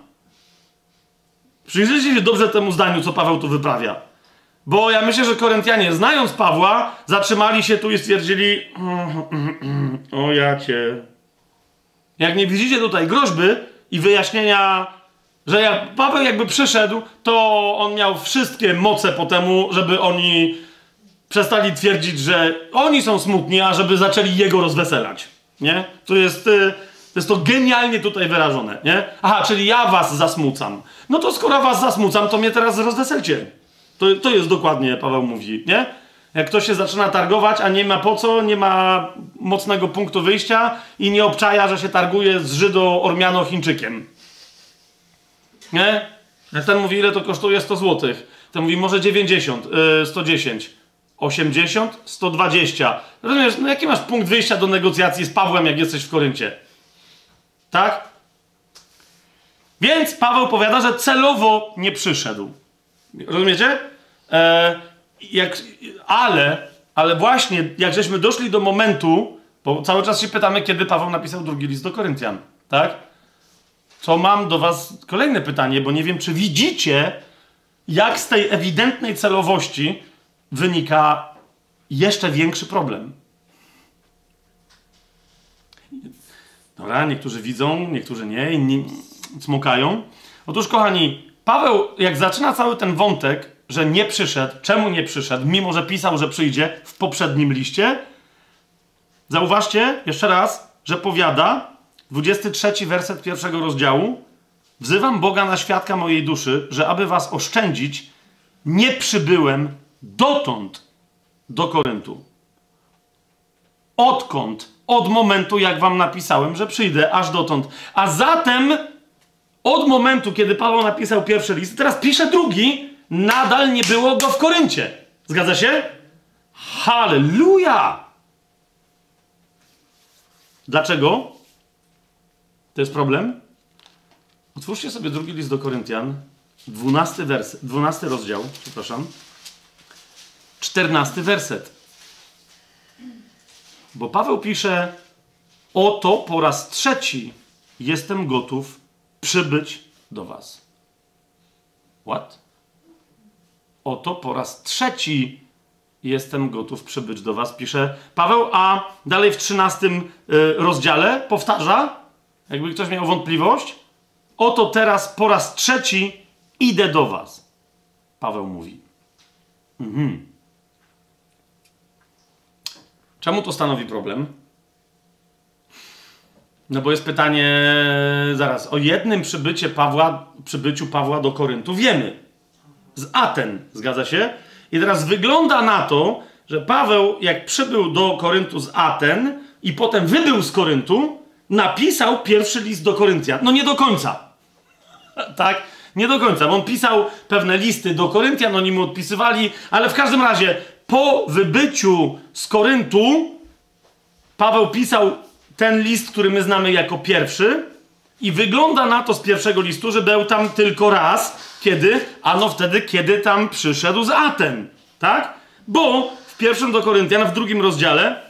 Speaker 1: Przyjrzyjcie się dobrze temu zdaniu, co Paweł tu wyprawia. Bo ja myślę, że Koryntianie, znając Pawła, zatrzymali się tu i stwierdzili: O ja cię. Jak nie widzicie tutaj groźby i wyjaśnienia, że jak Paweł jakby przyszedł, to on miał wszystkie moce po temu, żeby oni przestali twierdzić, że oni są smutni, a żeby zaczęli jego rozweselać. Nie? To jest, y, to jest to genialnie tutaj wyrażone. Nie? Aha, czyli ja was zasmucam. No to skoro was zasmucam, to mnie teraz rozweselcie. To, to jest dokładnie, Paweł mówi, nie? Jak ktoś się zaczyna targować, a nie ma po co, nie ma mocnego punktu wyjścia i nie obczaja, że się targuje z Żydo-Ormiano-Chińczykiem. Nie? Ten mówi, ile to kosztuje 100 zł. Ten mówi, może 90, yy, 110, 80, 120. Rozumiesz, no jaki masz punkt wyjścia do negocjacji z Pawłem, jak jesteś w Koryncie? Tak? Więc Paweł powiada, że celowo nie przyszedł. Rozumiecie? E, jak, ale, ale właśnie, jak żeśmy doszli do momentu, bo cały czas się pytamy, kiedy Paweł napisał drugi list do Koryntian, tak? To mam do was kolejne pytanie, bo nie wiem, czy widzicie, jak z tej ewidentnej celowości wynika jeszcze większy problem. Dobra, niektórzy widzą, niektórzy nie, inni smukają. Otóż, kochani, Paweł, jak zaczyna cały ten wątek, że nie przyszedł, czemu nie przyszedł, mimo że pisał, że przyjdzie w poprzednim liście, zauważcie jeszcze raz, że powiada, 23 werset pierwszego rozdziału, wzywam Boga na świadka mojej duszy, że aby was oszczędzić, nie przybyłem dotąd do Koryntu. Odkąd? Od momentu, jak wam napisałem, że przyjdę, aż dotąd. A zatem od momentu, kiedy Paweł napisał pierwszy list, teraz pisze drugi, nadal nie było go w Koryncie. Zgadza się? Halleluja! Dlaczego? To jest problem? Otwórzcie sobie drugi list do Koryntian, 12, wers, 12 rozdział, przepraszam, 14 werset. Bo Paweł pisze: Oto po raz trzeci jestem gotów przybyć do was. What? Oto po raz trzeci jestem gotów przybyć do was, pisze Paweł, a dalej w trzynastym y, rozdziale powtarza, jakby ktoś miał wątpliwość, oto teraz po raz trzeci idę do was. Paweł mówi. Mhm. Czemu to stanowi problem? No bo jest pytanie, zaraz, o jednym przybycie Pawła, przybyciu Pawła do Koryntu wiemy. Z Aten, zgadza się? I teraz wygląda na to, że Paweł, jak przybył do Koryntu z Aten i potem wybył z Koryntu, napisał pierwszy list do Koryntian. No nie do końca. tak? Nie do końca, bo on pisał pewne listy do Koryntian, oni mu odpisywali, ale w każdym razie po wybyciu z Koryntu Paweł pisał ten list, który my znamy jako pierwszy i wygląda na to z pierwszego listu, że był tam tylko raz. Kiedy? Ano wtedy, kiedy tam przyszedł z Aten. Tak? Bo w pierwszym do Koryntian, w drugim rozdziale,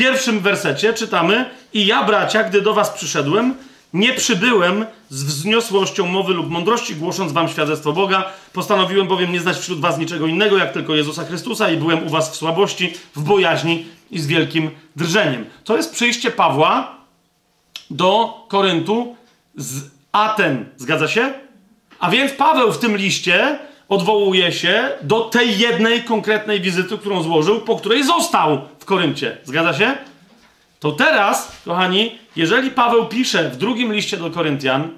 Speaker 1: pierwszym wersecie czytamy i ja, bracia, gdy do was przyszedłem, nie przybyłem z wzniosłością mowy lub mądrości, głosząc wam świadectwo Boga. Postanowiłem bowiem nie znać wśród was niczego innego, jak tylko Jezusa Chrystusa i byłem u was w słabości, w bojaźni i z wielkim drżeniem. To jest przyjście Pawła do Koryntu z Aten. Zgadza się? A więc Paweł w tym liście odwołuje się do tej jednej konkretnej wizyty, którą złożył, po której został Koryncie. Zgadza się? To teraz, kochani, jeżeli Paweł pisze w drugim liście do Koryntian,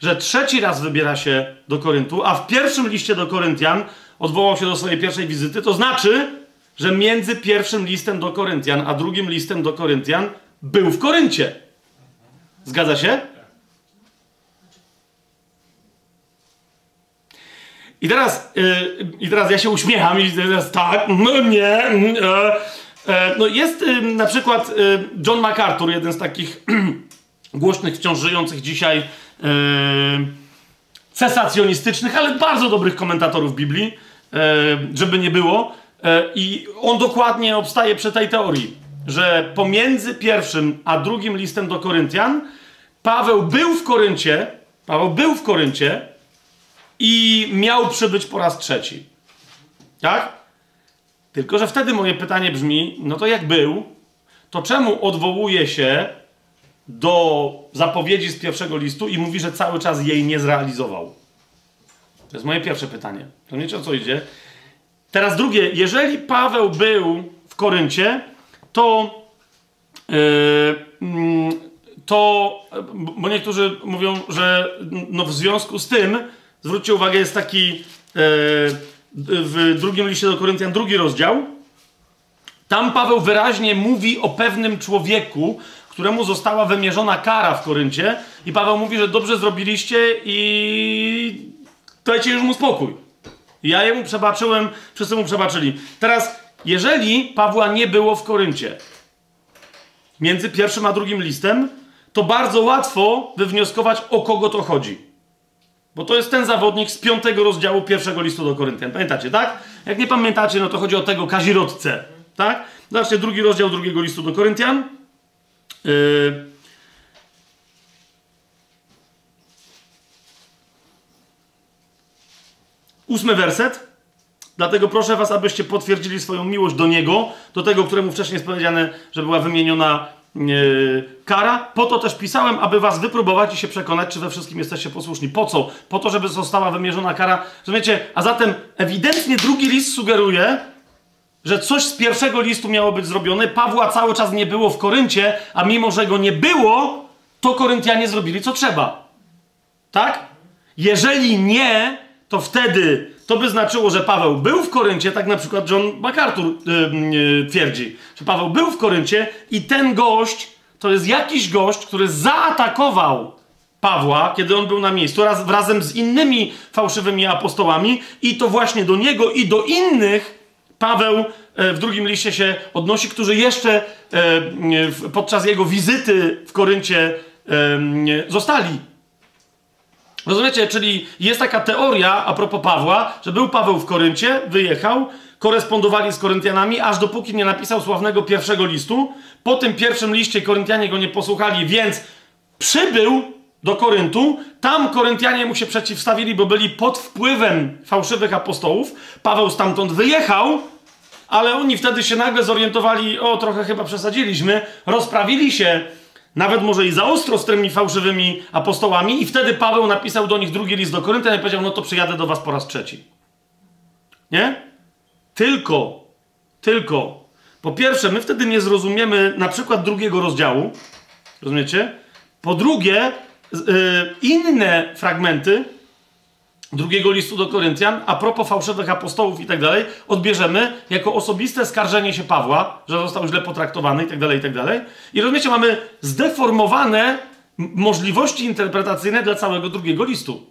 Speaker 1: że trzeci raz wybiera się do Koryntu, a w pierwszym liście do Koryntian odwołał się do swojej pierwszej wizyty, to znaczy, że między pierwszym listem do Koryntian a drugim listem do Koryntian był w Koryncie. Zgadza się? I teraz, yy, I teraz ja się uśmiecham i teraz tak, no nie. Yy, no jest na przykład John MacArthur, jeden z takich głośnych, wciąż żyjących dzisiaj cesacjonistycznych, ale bardzo dobrych komentatorów Biblii, żeby nie było. I on dokładnie obstaje przy tej teorii, że pomiędzy pierwszym a drugim listem do Koryntian Paweł był w Koryncie, Paweł był w Koryncie, i miał przybyć po raz trzeci. Tak? Tylko, że wtedy moje pytanie brzmi: no to jak był, to czemu odwołuje się do zapowiedzi z pierwszego listu i mówi, że cały czas jej nie zrealizował? To jest moje pierwsze pytanie. To wiecie o co idzie? Teraz drugie, jeżeli Paweł był w Koryncie, to, yy, to, bo niektórzy mówią, że no w związku z tym zwróćcie uwagę, jest taki e, w drugim liście do Koryntian, drugi rozdział. Tam Paweł wyraźnie mówi o pewnym człowieku, któremu została wymierzona kara w Koryncie. I Paweł mówi, że dobrze zrobiliście i dajcie już mu spokój. Ja jemu przebaczyłem, wszyscy mu przebaczyli. Teraz, jeżeli Pawła nie było w Koryncie, między pierwszym a drugim listem, to bardzo łatwo wywnioskować, o kogo to chodzi. Bo to jest ten zawodnik z piątego rozdziału pierwszego listu do Koryntian. Pamiętacie, tak? Jak nie pamiętacie, no to chodzi o tego kazirodce, tak? Zobaczcie, drugi rozdział drugiego listu do Koryntian. Yy... Ósmy werset. Dlatego proszę was, abyście potwierdzili swoją miłość do Niego, do tego, któremu wcześniej jest powiedziane, że była wymieniona kara. Po to też pisałem, aby was wypróbować i się przekonać, czy we wszystkim jesteście posłuszni. Po co? Po to, żeby została wymierzona kara. Rozumiecie? A zatem ewidentnie drugi list sugeruje, że coś z pierwszego listu miało być zrobione. Pawła cały czas nie było w Koryncie, a mimo, że go nie było, to Koryntianie zrobili co trzeba. Tak? Jeżeli nie, to wtedy to by znaczyło, że Paweł był w Koryncie, tak na przykład John MacArthur yy, yy, twierdzi, że Paweł był w Koryncie i ten gość to jest jakiś gość, który zaatakował Pawła, kiedy on był na miejscu, raz, razem z innymi fałszywymi apostołami, i to właśnie do niego i do innych Paweł e, w drugim liście się odnosi, którzy jeszcze podczas jego wizyty w Koryncie zostali Rozumiecie? Czyli jest taka teoria a propos Pawła, że był Paweł w Koryncie, wyjechał, korespondowali z Koryntianami, aż dopóki nie napisał sławnego pierwszego listu. Po tym pierwszym liście Koryntianie go nie posłuchali, więc przybył do Koryntu. Tam Koryntianie mu się przeciwstawili, bo byli pod wpływem fałszywych apostołów. Paweł stamtąd wyjechał, ale oni wtedy się nagle zorientowali, o trochę chyba przesadziliśmy, rozprawili się nawet może i za ostro z tymi fałszywymi apostołami, i wtedy Paweł napisał do nich drugi list do Koryntian i powiedział: No to przyjadę do was po raz trzeci. Nie? Tylko, tylko, po pierwsze, my wtedy nie zrozumiemy na przykład drugiego rozdziału, rozumiecie? Po drugie, yy, inne fragmenty drugiego listu do Koryntian, a propos fałszywych apostołów i tak dalej, odbierzemy jako osobiste skarżenie się Pawła, że został źle potraktowany i tak dalej, i tak dalej. I rozumiecie, mamy zdeformowane możliwości interpretacyjne dla całego drugiego listu.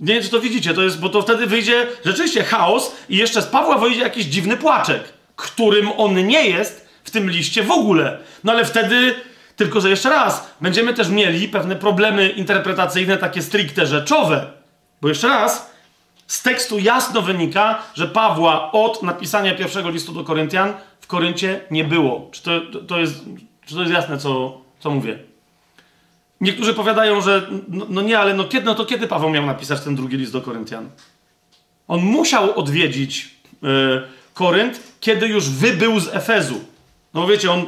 Speaker 1: Nie wiem, czy to widzicie, to jest, bo to wtedy wyjdzie rzeczywiście chaos i jeszcze z Pawła wyjdzie jakiś dziwny płaczek, którym on nie jest w tym liście w ogóle. No ale wtedy, tylko że jeszcze raz, będziemy też mieli pewne problemy interpretacyjne, takie stricte rzeczowe. Bo jeszcze raz, z tekstu jasno wynika, że Pawła od napisania pierwszego listu do Koryntian w Koryncie nie było. Czy to, to, jest, czy to jest jasne, co, co mówię? Niektórzy powiadają, że no, no, nie, ale no kiedy, no to kiedy Paweł miał napisać ten drugi list do Koryntian? On musiał odwiedzić yy, Korynt, kiedy już wybył z Efezu. No wiecie, on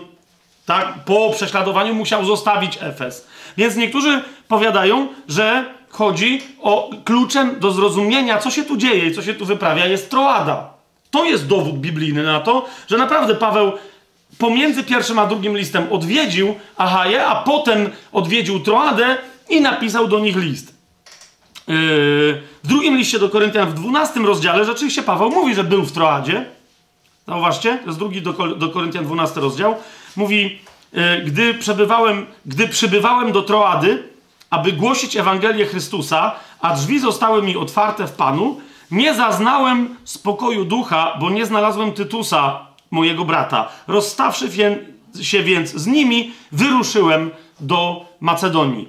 Speaker 1: tak po prześladowaniu musiał zostawić Efez. Więc niektórzy powiadają, że chodzi o kluczem do zrozumienia, co się tu dzieje i co się tu wyprawia, jest Troada. To jest dowód biblijny na to, że naprawdę Paweł pomiędzy pierwszym a drugim listem odwiedził Achaję, a potem odwiedził Troadę i napisał do nich list. Yy, w drugim liście do Koryntian, w 12 rozdziale, rzeczywiście Paweł mówi, że był w Troadzie. Zauważcie, to jest drugi do, Koryntian 12 rozdział. Mówi, yy, gdy przebywałem, gdy przybywałem do Troady, aby głosić Ewangelię Chrystusa, a drzwi zostały mi otwarte w Panu, nie zaznałem spokoju ducha, bo nie znalazłem Tytusa, mojego brata. Rozstawszy się więc z nimi, wyruszyłem do Macedonii.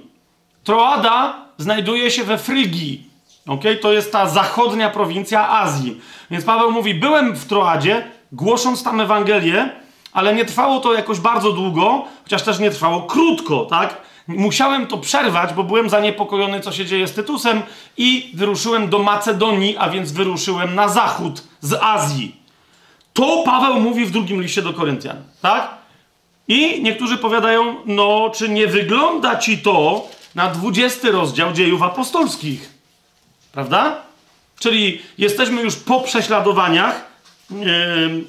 Speaker 1: Troada znajduje się we Frygii. Okay? To jest ta zachodnia prowincja Azji. Więc Paweł mówi: Byłem w Troadzie, głosząc tam Ewangelię, ale nie trwało to jakoś bardzo długo, chociaż też nie trwało krótko, tak? Musiałem to przerwać, bo byłem zaniepokojony, co się dzieje z Tytusem, i wyruszyłem do Macedonii, a więc wyruszyłem na zachód z Azji. To Paweł mówi w drugim liście do Koryntian, tak? I niektórzy powiadają, no, czy nie wygląda ci to na 20 rozdział dziejów apostolskich? Prawda? Czyli jesteśmy już po prześladowaniach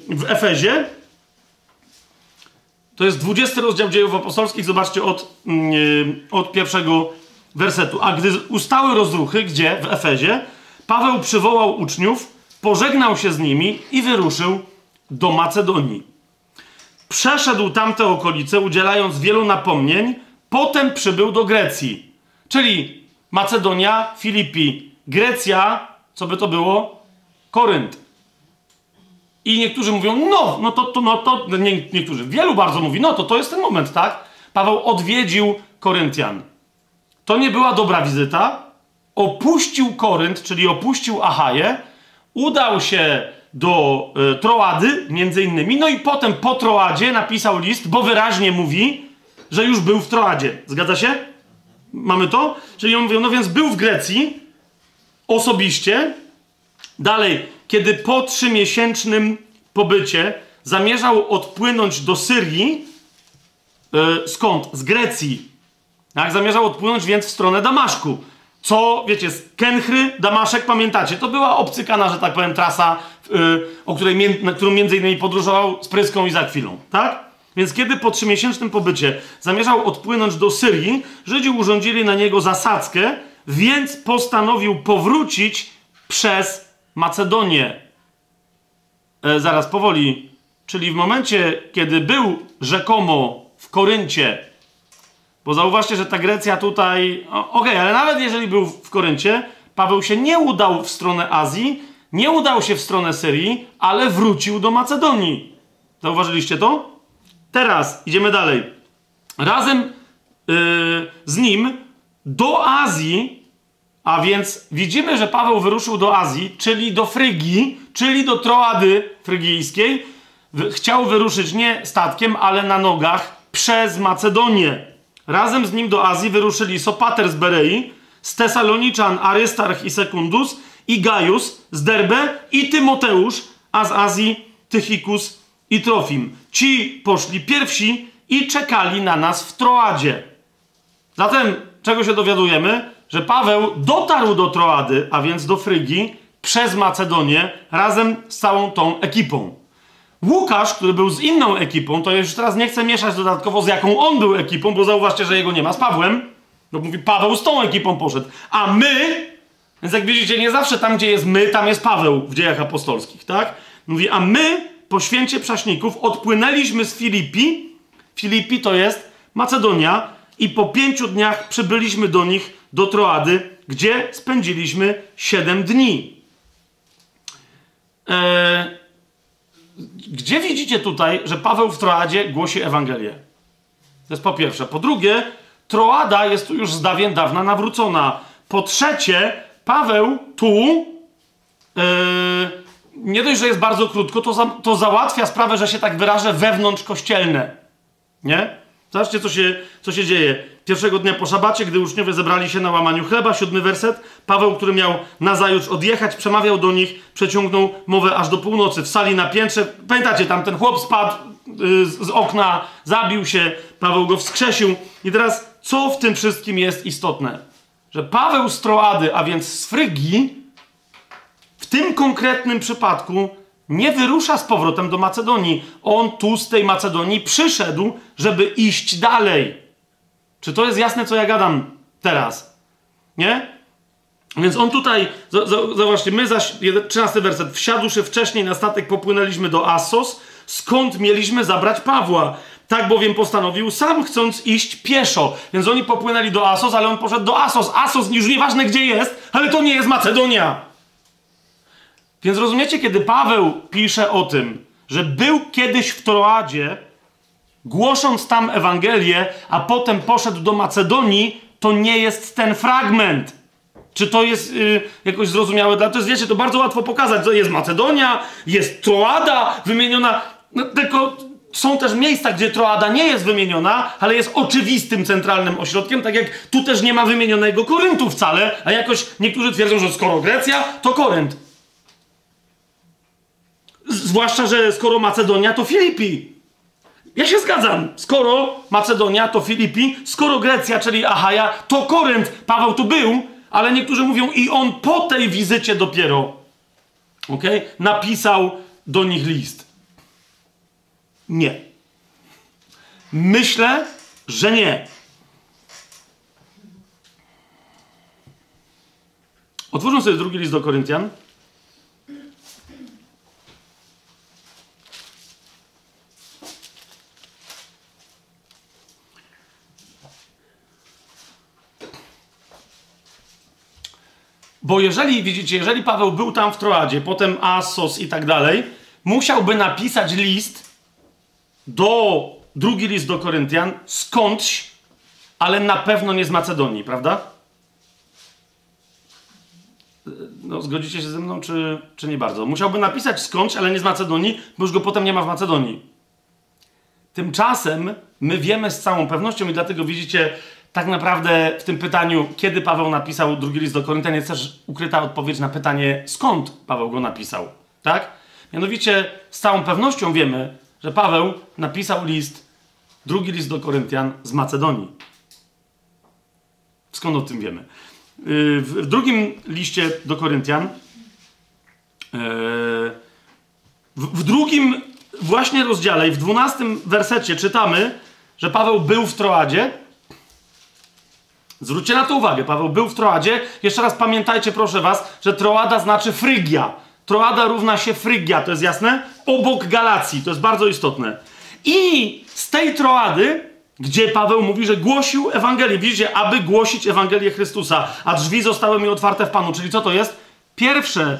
Speaker 1: w Efezie. To jest 20 rozdział dziejów apostolskich. Zobaczcie od, yy, od pierwszego wersetu. A gdy ustały rozruchy, gdzie? W Efezie, Paweł przywołał uczniów, pożegnał się z nimi i wyruszył do Macedonii. Przeszedł tamte okolice, udzielając wielu napomnień, potem przybył do Grecji. Czyli Macedonia, Filipi, Grecja, co by to było? Korynt. I niektórzy mówią, no, no to, to, no to, nie, niektórzy, wielu bardzo mówi, no to to jest ten moment, tak? Paweł odwiedził Koryntian. To nie była dobra wizyta. Opuścił Korynt, czyli opuścił Achaję, udał się do y, Troady, między innymi. No i potem po Troadzie napisał list, bo wyraźnie mówi, że już był w Troadzie. Zgadza się? Mamy to? Czyli on mówi, no więc był w Grecji osobiście. Dalej, kiedy po trzymiesięcznym pobycie zamierzał odpłynąć do Syrii, y, skąd? Z Grecji. Tak, zamierzał odpłynąć więc w stronę Damaszku. Co, wiecie, z Kenchry, Damaszek, pamiętacie? To była obcykana, że tak powiem, trasa, yy, o której, na którą między innymi podróżował z Pryską i za chwilą, tak? Więc kiedy po trzymiesięcznym pobycie zamierzał odpłynąć do Syrii, Żydzi urządzili na niego zasadzkę, więc postanowił powrócić przez Macedonię. E, zaraz, powoli. Czyli w momencie, kiedy był rzekomo w Koryncie, bo zauważcie, że ta Grecja tutaj. Okej, okay, ale nawet jeżeli był w Koryncie, Paweł się nie udał w stronę Azji, nie udał się w stronę Syrii, ale wrócił do Macedonii. Zauważyliście to? Teraz idziemy dalej. Razem yy, z nim do Azji, a więc widzimy, że Paweł wyruszył do Azji, czyli do Frygii, czyli do Troady frygijskiej. Chciał wyruszyć nie statkiem, ale na nogach przez Macedonię. Razem z nim do Azji wyruszyli Sopater z Berei, z Tesaloniczan Arystarch i Sekundus, i Gaius z Derbe, i Tymoteusz, a z Azji Tychikus i Trofim. Ci poszli pierwsi i czekali na nas w Troadzie. Zatem, czego się dowiadujemy? Że Paweł dotarł do Troady, a więc do Frygii, przez Macedonię, razem z całą tą ekipą. Łukasz, który był z inną ekipą, to już teraz nie chcę mieszać dodatkowo z jaką on był ekipą, bo zauważcie, że jego nie ma z Pawłem. No mówi, Paweł z tą ekipą poszedł. A my, więc jak widzicie, nie zawsze tam, gdzie jest my, tam jest Paweł w dziejach apostolskich, tak? Mówi, a my po święcie prześników odpłynęliśmy z Filipi. Filipi to jest Macedonia i po pięciu dniach przybyliśmy do nich, do Troady gdzie spędziliśmy 7 dni. E, gdzie widzicie tutaj, że Paweł w Troadzie głosi Ewangelię? To jest po pierwsze. Po drugie, Troada jest tu już z dawien dawna nawrócona. Po trzecie, Paweł tu yy, nie dość, że jest bardzo krótko, to, za, to załatwia sprawę, że się tak wyrażę, wewnątrz kościelne. Nie? Zobaczcie, co się, co się dzieje. Pierwszego dnia po szabacie, gdy uczniowie zebrali się na łamaniu chleba, siódmy werset, Paweł, który miał nazajutrz odjechać, przemawiał do nich, przeciągnął mowę aż do północy w sali na piętrze. Pamiętacie, tam ten chłop spadł yy, z, okna, zabił się, Paweł go wskrzesił. I teraz, co w tym wszystkim jest istotne? Że Paweł z Troady, a więc z Frygii, w tym konkretnym przypadku nie wyrusza z powrotem do Macedonii. On tu z tej Macedonii przyszedł, żeby iść dalej. Czy to jest jasne, co ja gadam teraz? Nie? Więc on tutaj, zobaczcie, my zaś, 13 werset, wsiadłszy wcześniej na statek, popłynęliśmy do Assos, skąd mieliśmy zabrać Pawła. Tak bowiem postanowił, sam chcąc iść pieszo. Więc oni popłynęli do Assos, ale on poszedł do Assos. Assos już nieważne gdzie jest, ale to nie jest Macedonia. Więc rozumiecie, kiedy Paweł pisze o tym, że był kiedyś w Troadzie, głosząc tam Ewangelię, a potem poszedł do Macedonii, to nie jest ten fragment. Czy to jest yy, jakoś zrozumiałe? Dla to jest, wiecie, to bardzo łatwo pokazać. To jest Macedonia, jest Troada wymieniona, no, tylko są też miejsca, gdzie Troada nie jest wymieniona, ale jest oczywistym centralnym ośrodkiem, tak jak tu też nie ma wymienionego Koryntu wcale, a jakoś niektórzy twierdzą, że skoro Grecja, to Korynt. Zwłaszcza, że skoro Macedonia, to Filipi. Ja się zgadzam. Skoro Macedonia, to Filipi. Skoro Grecja, czyli Achaja, to Korynt. Paweł tu był, ale niektórzy mówią i on po tej wizycie dopiero ok, napisał do nich list. Nie. Myślę, że nie. Otwórzmy sobie drugi list do Koryntian. Bo jeżeli, widzicie, jeżeli Paweł był tam w Troadzie, potem Assos i tak dalej, musiałby napisać list do, drugi list do Koryntian, skądś, ale na pewno nie z Macedonii, prawda? No, zgodzicie się ze mną, czy, czy nie bardzo? Musiałby napisać skądś, ale nie z Macedonii, bo już go potem nie ma w Macedonii. Tymczasem my wiemy z całą pewnością i dlatego widzicie, tak naprawdę w tym pytaniu, kiedy Paweł napisał drugi list do Koryntian, jest też ukryta odpowiedź na pytanie, skąd Paweł go napisał. Tak? Mianowicie, z całą pewnością wiemy, że Paweł napisał list, drugi list do Koryntian z Macedonii. Skąd o tym wiemy? Yy, w drugim liście do Koryntian, yy, w drugim właśnie rozdziale i w dwunastym wersecie czytamy, że Paweł był w Troadzie Zwróćcie na to uwagę, Paweł był w Troadzie. Jeszcze raz pamiętajcie, proszę was, że Troada znaczy Frygia. Troada równa się Frygia, to jest jasne? Obok Galacji, to jest bardzo istotne. I z tej Troady, gdzie Paweł mówi, że głosił Ewangelię, widzicie, aby głosić Ewangelię Chrystusa, a drzwi zostały mi otwarte w Panu. Czyli co to jest? Pierwsze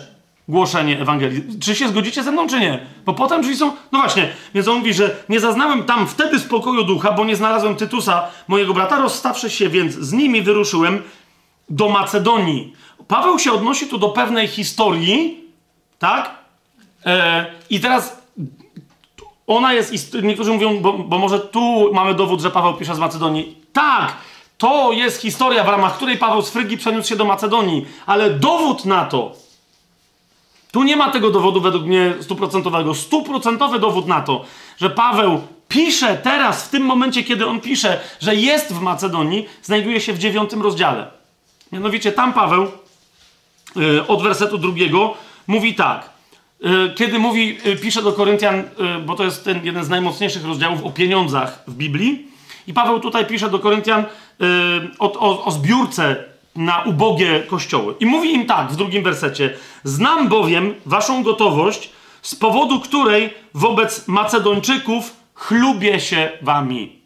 Speaker 1: głoszenie Ewangelii. Czy się zgodzicie ze mną, czy nie? Bo potem drzwi są... No właśnie, więc on mówi, że nie zaznałem tam wtedy spokoju ducha, bo nie znalazłem Tytusa, mojego brata, rozstawszy się, więc z nimi wyruszyłem do Macedonii. Paweł się odnosi tu do pewnej historii, tak? E, I teraz ona jest... Niektórzy mówią, bo, bo może tu mamy dowód, że Paweł pisze z Macedonii. Tak! To jest historia, w ramach której Paweł z Frygi przeniósł się do Macedonii, ale dowód na to, tu nie ma tego dowodu według mnie stuprocentowego. Stuprocentowy dowód na to, że Paweł pisze teraz, w tym momencie, kiedy on pisze, że jest w Macedonii, znajduje się w dziewiątym rozdziale. Mianowicie tam Paweł yy, od wersetu drugiego mówi tak. Yy, kiedy mówi, yy, pisze do Koryntian, bo to jest ten jeden z najmocniejszych rozdziałów o pieniądzach w Biblii. I Paweł tutaj pisze do Koryntian o, o, o zbiórce na ubogie kościoły. I mówi im tak w drugim wersecie: Znam bowiem waszą gotowość, z powodu której wobec Macedończyków chlubię się wami.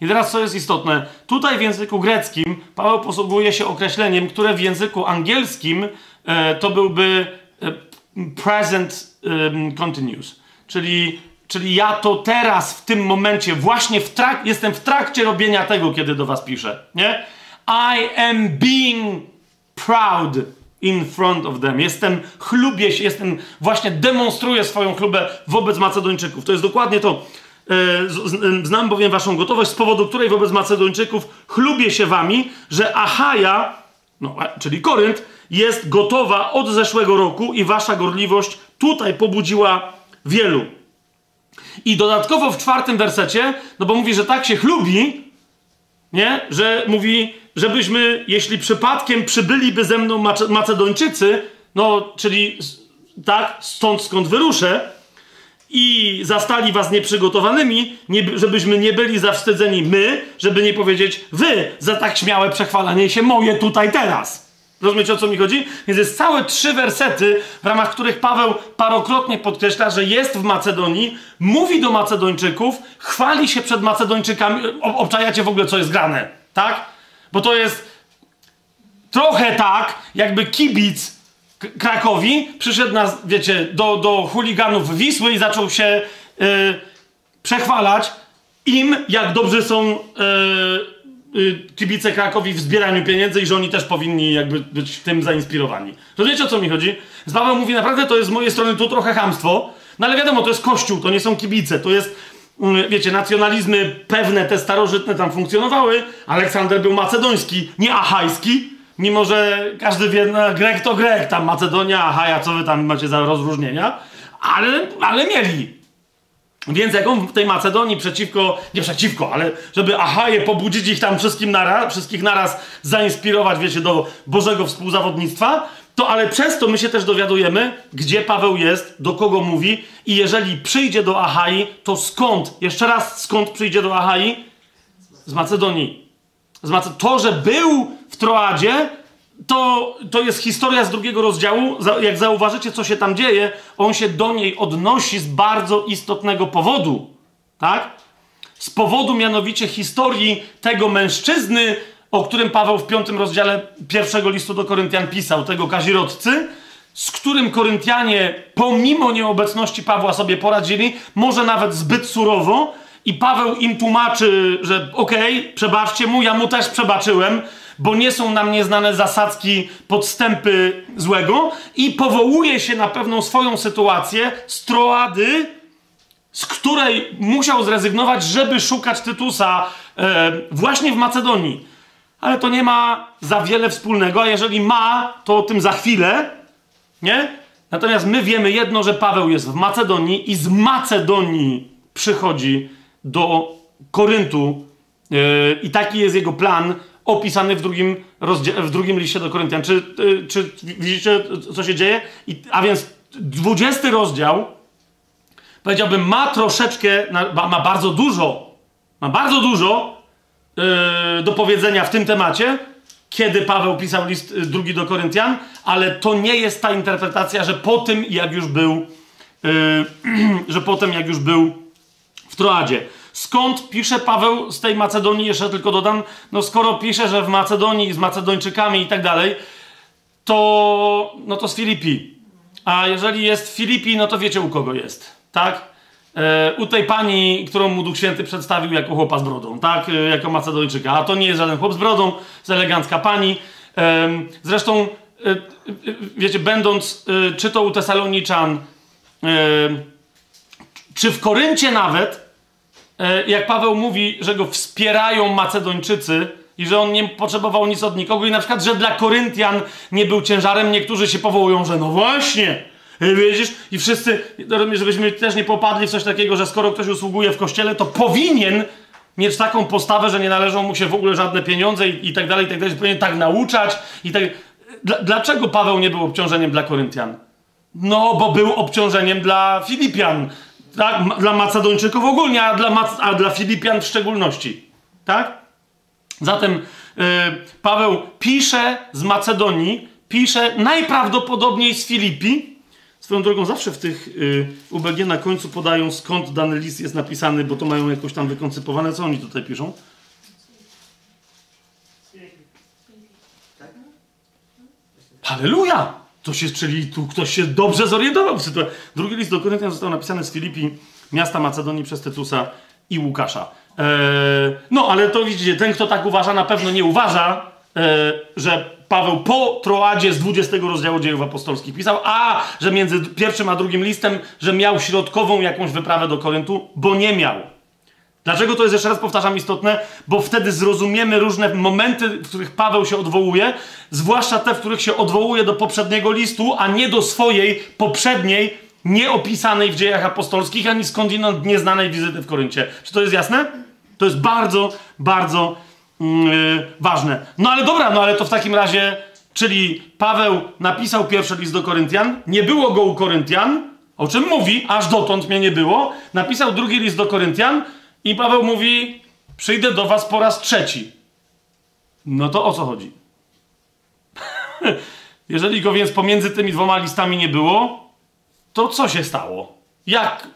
Speaker 1: I teraz co jest istotne? Tutaj w języku greckim Paweł posługuje się określeniem, które w języku angielskim e, to byłby e, present e, continuous. Czyli, czyli ja to teraz, w tym momencie, właśnie w trak jestem w trakcie robienia tego, kiedy do was piszę. Nie? I am being proud in front of them. Jestem, chlubię się, jestem, właśnie demonstruję swoją chlubę wobec Macedończyków. To jest dokładnie to. E, znam bowiem waszą gotowość, z powodu której wobec Macedończyków chlubię się wami, że Achaja, no, czyli Korynt, jest gotowa od zeszłego roku i wasza gorliwość tutaj pobudziła wielu. I dodatkowo w czwartym wersecie, no bo mówi, że tak się chlubi, nie? Że mówi, żebyśmy, jeśli przypadkiem przybyliby ze mną Macedończycy, no, czyli tak, stąd skąd wyruszę, i zastali was nieprzygotowanymi, nie, żebyśmy nie byli zawstydzeni my, żeby nie powiedzieć wy za tak śmiałe przechwalanie się moje tutaj teraz. Rozumiecie o co mi chodzi? Więc jest całe trzy wersety, w ramach których Paweł parokrotnie podkreśla, że jest w Macedonii, mówi do Macedończyków, chwali się przed Macedończykami. Obczajacie w ogóle, co jest grane, tak? Bo to jest trochę tak, jakby kibic Krakowi przyszedł nas, wiecie, do, do chuliganów Wisły i zaczął się yy, przechwalać im, jak dobrze są yy, yy, kibice Krakowi w zbieraniu pieniędzy i że oni też powinni jakby być tym zainspirowani. Rozumiecie o co mi chodzi? Z mówi, naprawdę to jest z mojej strony tu trochę hamstwo, no ale wiadomo, to jest kościół, to nie są kibice, to jest wiecie, nacjonalizmy pewne, te starożytne tam funkcjonowały. Aleksander był macedoński, nie achajski. Mimo, że każdy wie, no, Grek to Grek, tam Macedonia, Achaja, co wy tam macie za rozróżnienia, ale, ale mieli. Więc jak on w tej Macedonii przeciwko, nie przeciwko, ale żeby Achaje pobudzić ich tam wszystkim naraz, wszystkich naraz zainspirować, wiecie, do Bożego współzawodnictwa, to ale przez to my się też dowiadujemy, gdzie Paweł jest, do kogo mówi i jeżeli przyjdzie do Achai, to skąd? Jeszcze raz, skąd przyjdzie do Achai? Z Macedonii. Z Mace... To, że był w Troadzie, to, to jest historia z drugiego rozdziału. Jak zauważycie, co się tam dzieje, on się do niej odnosi z bardzo istotnego powodu. Tak? Z powodu mianowicie historii tego mężczyzny, o którym Paweł w piątym rozdziale pierwszego listu do Koryntian pisał, tego kazirodcy, z którym Koryntianie, pomimo nieobecności Pawła, sobie poradzili, może nawet zbyt surowo, i Paweł im tłumaczy, że okej, okay, przebaczcie mu, ja mu też przebaczyłem, bo nie są nam nieznane zasadzki, podstępy złego i powołuje się na pewną swoją sytuację z Troady, z której musiał zrezygnować, żeby szukać Tytusa e, właśnie w Macedonii. Ale to nie ma za wiele wspólnego, a jeżeli ma, to o tym za chwilę, nie? Natomiast my wiemy jedno, że Paweł jest w Macedonii i z Macedonii przychodzi do Koryntu yy, i taki jest jego plan opisany w drugim, w drugim liście do Koryntian. Czy, yy, czy widzicie, co się dzieje? I, a więc 20 rozdział, powiedziałbym, ma troszeczkę, ma bardzo dużo, ma bardzo dużo yy, do powiedzenia w tym temacie, kiedy Paweł pisał list drugi do Koryntian, ale to nie jest ta interpretacja, że po tym, jak już był, że potem, jak już był w Troadzie. Skąd pisze Paweł z tej Macedonii, jeszcze tylko dodam, no skoro pisze, że w Macedonii z Macedończykami i tak dalej, to, no to z Filipi. A jeżeli jest w Filipi, no to wiecie u kogo jest, tak? E, u tej pani, którą mu Duch Święty przedstawił jako chłopa z brodą, tak? E, jako Macedończyka. A to nie jest żaden chłop z brodą, jest elegancka pani. Zresztą, e, wiecie, będąc czy to u Tesaloniczan, czy w Koryncie nawet, jak Paweł mówi, że go wspierają Macedończycy i że on nie potrzebował nic od nikogo i na przykład, że dla Koryntian nie był ciężarem, niektórzy się powołują, że no właśnie, widzisz, i wszyscy, żebyśmy też nie popadli w coś takiego, że skoro ktoś usługuje w kościele, to powinien mieć taką postawę, że nie należą mu się w ogóle żadne pieniądze i, i tak dalej, i tak dalej, powinien tak nauczać i tak Dlaczego Paweł nie był obciążeniem dla Koryntian? No, bo był obciążeniem dla Filipian tak? Dla Macedończyków ogólnie, a dla, Mac a dla Filipian w szczególności. Tak? Zatem yy, Paweł pisze z Macedonii, pisze najprawdopodobniej z Filipi. Swoją drogą zawsze w tych y, UBG na końcu podają skąd dany list jest napisany, bo to mają jakoś tam wykoncypowane. Co oni tutaj piszą? Halleluja! To się, czyli tu ktoś się dobrze zorientował w sytuacji. Drugi list do Koryntian został napisany z Filipi, miasta Macedonii przez Tytusa i Łukasza. Eee, no, ale to widzicie, ten, kto tak uważa, na pewno nie uważa, e, że Paweł po Troadzie z 20 rozdziału dziejów apostolskich pisał, a że między pierwszym a drugim listem, że miał środkową jakąś wyprawę do Koryntu, bo nie miał. Dlaczego to jest, jeszcze raz powtarzam, istotne? Bo wtedy zrozumiemy różne momenty, w których Paweł się odwołuje, zwłaszcza te, w których się odwołuje do poprzedniego listu, a nie do swojej poprzedniej, nieopisanej w dziejach apostolskich, ani skądinąd nieznanej wizyty w Koryncie. Czy to jest jasne? To jest bardzo, bardzo yy, ważne. No ale dobra, no ale to w takim razie, czyli Paweł napisał pierwszy list do Koryntian, nie było go u Koryntian, o czym mówi, aż dotąd mnie nie było, napisał drugi list do Koryntian, i Paweł mówi: Przyjdę do was po raz trzeci. No to o co chodzi? Jeżeli go więc pomiędzy tymi dwoma listami nie było, to co się stało? Jak?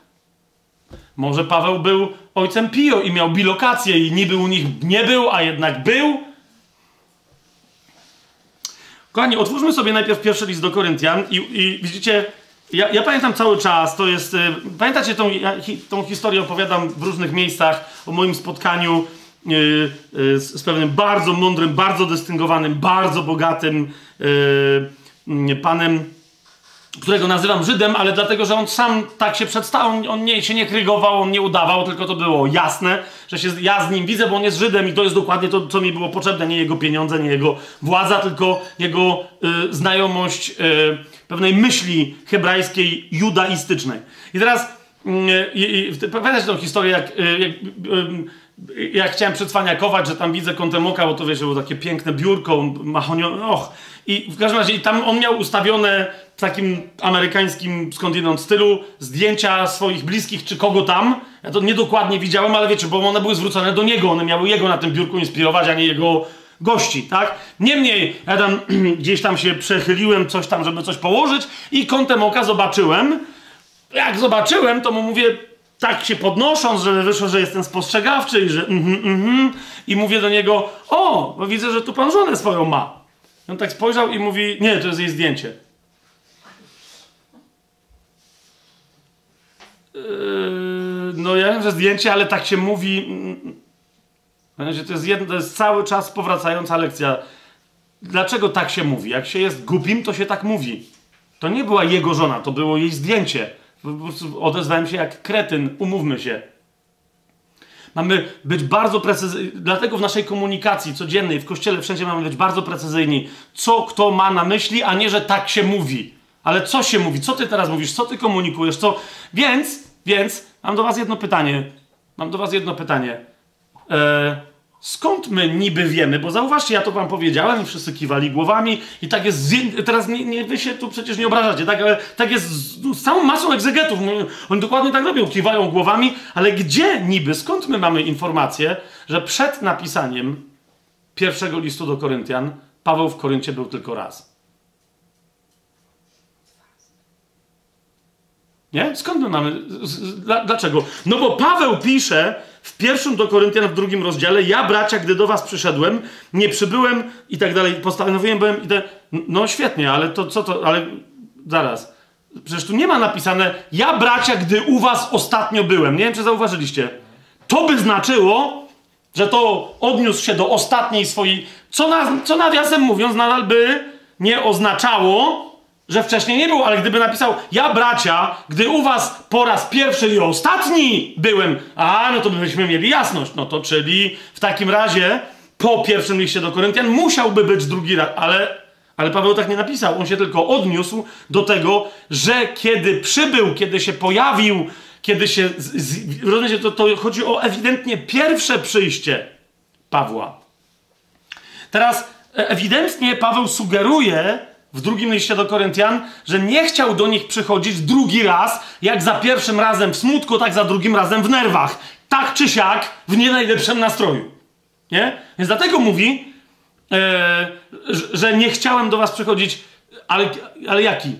Speaker 1: Może Paweł był ojcem Pio i miał bilokację i niby u nich nie był, a jednak był? Kochani, otwórzmy sobie najpierw pierwszy list do Koryntian i, i widzicie, ja, ja, pamiętam cały czas, to jest. Y, pamiętacie tą, ja, hi, tą historię opowiadam w różnych miejscach o moim spotkaniu y, y, z, z, pewnym bardzo mądrym, bardzo dystyngowanym, bardzo bogatym y, panem, którego nazywam Żydem, ale dlatego, że on sam tak się przedstawił, on, nie, się nie krygował, on nie udawał, tylko to było jasne, że się, ja z nim widzę, bo on jest Żydem i to jest dokładnie to, co mi było potrzebne, nie jego pieniądze, nie jego władza, tylko jego znajomość pewnej myśli hebrajskiej, judaistycznej. I teraz yy, pamiętacie tą historię, jak, y, jak, yy, jak chciałem przedwaniakować, że tam widzę kątem oka, bo to wiecie, było takie piękne biurko, mahonione, och. I w każdym razie tam on miał ustawione w takim amerykańskim skądinąd stylu zdjęcia swoich bliskich czy kogo tam. Ja to niedokładnie widziałem, ale wiecie, bo one były zwrócone do niego, one miały jego na tym biurku inspirować, a nie jego gości, tak? Niemniej, ja tam gdzieś tam się przechyliłem, coś tam, żeby coś położyć i kątem oka zobaczyłem. Jak zobaczyłem, to mu mówię, tak się podnosząc, żeby wyszło, że jestem spostrzegawczy i że mhm, mhm. I mówię do niego, o, bo widzę, że tu pan żonę swoją ma. I on tak spojrzał i mówi, nie, to jest jej zdjęcie. Yy, no ja wiem, że zdjęcie, ale tak się mówi to jest, jedno, to jest cały czas powracająca lekcja. Dlaczego tak się mówi? Jak się jest głupim, to się tak mówi. To nie była jego żona, to było jej zdjęcie. Odezwałem się jak kretyn, umówmy się. Mamy być bardzo precyzyjni, dlatego w naszej komunikacji codziennej, w kościele, wszędzie mamy być bardzo precyzyjni, co kto ma na myśli, a nie, że tak się mówi. Ale co się mówi? Co ty teraz mówisz? Co ty komunikujesz? Co? Więc, więc, mam do was jedno pytanie. Mam do was jedno pytanie. Eee, Skąd my niby wiemy? Bo zauważcie, ja to wam powiedziałem i wszyscy kiwali głowami i tak jest, teraz nie, nie, wy się tu przecież nie obrażacie, tak, ale tak jest z, z całą masą egzegetów, oni dokładnie tak robią, kiwają głowami, ale gdzie niby, skąd my mamy informację, że przed napisaniem pierwszego listu do Koryntian Paweł w Koryncie był tylko raz? Nie? Skąd my mamy? Dlaczego? No bo Paweł pisze w pierwszym do Koryntian w drugim rozdziale, ja bracia, gdy do was przyszedłem, nie przybyłem i tak dalej, postanowiłem, byłem i te... No świetnie, ale to co to, ale zaraz. Przecież tu nie ma napisane, ja bracia, gdy u was ostatnio byłem. Nie wiem, czy zauważyliście. To by znaczyło, że to odniósł się do ostatniej swojej, co, na, co nawiasem mówiąc, nadal by nie oznaczało, że wcześniej nie był, ale gdyby napisał, ja bracia, gdy u was po raz pierwszy i ostatni byłem, a no to byśmy mieli jasność. No to czyli w takim razie po pierwszym liście do Koryntian musiałby być drugi raz, ale, ale Paweł tak nie napisał. On się tylko odniósł do tego, że kiedy przybył, kiedy się pojawił, kiedy się. Z, rozumiecie, to, to chodzi o ewidentnie pierwsze przyjście Pawła. Teraz e, ewidentnie Paweł sugeruje, w drugim liście do Koryntian, że nie chciał do nich przychodzić drugi raz, jak za pierwszym razem w smutku, tak za drugim razem w nerwach. Tak czy siak, w nie najlepszym nastroju. Nie? Więc dlatego mówi, e, że nie chciałem do was przychodzić, ale, ale jaki?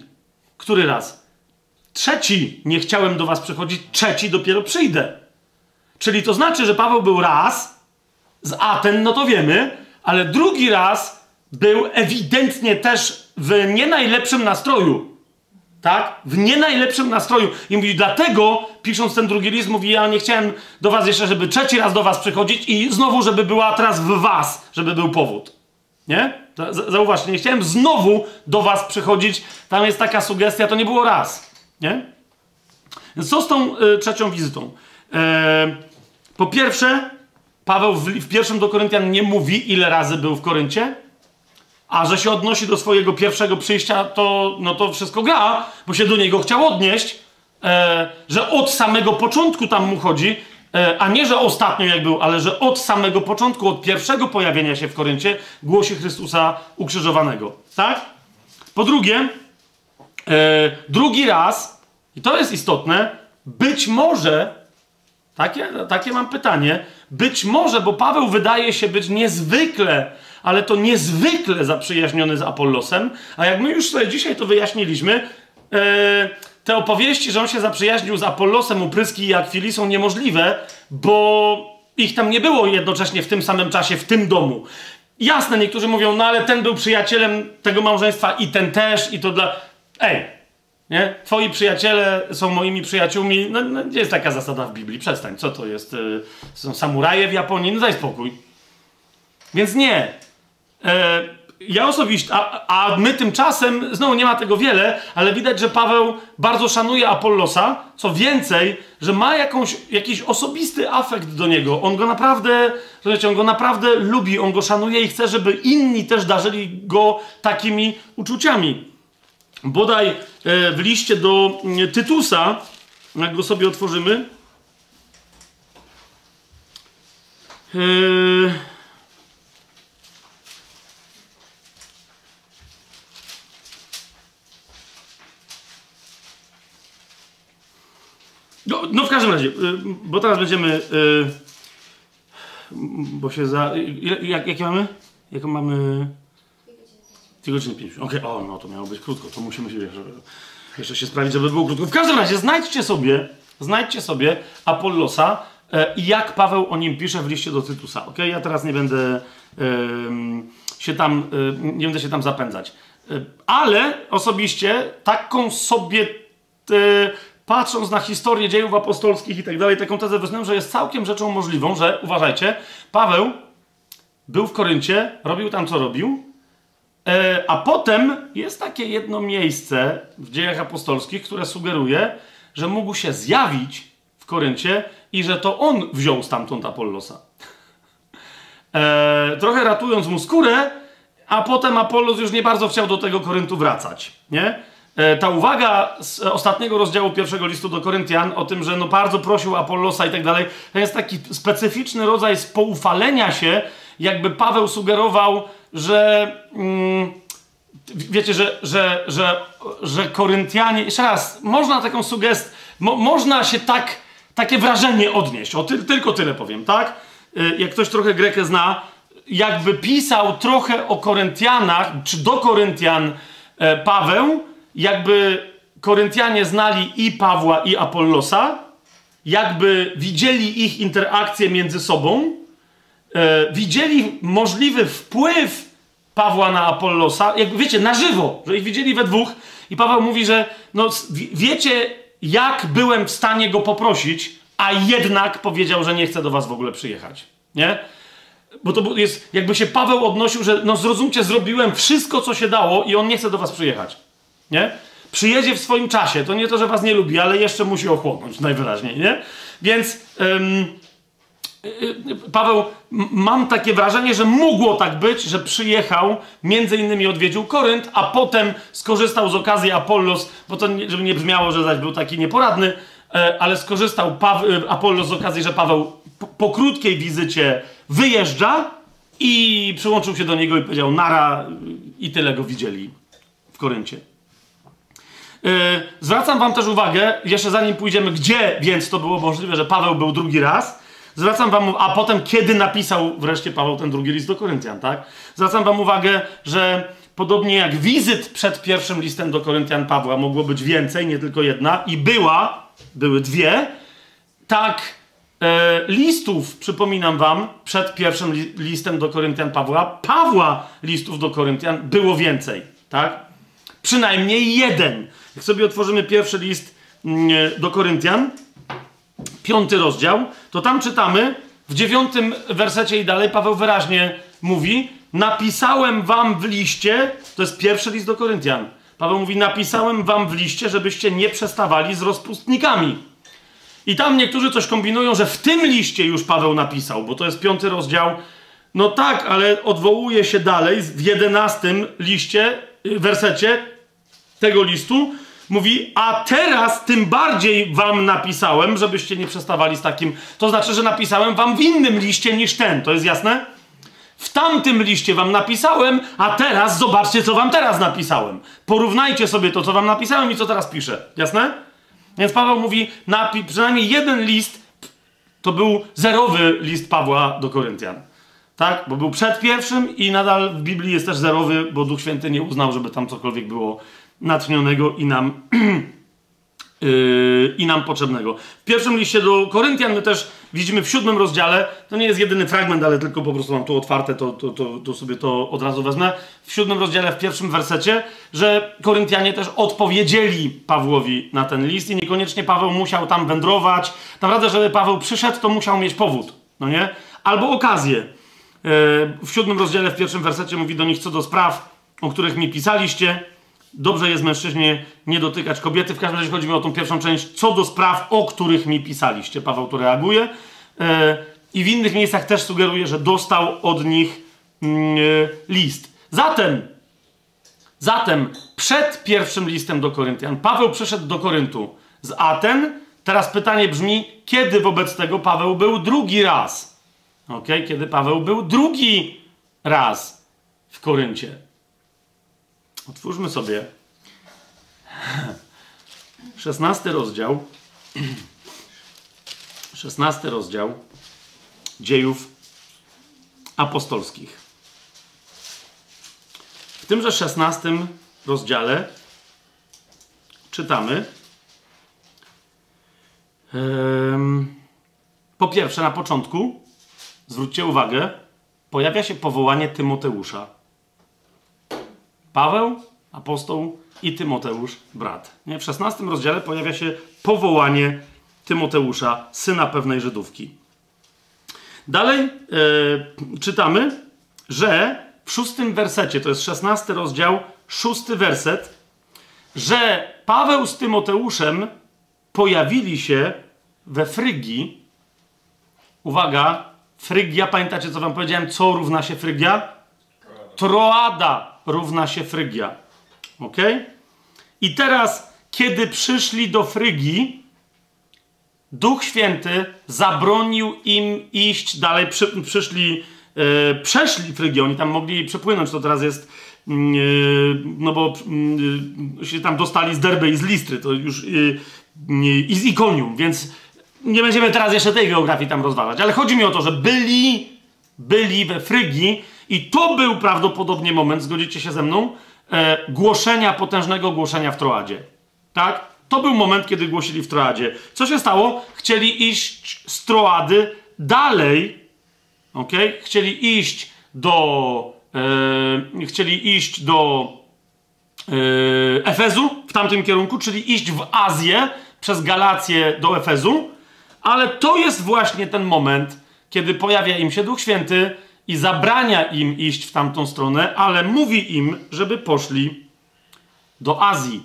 Speaker 1: Który raz? trzeci nie chciałem do was przychodzić, trzeci dopiero przyjdę. Czyli to znaczy, że Paweł był raz z Aten, no to wiemy, ale drugi raz był ewidentnie też w nie najlepszym nastroju. Tak? W nie najlepszym nastroju. I mówi, dlatego, pisząc ten drugi list, mówi, ja nie chciałem do was jeszcze, żeby trzeci raz do was przychodzić i znowu, żeby była teraz w was, żeby był powód. Nie? Zauważcie, nie chciałem znowu do was przychodzić. Tam jest taka sugestia, to nie było raz. Nie? Co z tą y, trzecią wizytą? E, po pierwsze, Paweł w, w pierwszym do Koryntian nie mówi, ile razy był w Koryncie, a że się odnosi do swojego pierwszego przyjścia, to, no to wszystko gra, bo się do niego chciał odnieść, e, że od samego początku tam mu chodzi, e, a nie, że ostatnio jak był, ale że od samego początku, od pierwszego pojawienia się w Koryncie, głosi Chrystusa ukrzyżowanego. Tak? Po drugie, e, drugi raz, i to jest istotne, być może, takie, takie mam pytanie, być może, bo Paweł wydaje się być niezwykle ale to niezwykle zaprzyjaźniony z Apollosem, a jak my już sobie dzisiaj to wyjaśniliśmy, e, te opowieści, że on się zaprzyjaźnił z Apollosem, Upryski i Akwili są niemożliwe, bo ich tam nie było jednocześnie w tym samym czasie, w tym domu. Jasne, niektórzy mówią, no ale ten był przyjacielem tego małżeństwa i ten też, i to dla... Ej, nie? Twoi przyjaciele są moimi przyjaciółmi. No, no, jest taka zasada w Biblii. Przestań. Co to jest? Y, są samuraje w Japonii? No daj spokój. Więc nie. E, ja osobiście, a, a my tymczasem, znowu nie ma tego wiele, ale widać, że Paweł bardzo szanuje Apollosa. Co więcej, że ma jakąś, jakiś osobisty afekt do niego. On go naprawdę, rozumiecie, on go naprawdę lubi, on go szanuje i chce, żeby inni też darzyli go takimi uczuciami. Bodaj e, w liście do mm, Tytusa, jak go sobie otworzymy. Yy... No, no w każdym razie, y, bo teraz będziemy. Y, bo się za. Jak, jakie mamy? Jaką mamy. 2 godziny 5. Okej, okay. o no to miało być krótko, to musimy się jeszcze, jeszcze się sprawić, żeby było krótko. W każdym razie znajdźcie sobie, znajdźcie sobie Apollosa e, i jak Paweł o nim pisze w liście do Tytusa. Ok, ja teraz nie będę się tam, nie będę się tam zapędzać. Ale osobiście taką sobie patrząc na historię dziejów apostolskich i tak dalej, taką tezę wysnułem, że jest całkiem rzeczą możliwą, że, uważajcie, Paweł był w Koryncie, robił tam co robił, e, a potem jest takie jedno miejsce w dziejach apostolskich, które sugeruje, że mógł się zjawić w Koryncie i że to on wziął stamtąd Apollosa. E, trochę ratując mu skórę, a potem Apollos już nie bardzo chciał do tego Koryntu wracać, nie? E, ta uwaga z ostatniego rozdziału pierwszego listu do Koryntian o tym, że no bardzo prosił Apollosa i tak dalej, to jest taki specyficzny rodzaj spoufalenia się, jakby Paweł sugerował, że mm, wiecie, że, że, że, że Koryntianie, jeszcze raz, można taką sugestię, mo, można się tak, takie wrażenie odnieść, o ty, tylko tyle powiem, tak? E, jak ktoś trochę Grekę zna, jakby pisał trochę o Koryntianach, czy do Koryntian e, Paweł, jakby Koryntianie znali i Pawła, i Apollosa, jakby widzieli ich interakcje między sobą, e, widzieli możliwy wpływ Pawła na Apollosa, jakby wiecie, na żywo, że ich widzieli we dwóch i Paweł mówi, że no, wiecie, jak byłem w stanie go poprosić, a jednak powiedział, że nie chce do was w ogóle przyjechać. Nie? Bo to jest, jakby się Paweł odnosił, że no zrozumcie, zrobiłem wszystko, co się dało i on nie chce do was przyjechać. Nie? Przyjedzie w swoim czasie. To nie to, że was nie lubi, ale jeszcze musi ochłonąć najwyraźniej, nie? Więc ym, yy, Paweł, mam takie wrażenie, że mogło tak być, że przyjechał, między innymi odwiedził Korynt, a potem skorzystał z okazji Apollos, bo to nie, żeby nie brzmiało, że zaś był taki nieporadny, yy, ale skorzystał yy, Apollos z okazji, że Paweł po, po krótkiej wizycie wyjeżdża i przyłączył się do niego i powiedział nara i tyle go widzieli w Koryncie. Yy, zwracam wam też uwagę, jeszcze zanim pójdziemy, gdzie więc to było możliwe, że Paweł był drugi raz, zwracam wam, a potem kiedy napisał wreszcie Paweł ten drugi list do Koryntian, tak? Zwracam wam uwagę, że podobnie jak wizyt przed pierwszym listem do Koryntian Pawła mogło być więcej, nie tylko jedna, i była, były dwie, tak e, listów, przypominam wam, przed pierwszym li, listem do Koryntian Pawła, Pawła listów do Koryntian było więcej, tak? Przynajmniej jeden. Jak sobie otworzymy pierwszy list mm, do Koryntian, piąty rozdział, to tam czytamy w dziewiątym wersecie i dalej Paweł wyraźnie mówi: Napisałem wam w liście, to jest pierwszy list do Koryntian. Paweł mówi: Napisałem wam w liście, żebyście nie przestawali z rozpustnikami. I tam niektórzy coś kombinują, że w tym liście już Paweł napisał, bo to jest piąty rozdział. No tak, ale odwołuje się dalej w jedenastym liście, y, wersecie tego listu. Mówi, a teraz tym bardziej wam napisałem, żebyście nie przestawali z takim. To znaczy, że napisałem wam w innym liście niż ten. To jest jasne? W tamtym liście wam napisałem, a teraz zobaczcie, co wam teraz napisałem. Porównajcie sobie to, co wam napisałem i co teraz piszę. Jasne? Więc Paweł mówi, napi- przynajmniej jeden list to był zerowy list Pawła do Koryntian. Tak? Bo był przed pierwszym i nadal w Biblii jest też zerowy, bo Duch Święty nie uznał, żeby tam cokolwiek było natchnionego i nam, yy, i nam potrzebnego. W pierwszym liście do Koryntian my też widzimy w siódmym rozdziale, to nie jest jedyny fragment, ale tylko po prostu mam tu otwarte, to, to, to, to sobie to od razu wezmę. W siódmym rozdziale, w pierwszym wersecie, że Koryntianie też odpowiedzieli Pawłowi na ten list i niekoniecznie Paweł musiał tam wędrować. Naprawdę, żeby Paweł przyszedł, to musiał mieć powód, no nie? Albo okazję. Yy, w siódmym rozdziale, w pierwszym wersecie mówi do nich co do spraw, o których mi pisaliście. Dobrze jest mężczyźnie nie dotykać kobiety. W każdym razie chodzi mi o tą pierwszą część, co do spraw, o których mi pisaliście. Paweł tu reaguje. E, I w innych miejscach też sugeruje, że dostał od nich mm, e, list. Zatem, zatem przed pierwszym listem do Koryntian, Paweł przyszedł do Koryntu z Aten. Teraz pytanie brzmi, kiedy wobec tego Paweł był drugi raz? Ok, kiedy Paweł był drugi raz w Koryncie. Otwórzmy sobie 16 rozdział. 16 rozdział dziejów apostolskich. W tymże 16 rozdziale czytamy. Po pierwsze, na początku, zwróćcie uwagę, pojawia się powołanie Tymoteusza. Paweł, apostoł i Tymoteusz, brat. Nie? W 16 rozdziale pojawia się powołanie Tymoteusza, syna pewnej Żydówki. Dalej yy, czytamy, że w szóstym wersecie, to jest 16 rozdział, szósty werset, że Paweł z Tymoteuszem pojawili się we Frygii. Uwaga, Frygia, pamiętacie co wam powiedziałem, co równa się Frygia? Troada równa się Frygia. Ok? I teraz, kiedy przyszli do Frygii, Duch Święty zabronił im iść dalej. Przy, przyszli, e, przeszli Frygię, oni tam mogli przepłynąć, to teraz jest, e, no bo e, się tam dostali z Derby i z Listry, to już i z Ikonium, więc nie będziemy teraz jeszcze tej geografii tam rozważać, ale chodzi mi o to, że byli, byli we Frygii i to był prawdopodobnie moment, zgodzicie się ze mną, e, głoszenia, potężnego głoszenia w Troadzie. Tak? To był moment, kiedy głosili w Troadzie. Co się stało? Chcieli iść z Troady dalej, ok? Chcieli iść do, e, chcieli iść do e, Efezu w tamtym kierunku, czyli iść w Azję przez Galację do Efezu, ale to jest właśnie ten moment, kiedy pojawia im się Duch Święty i zabrania im iść w tamtą stronę, ale mówi im, żeby poszli do Azji.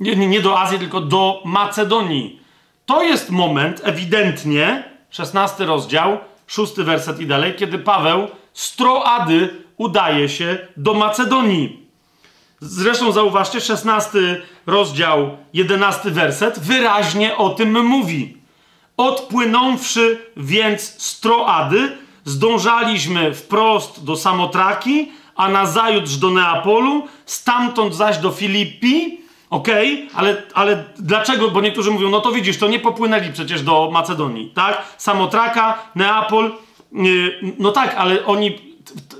Speaker 1: Nie, nie, nie do Azji, tylko do Macedonii. To jest moment, ewidentnie, 16 rozdział, 6 werset i dalej, kiedy Paweł z Troady udaje się do Macedonii. Zresztą zauważcie, 16 rozdział, 11 werset wyraźnie o tym mówi. Odpłynąwszy więc z Troady, zdążaliśmy wprost do Samotraki, a nazajutrz do Neapolu, stamtąd zaś do Filippi. Okej, okay, ale, ale dlaczego? Bo niektórzy mówią, no to widzisz, to nie popłynęli przecież do Macedonii, tak? Samotraka, Neapol, yy, no tak, ale oni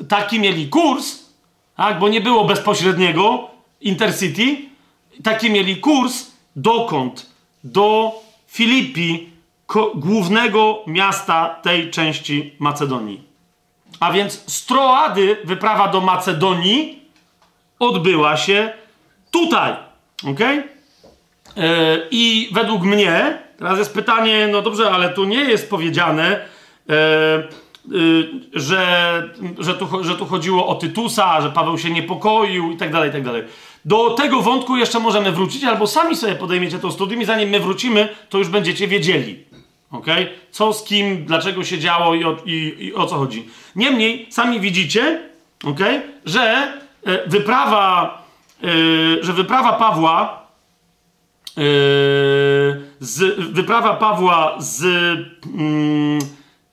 Speaker 1: taki mieli kurs, tak? bo nie było bezpośredniego Intercity. Taki mieli kurs dokąd? Do Filipi, głównego miasta tej części Macedonii. A więc z Troady wyprawa do Macedonii odbyła się tutaj. Ok? Yy, I według mnie, teraz jest pytanie, no dobrze, ale tu nie jest powiedziane, yy, yy, że, że, tu, że tu chodziło o Tytusa, że Paweł się niepokoił i tak dalej, i tak dalej. Do tego wątku jeszcze możemy wrócić, albo sami sobie podejmiecie to studium i zanim my wrócimy, to już będziecie wiedzieli. Ok? Co z kim, dlaczego się działo i o, i, i o co chodzi. Niemniej, sami widzicie, ok? że e, wyprawa, e, że wyprawa Pawła e, z, wyprawa Pawła z mm,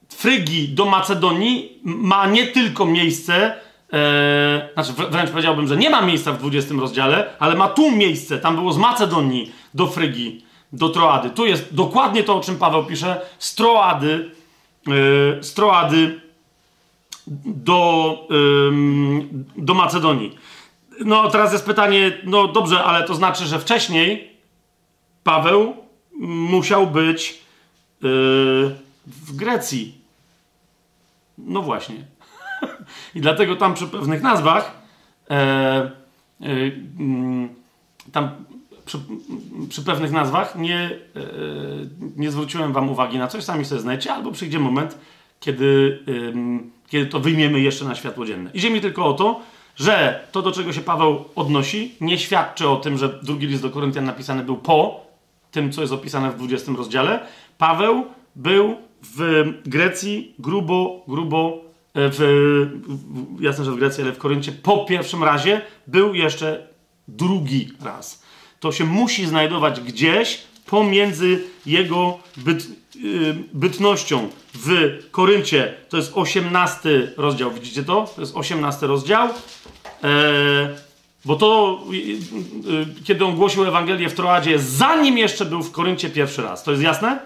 Speaker 1: Frygii do Macedonii ma nie tylko miejsce e, znaczy wręcz powiedziałbym, że nie ma miejsca w 20 rozdziale, ale ma tu miejsce. Tam było z Macedonii do Frygii, do Troady. Tu jest dokładnie to, o czym Paweł pisze. Z Troady, e, z Troady do, do Macedonii. No teraz jest pytanie, no dobrze, ale to znaczy, że wcześniej Paweł musiał być yy, w Grecji. No właśnie. I dlatego tam przy pewnych nazwach e, tam przy, przy, pewnych nazwach nie, e, nie zwróciłem wam uwagi na coś, sami sobie znajdziecie, albo przyjdzie moment, kiedy, kiedy to wyjmiemy jeszcze na światło dzienne. Idzie mi tylko o to, że to, do czego się Paweł odnosi, nie świadczy o tym, że drugi list do Koryntian napisany był po tym, co jest opisane w 20 rozdziale. Paweł był w Grecji grubo, grubo E, w, w, jasne, że w Grecji, ale w Koryncie po pierwszym razie był jeszcze drugi raz. To się musi znajdować gdzieś pomiędzy jego byt, yy, bytnością w Koryncie. To jest 18 rozdział, widzicie to? To jest 18 rozdział. E, bo to, yy, kiedy on głosił Ewangelię w Troadzie, zanim jeszcze był w Koryncie pierwszy raz. To jest jasne?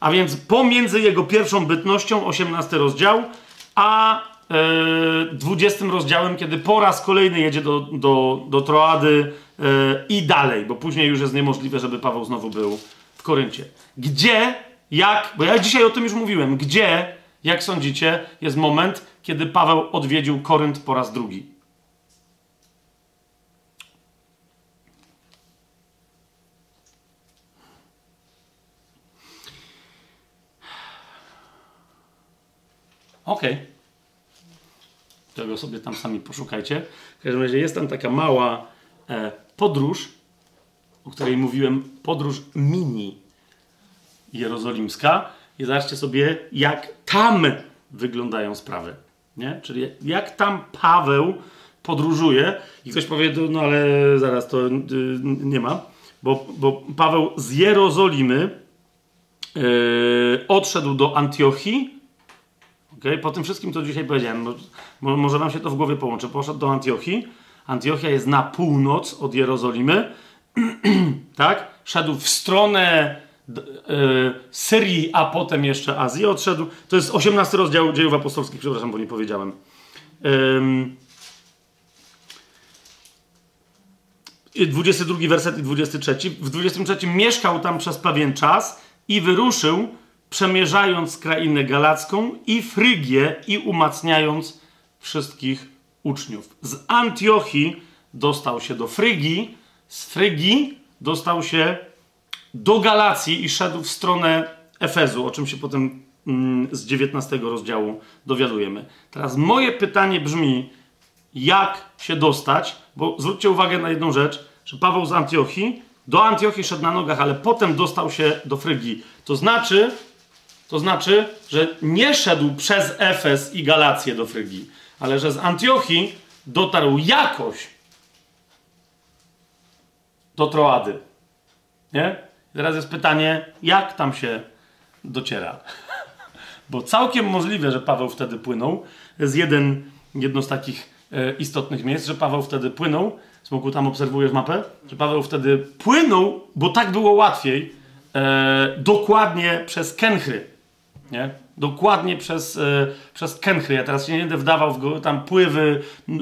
Speaker 1: A więc pomiędzy jego pierwszą bytnością, 18 rozdział, a e, 20 rozdziałem, kiedy po raz kolejny jedzie do, do, do Troady e, i dalej, bo później już jest niemożliwe, żeby Paweł znowu był w Koryncie. Gdzie, jak, bo ja dzisiaj o tym już mówiłem, gdzie, jak sądzicie, jest moment, kiedy Paweł odwiedził Korynt po raz drugi? Okej. Okay. Tego sobie tam sami poszukajcie. W każdym razie jest tam taka mała e, podróż, o której mówiłem, podróż mini jerozolimska. I zobaczcie sobie, jak tam wyglądają sprawy. Nie? Czyli jak tam Paweł podróżuje i ktoś powie, no ale zaraz to y, nie ma, bo, bo Paweł z Jerozolimy y, odszedł do Antiochii, Okay? Po tym wszystkim, co dzisiaj powiedziałem, bo, może wam się to w głowie połączy. Poszedł do Antiochii. Antiochia jest na północ od Jerozolimy. tak? Szedł w stronę y, Syrii, a potem jeszcze Azji. Odszedł. To jest 18 rozdział dziejów apostolskich, przepraszam, bo nie powiedziałem. Ym, 22 werset i 23. W 23 mieszkał tam przez pewien czas i wyruszył przemierzając krainę galacką i Frygię i umacniając wszystkich uczniów. Z Antiochii dostał się do Frygii, z Frygii dostał się do Galacji i szedł w stronę Efezu, o czym się potem mm, z 19 rozdziału dowiadujemy. Teraz moje pytanie brzmi, jak się dostać, bo zwróćcie uwagę na jedną rzecz, że Paweł z Antiochii do Antiochii szedł na nogach, ale potem dostał się do Frygii. To znaczy, to znaczy, że nie szedł przez Efes i Galację do Frygii, ale że z Antiochii dotarł jakoś do Troady. Nie? teraz jest pytanie, jak tam się dociera? Bo całkiem możliwe, że Paweł wtedy płynął. jest jeden, jedno z takich e, istotnych miejsc, że Paweł wtedy płynął. Smoku, tam obserwujesz mapę? Że Paweł wtedy płynął, bo tak było łatwiej, e, dokładnie przez Kenchry Nie? Dokładnie przez, e, przez Kenchry. Ja teraz się nie będę wdawał w go, tam pływy, y,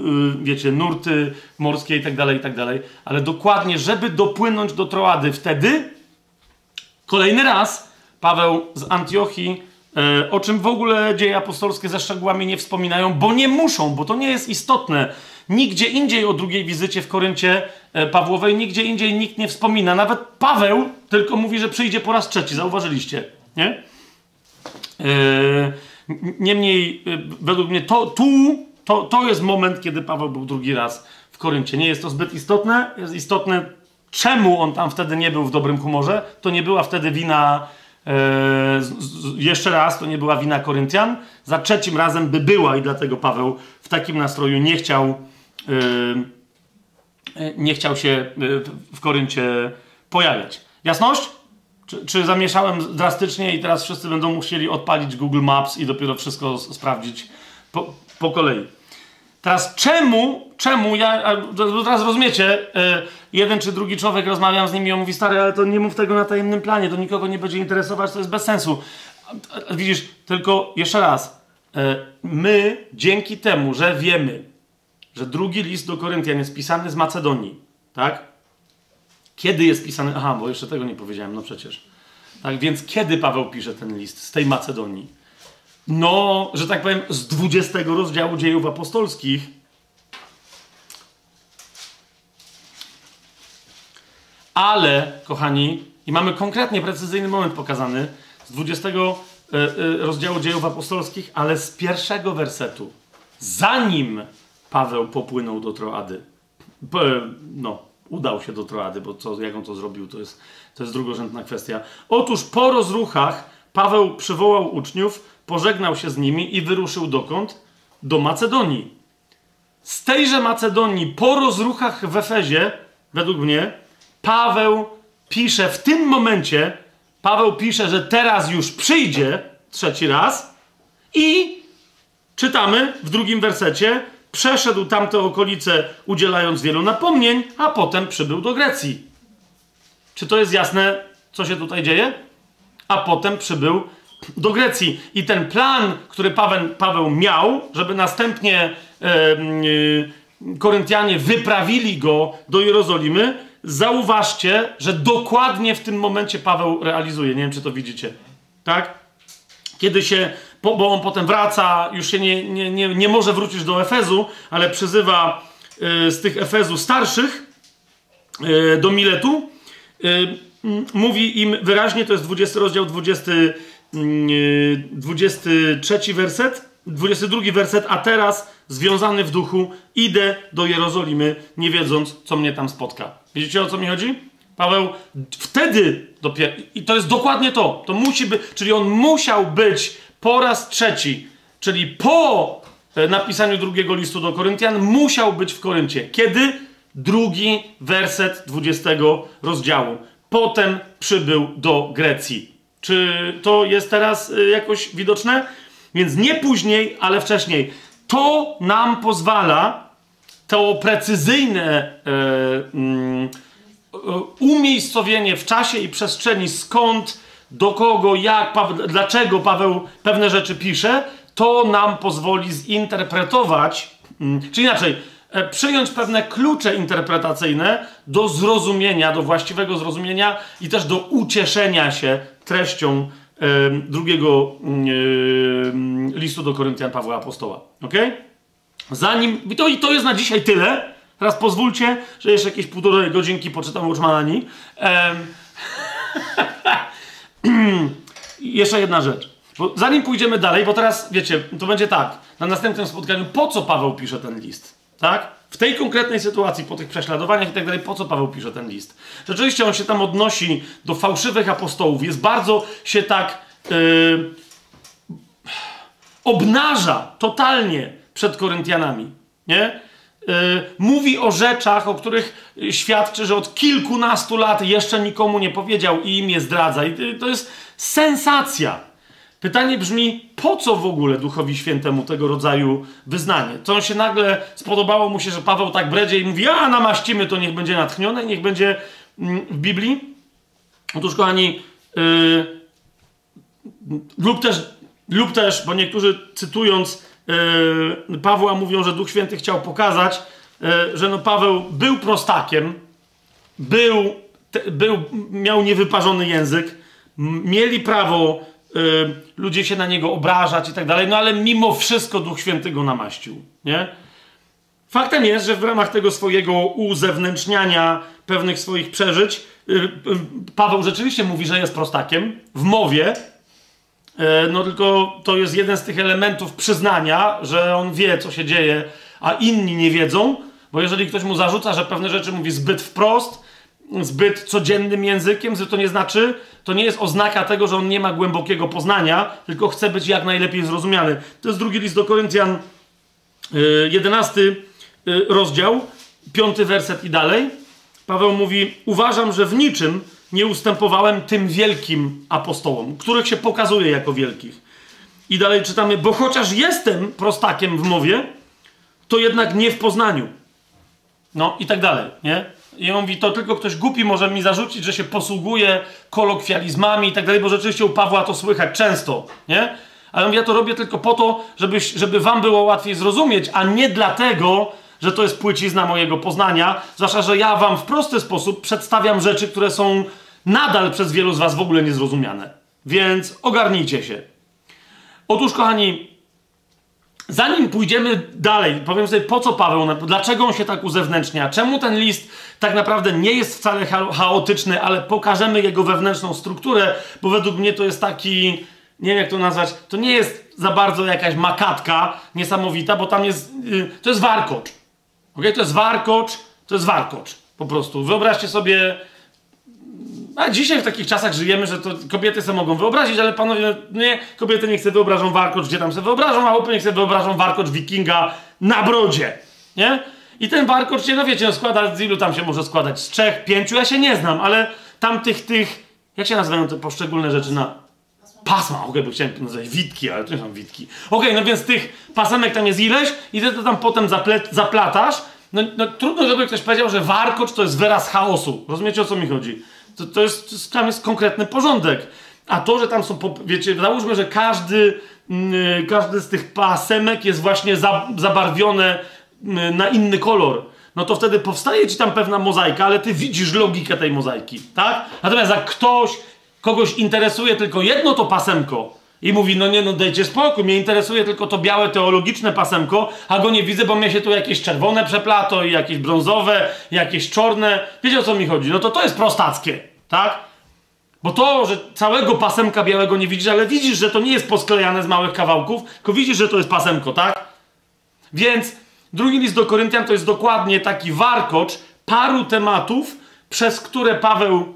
Speaker 1: wiecie, nurty morskie i tak dalej, i tak dalej. Ale dokładnie, żeby dopłynąć do Troady wtedy, kolejny raz Paweł z Antiochii, e, o czym w ogóle dzieje apostolskie ze szczegółami nie wspominają, bo nie muszą, bo to nie jest istotne. Nigdzie indziej o drugiej wizycie w Koryncie e, Pawłowej, nigdzie indziej nikt nie wspomina. Nawet Paweł tylko mówi, że przyjdzie po raz trzeci. Zauważyliście, nie? E, niemniej, e, według mnie, to, tu to, to jest moment, kiedy Paweł był drugi raz w Koryncie. Nie jest to zbyt istotne. Jest istotne, czemu on tam wtedy nie był w dobrym humorze. To nie była wtedy wina, e, z, z, jeszcze raz, to nie była wina Koryntian. Za trzecim razem by była i dlatego Paweł w takim nastroju nie chciał, nie chciał się w Koryncie pojawiać. Jasność? Czy, czy, zamieszałem drastycznie i teraz wszyscy będą musieli odpalić Google Maps i dopiero wszystko sprawdzić po, po kolei. Teraz czemu, czemu ja, teraz rozumiecie, e, jeden czy drugi człowiek rozmawiam z nimi i on mówi, stary, ale to nie mów tego na tajemnym planie, to nikogo nie będzie interesować, to jest bez sensu. Widzisz, tylko jeszcze raz, e, my dzięki temu, że wiemy, że drugi list do Koryntian jest pisany z Macedonii, tak? Kiedy jest pisany? Aha, bo jeszcze tego nie powiedziałem, no przecież. Tak więc kiedy Paweł pisze ten list z tej Macedonii? No, że tak powiem, z 20 rozdziału dziejów apostolskich. Ale, kochani, i mamy konkretnie precyzyjny moment pokazany z 20 e, e, rozdziału dziejów apostolskich, ale z pierwszego wersetu, zanim Paweł popłynął do Troady. No, udał się do Troady, bo co, jak on to zrobił, to jest, to jest drugorzędna kwestia. Otóż po rozruchach Paweł przywołał uczniów, pożegnał się z nimi i wyruszył dokąd? Do Macedonii. Z tejże Macedonii, po rozruchach w Efezie, według mnie, Paweł pisze w tym momencie, Paweł pisze, że teraz już przyjdzie trzeci raz i czytamy w drugim wersecie, przeszedł tamte okolice, udzielając wielu napomnień, a potem przybył do Grecji. Czy to jest jasne, co się tutaj dzieje? A potem przybył do Grecji. I ten plan, który Paweł, Paweł miał, żeby następnie e, e, Koryntianie wyprawili go do Jerozolimy, zauważcie, że dokładnie w tym momencie Paweł realizuje. Nie wiem, czy to widzicie. Tak? Kiedy się bo on potem wraca, już się nie, nie, nie, nie może wrócić do Efezu, ale przyzywa y, z tych Efezu starszych y, do Miletu. Y, mówi im wyraźnie, to jest 20 rozdział, 20, 23 werset, 22 werset, a teraz związany w duchu idę do Jerozolimy, nie wiedząc, co mnie tam spotka. Widzicie, o co mi chodzi? Paweł wtedy dopiero, i to jest dokładnie to, to musi być, czyli on musiał być po raz trzeci, czyli po e, napisaniu drugiego listu do Koryntian, musiał być w Koryncie. Kiedy? Drugi werset 20 rozdziału. Potem przybył do Grecji. Czy to jest teraz e, jakoś widoczne? Więc nie później, ale wcześniej. To nam pozwala to precyzyjne e, e, umiejscowienie w czasie i przestrzeni, skąd do kogo, jak, dlaczego Paweł pewne rzeczy pisze, to nam pozwoli zinterpretować, mm, czy inaczej, e, przyjąć pewne klucze interpretacyjne do zrozumienia, do właściwego zrozumienia i też do ucieszenia się treścią drugiego mm, listu do Koryntian Pawła Apostoła. Ok? Zanim. I to, I to jest na dzisiaj tyle. Teraz pozwólcie, że jeszcze jakieś półtorej godzinki poczytam Uczmanani. jeszcze jedna rzecz. Bo zanim pójdziemy dalej, bo teraz, wiecie, to będzie tak, na następnym spotkaniu, po co Paweł pisze ten list? Tak? W tej konkretnej sytuacji, po tych prześladowaniach i tak dalej, po co Paweł pisze ten list? Rzeczywiście on się tam odnosi do fałszywych apostołów, jest bardzo się tak yy, obnaża totalnie przed Koryntianami, nie? Yy, mówi o rzeczach, o których świadczy, że od kilkunastu lat jeszcze nikomu nie powiedział i im je zdradza. I to jest sensacja. Pytanie brzmi, po co w ogóle Duchowi Świętemu tego rodzaju wyznanie? On się nagle spodobało mu się, że Paweł tak bredzie i mówi, a namaścimy to, niech będzie natchnione, niech będzie mm, w Biblii? Otóż, kochani, yy, lub też, lub też, bo niektórzy cytując Pawła mówią, że Duch Święty chciał pokazać, yy, że no Paweł był prostakiem, był, był, miał niewyparzony język, mieli prawo yy, ludzie się na niego obrażać i tak dalej, no ale mimo wszystko Duch Święty go namaścił, nie? Faktem jest, że w ramach tego swojego uzewnętrzniania pewnych swoich przeżyć, Paweł rzeczywiście mówi, że jest prostakiem w mowie, no tylko to jest jeden z tych elementów przyznania, że on wie, co się dzieje, a inni nie wiedzą, bo jeżeli ktoś mu zarzuca, że pewne rzeczy mówi zbyt wprost, zbyt codziennym językiem, to nie znaczy, to nie jest oznaka tego, że on nie ma głębokiego poznania, tylko chce być jak najlepiej zrozumiany. To jest drugi list do Koryntian, jedenasty rozdział, piąty werset i dalej. Paweł mówi: Uważam, że w niczym nie ustępowałem tym wielkim apostołom, których się pokazuje jako wielkich. I dalej czytamy, bo chociaż jestem prostakiem w mowie, to jednak nie w poznaniu. No i tak dalej, nie? I on mówi, to tylko ktoś głupi może mi zarzucić, że się posługuje kolokwializmami i tak dalej, bo rzeczywiście u Pawła to słychać często, nie? Ale on mówi, ja to robię tylko po to, żeby, żeby wam było łatwiej zrozumieć, a nie dlatego, że to jest płycizna mojego poznania, zwłaszcza, że ja wam w prosty sposób przedstawiam rzeczy, które są nadal przez wielu z was w ogóle niezrozumiane. Więc ogarnijcie się. Otóż, kochani, zanim pójdziemy dalej, powiem sobie, po co Paweł, dlaczego on się tak uzewnętrznia, czemu ten list tak naprawdę nie jest wcale chaotyczny, ale pokażemy jego wewnętrzną strukturę, bo według mnie to jest taki, nie wiem jak to nazwać, to nie jest za bardzo jakaś makatka niesamowita, bo tam jest, yy, to jest warkocz. Ok, to jest warkocz, to jest warkocz. Po prostu. Wyobraźcie sobie a dzisiaj w takich czasach żyjemy, że to kobiety sobie mogą wyobrazić, ale panowie, nie, kobiety nie chcą wyobrażą warkocz, gdzie tam sobie wyobrażą, a chłopy nie chcą wyobrażą warkocz wikinga na brodzie, nie? I ten warkocz się, no wiecie, no składa, z ilu tam się może składać? Z trzech, pięciu? Ja się nie znam, ale tam tych, jak się nazywają te poszczególne rzeczy na... Pasma, okej, okay, bo chciałem nazwać witki, ale to nie są witki. Okej, okay, no więc tych pasemek tam jest ileś i ty to tam potem zaplatasz. No, no trudno, żeby ktoś powiedział, że warkocz to jest wyraz chaosu. Rozumiecie, o co mi chodzi? To, to jest, tam jest konkretny porządek. A to, że tam są, wiecie, załóżmy, że każdy, yy, każdy z tych pasemek jest właśnie za, zabarwione yy, na inny kolor. No to wtedy powstaje ci tam pewna mozaika, ale ty widzisz logikę tej mozaiki, tak? Natomiast jak ktoś, kogoś interesuje tylko jedno to pasemko, i mówi, no nie, no dajcie spokój, mnie interesuje tylko to białe teologiczne pasemko, a go nie widzę, bo mnie się tu jakieś czerwone przeplato i jakieś brązowe, jakieś czarne. Wiecie o co mi chodzi? No to to jest prostackie, tak? Bo to, że całego pasemka białego nie widzisz, ale widzisz, że to nie jest posklejane z małych kawałków, tylko widzisz, że to jest pasemko, tak? Więc drugi list do Koryntian to jest dokładnie taki warkocz paru tematów, przez które Paweł,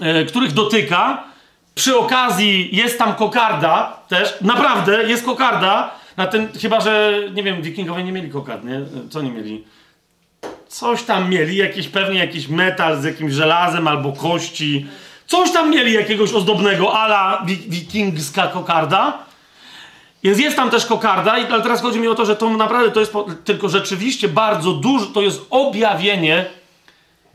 Speaker 1: e, których dotyka, przy okazji jest tam kokarda też, naprawdę jest kokarda, na ten, chyba że, nie wiem, wikingowie nie mieli kokard, nie? Co nie mieli? Coś tam mieli, jakiś pewnie jakiś metal z jakimś żelazem albo kości. Coś tam mieli jakiegoś ozdobnego, ala wikingska kokarda. Więc jest tam też kokarda, ale teraz chodzi mi o to, że to naprawdę to jest tylko rzeczywiście bardzo duże, to jest objawienie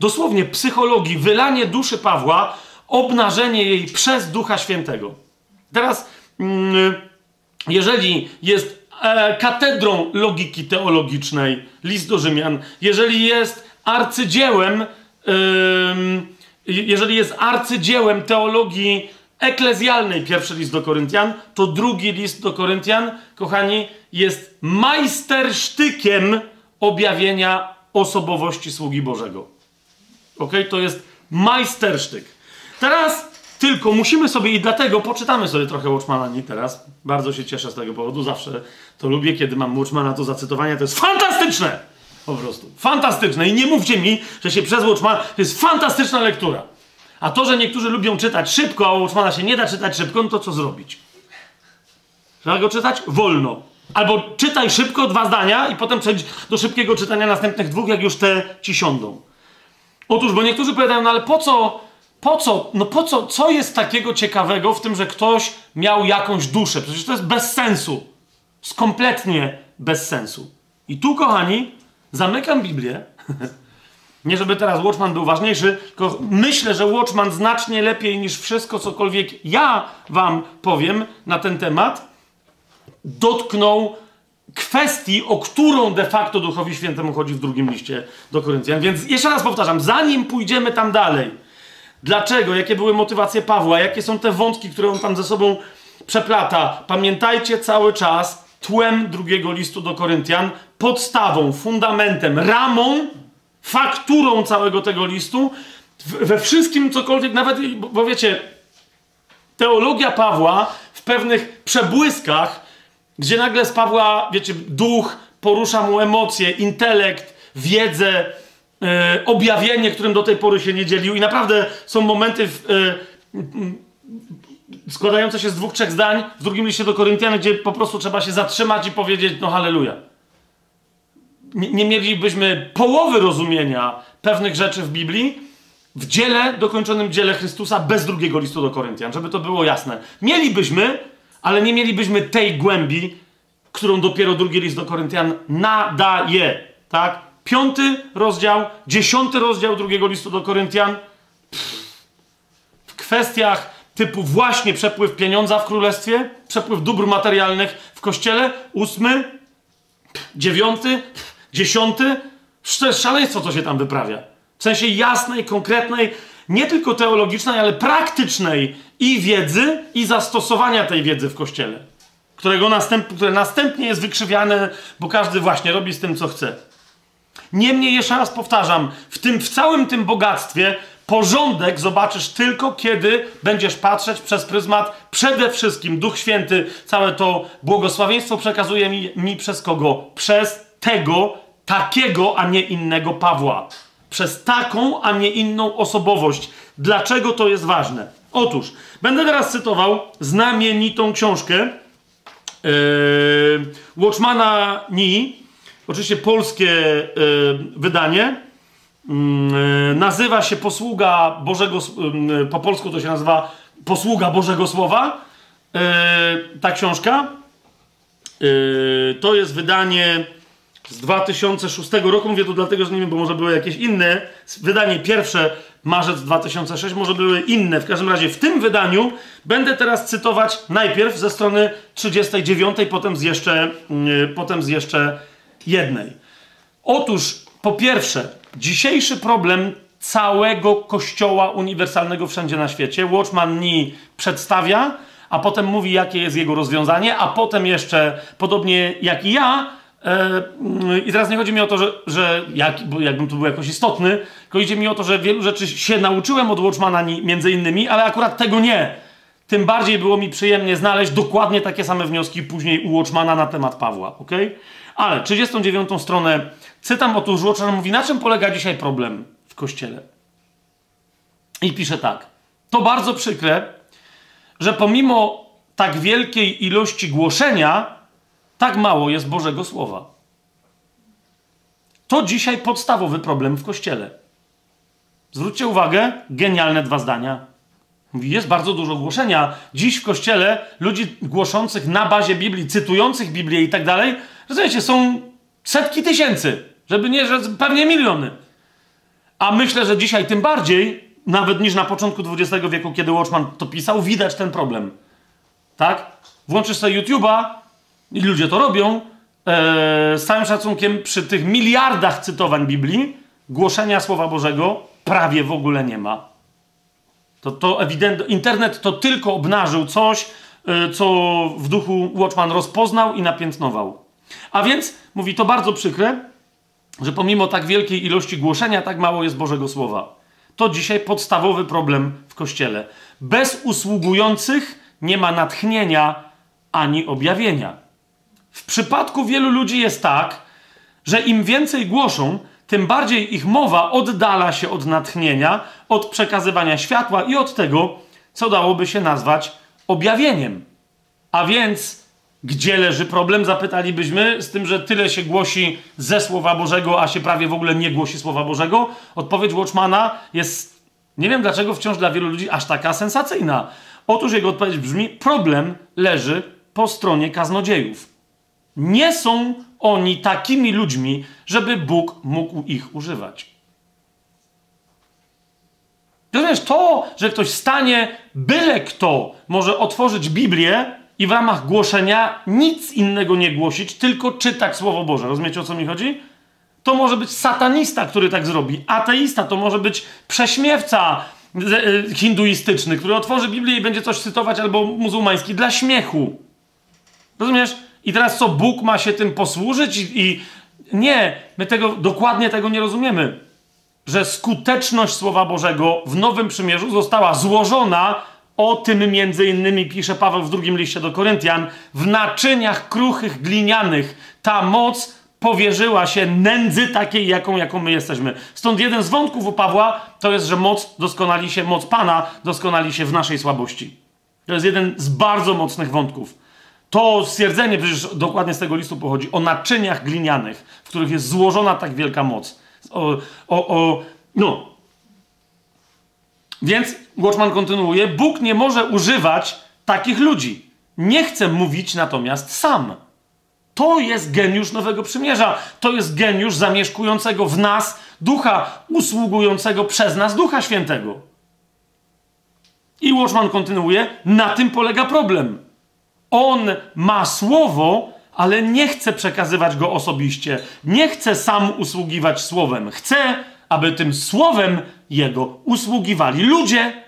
Speaker 1: dosłownie psychologii, wylanie duszy Pawła obnażenie jej przez Ducha Świętego. Teraz, mm, jeżeli jest e, katedrą logiki teologicznej list do Rzymian, jeżeli jest arcydziełem, jeżeli jest arcydziełem teologii eklezjalnej pierwszy list do Koryntian, to drugi list do Koryntian, kochani, jest majstersztykiem objawienia osobowości sługi Bożego. Ok? To jest majstersztyk. Teraz tylko musimy sobie i dlatego poczytamy sobie trochę Watchmana nie teraz. Bardzo się cieszę z tego powodu. Zawsze to lubię, kiedy mam Watchmana to zacytowanie. To jest fantastyczne! Po prostu. Fantastyczne. I nie mówcie mi, że się przez Watchmana... To jest fantastyczna lektura. A to, że niektórzy lubią czytać szybko, a Watchmana się nie da czytać szybko, no to co zrobić? Trzeba go czytać wolno. Albo czytaj szybko, dwa zdania i potem przejdź do szybkiego czytania następnych dwóch, jak już te ci siądą. Otóż, bo niektórzy powiadają, no ale po co po co, no po co, co jest takiego ciekawego w tym, że ktoś miał jakąś duszę? Przecież to jest bez sensu. Jest kompletnie bez sensu. I tu, kochani, zamykam Biblię, Nie, żeby teraz Watchman był ważniejszy, tylko myślę, że Watchman znacznie lepiej niż wszystko, cokolwiek ja wam powiem na ten temat, dotknął kwestii, o którą de facto Duchowi Świętemu chodzi w drugim liście do Koryntian. Więc jeszcze raz powtarzam, zanim pójdziemy tam dalej, dlaczego, jakie były motywacje Pawła, jakie są te wątki, które on tam ze sobą przeplata, pamiętajcie cały czas tłem drugiego listu do Koryntian, podstawą, fundamentem, ramą, fakturą całego tego listu, we wszystkim cokolwiek, nawet, bo, wiecie, teologia Pawła w pewnych przebłyskach gdzie nagle z Pawła, wiecie, duch porusza mu emocje, intelekt, wiedzę, e, objawienie, którym do tej pory się nie dzielił. I naprawdę są momenty w, e, składające się z dwóch, trzech zdań w drugim liście do Koryntian, gdzie po prostu trzeba się zatrzymać i powiedzieć, no halleluja. Nie, nie mielibyśmy połowy rozumienia pewnych rzeczy w Biblii, w dziele, dokończonym dziele Chrystusa bez drugiego listu do Koryntian, żeby to było jasne. Mielibyśmy, ale nie mielibyśmy tej głębi, którą dopiero drugi list do Koryntian nadaje. Tak? Piąty rozdział, dziesiąty rozdział drugiego listu do Koryntian. w kwestiach typu właśnie przepływ pieniądza w królestwie, przepływ dóbr materialnych w kościele. Ósmy, dziewiąty, dziesiąty. Szaleństwo, co się tam wyprawia. W sensie jasnej, konkretnej, nie tylko teologicznej, ale praktycznej i wiedzy, i zastosowania tej wiedzy w kościele, którego następ, które następnie jest wykrzywiane, bo każdy właśnie robi z tym, co chce. Niemniej, jeszcze raz powtarzam, w, tym, w całym tym bogactwie porządek zobaczysz tylko, kiedy będziesz patrzeć przez pryzmat przede wszystkim Duch Święty, całe to błogosławieństwo przekazuje mi, mi przez kogo? Przez tego, takiego, a nie innego Pawła przez taką, a nie inną osobowość. Dlaczego to jest ważne? Otóż, będę teraz cytował znamienitą książkę yy, Watchmana Ni, oczywiście polskie yy, wydanie. Yy, nazywa się Posługa Bożego, yy, po polsku to się nazywa Posługa Bożego Słowa. Ta książka to jest wydanie z 2006 roku. Mówię to dlatego, że nie wiem, bo może były jakieś inne. Wydanie pierwsze, marzec 2006, może były inne. W każdym razie w tym wydaniu będę teraz cytować najpierw ze strony 39, potem z jeszcze, potem z jeszcze jednej. Otóż, po pierwsze, dzisiejszy problem całego kościoła uniwersalnego wszędzie na świecie, Watchman Nee przedstawia, a potem mówi, jakie jest jego rozwiązanie, a potem jeszcze, podobnie jak i ja, E, I teraz nie chodzi mi o to, że, że jak, jakbym tu był jakoś istotny, tylko idzie mi o to, że wielu rzeczy się nauczyłem od Watchmana między innymi, ale akurat tego nie. Tym bardziej było mi przyjemnie znaleźć dokładnie takie same wnioski później u Watchmana na temat Pawła, ok? Ale 39 stronę cytam, otóż Watchman mówi, na czym polega dzisiaj problem w Kościele? I pisze tak. To bardzo przykre, że pomimo tak wielkiej ilości głoszenia, tak mało jest Bożego Słowa. To dzisiaj podstawowy problem w kościele. Zwróćcie uwagę, genialne dwa zdania. Mówi, jest bardzo dużo głoszenia. Dziś w kościele ludzi głoszących na bazie Biblii, cytujących Biblię i tak dalej, rozumiecie, są setki tysięcy, żeby nie, że pewnie miliony. A myślę, że dzisiaj tym bardziej, nawet niż na początku XX wieku, kiedy Watchman to pisał, widać ten problem. Tak? Włączysz sobie YouTube'a, i ludzie to robią, e, z całym szacunkiem przy tych miliardach cytowań Biblii, głoszenia Słowa Bożego prawie w ogóle nie ma. To, to ewidentnie, internet to tylko obnażył coś, e, co w duchu Watchman rozpoznał i napiętnował. A więc, mówi, to bardzo przykre, że pomimo tak wielkiej ilości głoszenia, tak mało jest Bożego Słowa. To dzisiaj podstawowy problem w Kościele. Bez usługujących nie ma natchnienia ani objawienia. W przypadku wielu ludzi jest tak, że im więcej głoszą, tym bardziej ich mowa oddala się od natchnienia, od przekazywania światła i od tego, co dałoby się nazwać objawieniem. A więc, gdzie leży problem, zapytalibyśmy, z tym, że tyle się głosi ze Słowa Bożego, a się prawie w ogóle nie głosi Słowa Bożego? Odpowiedź Watchmana jest, nie wiem dlaczego wciąż dla wielu ludzi aż taka sensacyjna. Otóż jego odpowiedź brzmi: problem leży po stronie kaznodziejów. Nie są oni takimi ludźmi, żeby Bóg mógł ich używać. Rozumiesz, to, że ktoś stanie, byle kto może otworzyć Biblię i w ramach głoszenia nic innego nie głosić, tylko czytać Słowo Boże. Rozumiecie, o co mi chodzi? To może być satanista, który tak zrobi. Ateista to może być prześmiewca e, hinduistyczny, który otworzy Biblię i będzie coś cytować, albo muzułmański dla śmiechu. Rozumiesz? I teraz co, Bóg ma się tym posłużyć i nie, my tego dokładnie tego nie rozumiemy. Że skuteczność Słowa Bożego w Nowym Przymierzu została złożona o tym między innymi pisze Paweł w drugim liście do Koryntian w naczyniach kruchych, glinianych. Ta moc powierzyła się nędzy takiej, jaką, jaką my jesteśmy. Stąd jeden z wątków u Pawła to jest, że moc doskonali się, moc Pana doskonali się w naszej słabości. To jest jeden z bardzo mocnych wątków. To stwierdzenie, przecież dokładnie z tego listu pochodzi, o naczyniach glinianych, w których jest złożona tak wielka moc. O, o, o no. Więc Watchman kontynuuje, Bóg nie może używać takich ludzi. Nie chce mówić natomiast sam. To jest geniusz Nowego Przymierza. To jest geniusz zamieszkującego w nas ducha, usługującego przez nas Ducha Świętego. I Watchman kontynuuje, na tym polega problem. On ma słowo, ale nie chce przekazywać go osobiście. Nie chce sam usługiwać słowem. Chce, aby tym słowem jego usługiwali ludzie.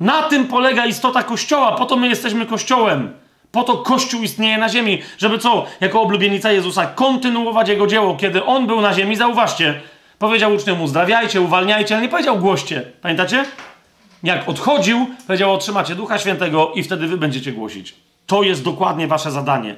Speaker 1: Na tym polega istota Kościoła. Po to my jesteśmy Kościołem. Po to Kościół istnieje na ziemi, żeby co? Jako oblubienica Jezusa kontynuować Jego dzieło. Kiedy On był na ziemi, zauważcie, powiedział uczniom uzdrawiajcie, uwalniajcie, ale nie powiedział głoście. Pamiętacie? Jak odchodził, powiedział otrzymacie Ducha Świętego i wtedy wy będziecie głosić. To jest dokładnie wasze zadanie.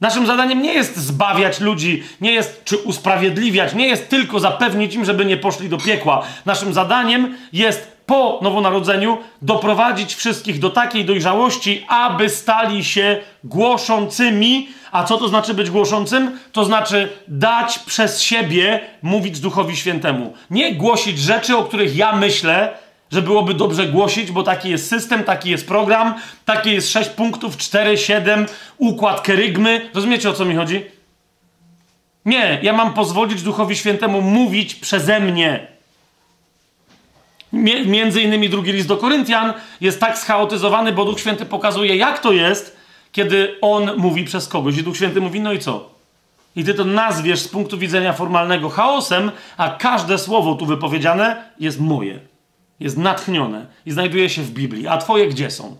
Speaker 1: Naszym zadaniem nie jest zbawiać ludzi, nie jest czy usprawiedliwiać, nie jest tylko zapewnić im, żeby nie poszli do piekła. Naszym zadaniem jest po nowonarodzeniu doprowadzić wszystkich do takiej dojrzałości, aby stali się głoszącymi. A co to znaczy być głoszącym? To znaczy dać przez siebie mówić Duchowi Świętemu. Nie głosić rzeczy, o których ja myślę, że byłoby dobrze głosić, bo taki jest system, taki jest program, takie jest 6 punktów, 4, 7, układ kerygmy. Rozumiecie o co mi chodzi? Nie, ja mam pozwolić Duchowi Świętemu mówić przeze mnie. Między innymi drugi list do Koryntian jest tak schaotyzowany, bo Duch Święty pokazuje, jak to jest, kiedy On mówi przez kogoś. I Duch Święty mówi, no i co? I ty to nazwiesz z punktu widzenia formalnego chaosem, a każde słowo tu wypowiedziane jest moje jest natchnione i znajduje się w Biblii. A twoje gdzie są?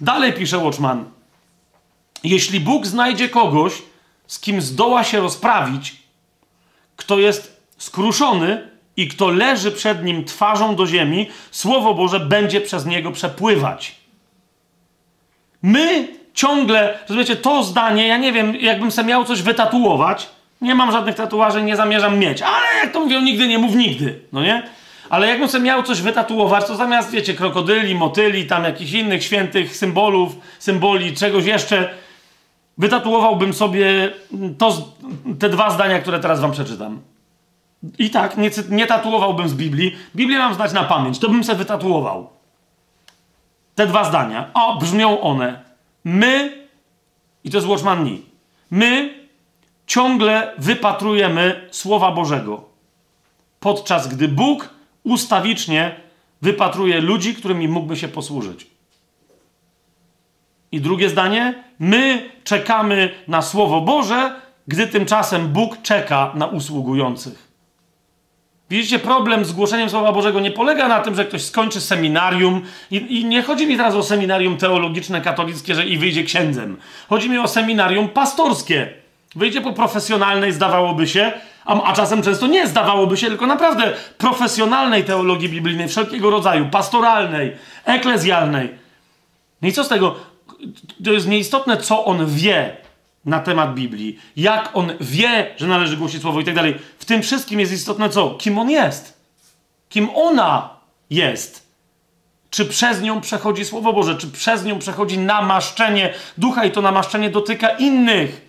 Speaker 1: Dalej pisze Watchman. Jeśli Bóg znajdzie kogoś, z kim zdoła się rozprawić, kto jest skruszony i kto leży przed nim twarzą do ziemi, Słowo Boże będzie przez niego przepływać. My ciągle, rozumiecie, to zdanie, ja nie wiem, jakbym sobie miał coś wytatuować, nie mam żadnych tatuaży, nie zamierzam mieć, ale jak to mówią, nigdy nie mów nigdy, no nie? Ale jakbym sobie miał coś wytatuować, to zamiast, wiecie, krokodyli, motyli, tam jakichś innych świętych symbolów, symboli, czegoś jeszcze, wytatuowałbym sobie to, te dwa zdania, które teraz wam przeczytam. I tak, nie, nie tatuowałbym z Biblii. Biblię mam znać na pamięć, to bym sobie wytatuował. Te dwa zdania. O, brzmią one. My, i to jest Watchman my ciągle wypatrujemy Słowa Bożego. Podczas gdy Bóg ustawicznie wypatruje ludzi, którymi mógłby się posłużyć. I drugie zdanie, my czekamy na Słowo Boże, gdy tymczasem Bóg czeka na usługujących. Widzicie, problem z głoszeniem Słowa Bożego nie polega na tym, że ktoś skończy seminarium i, i, nie chodzi mi teraz o seminarium teologiczne, katolickie, że i wyjdzie księdzem. Chodzi mi o seminarium pastorskie. Wyjdzie po profesjonalnej, zdawałoby się, a, a czasem często nie zdawałoby się, tylko naprawdę profesjonalnej teologii biblijnej, wszelkiego rodzaju, pastoralnej, eklezjalnej. No i co z tego? To jest nieistotne, co on wie na temat Biblii, jak on wie, że należy głosić słowo i tak dalej. W tym wszystkim jest istotne co? Kim on jest? Kim ona jest? Czy przez nią przechodzi Słowo Boże? Czy przez nią przechodzi namaszczenie ducha i to namaszczenie dotyka innych?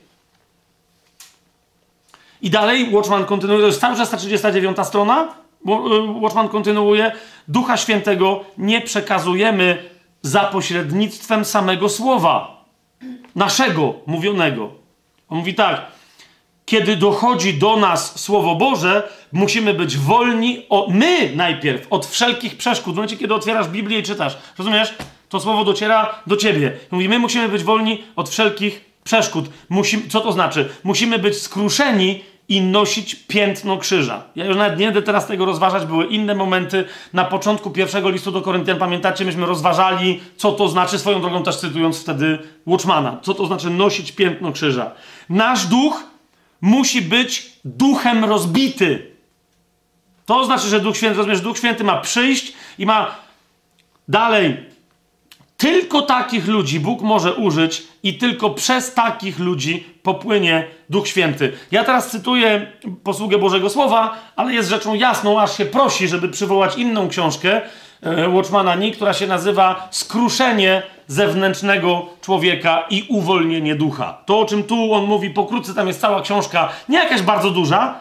Speaker 1: I dalej Watchman kontynuuje, to jest cały czas ta 39 strona. Y, Watchman kontynuuje, Ducha Świętego nie przekazujemy za pośrednictwem samego słowa, naszego, mówionego. On mówi tak, kiedy dochodzi do nas Słowo Boże, musimy być wolni, o, my najpierw, od wszelkich przeszkód. W momencie, kiedy otwierasz Biblię i czytasz, rozumiesz? To Słowo dociera do ciebie. Mówi, my musimy być wolni od wszelkich przeszkód. Musimy, co to znaczy? Musimy być skruszeni i nosić piętno krzyża. Ja już nawet nie będę teraz tego rozważać, były inne momenty. Na początku pierwszego listu do Koryntian, pamiętacie, myśmy rozważali, co to znaczy, swoją drogą też cytując wtedy Watchmana, co to znaczy nosić piętno krzyża. Nasz duch musi być duchem rozbity. To znaczy, że Duch Święty, rozumiesz, Duch Święty ma przyjść i ma dalej. Tylko takich ludzi Bóg może użyć i tylko przez takich ludzi popłynie Duch Święty. Ja teraz cytuję posługę Bożego Słowa, ale jest rzeczą jasną, aż się prosi, żeby przywołać inną książkę e, Watchmana Nee, która się nazywa Skruszenie zewnętrznego człowieka i uwolnienie ducha. To, o czym tu on mówi pokrótce, tam jest cała książka, nie jakaś bardzo duża,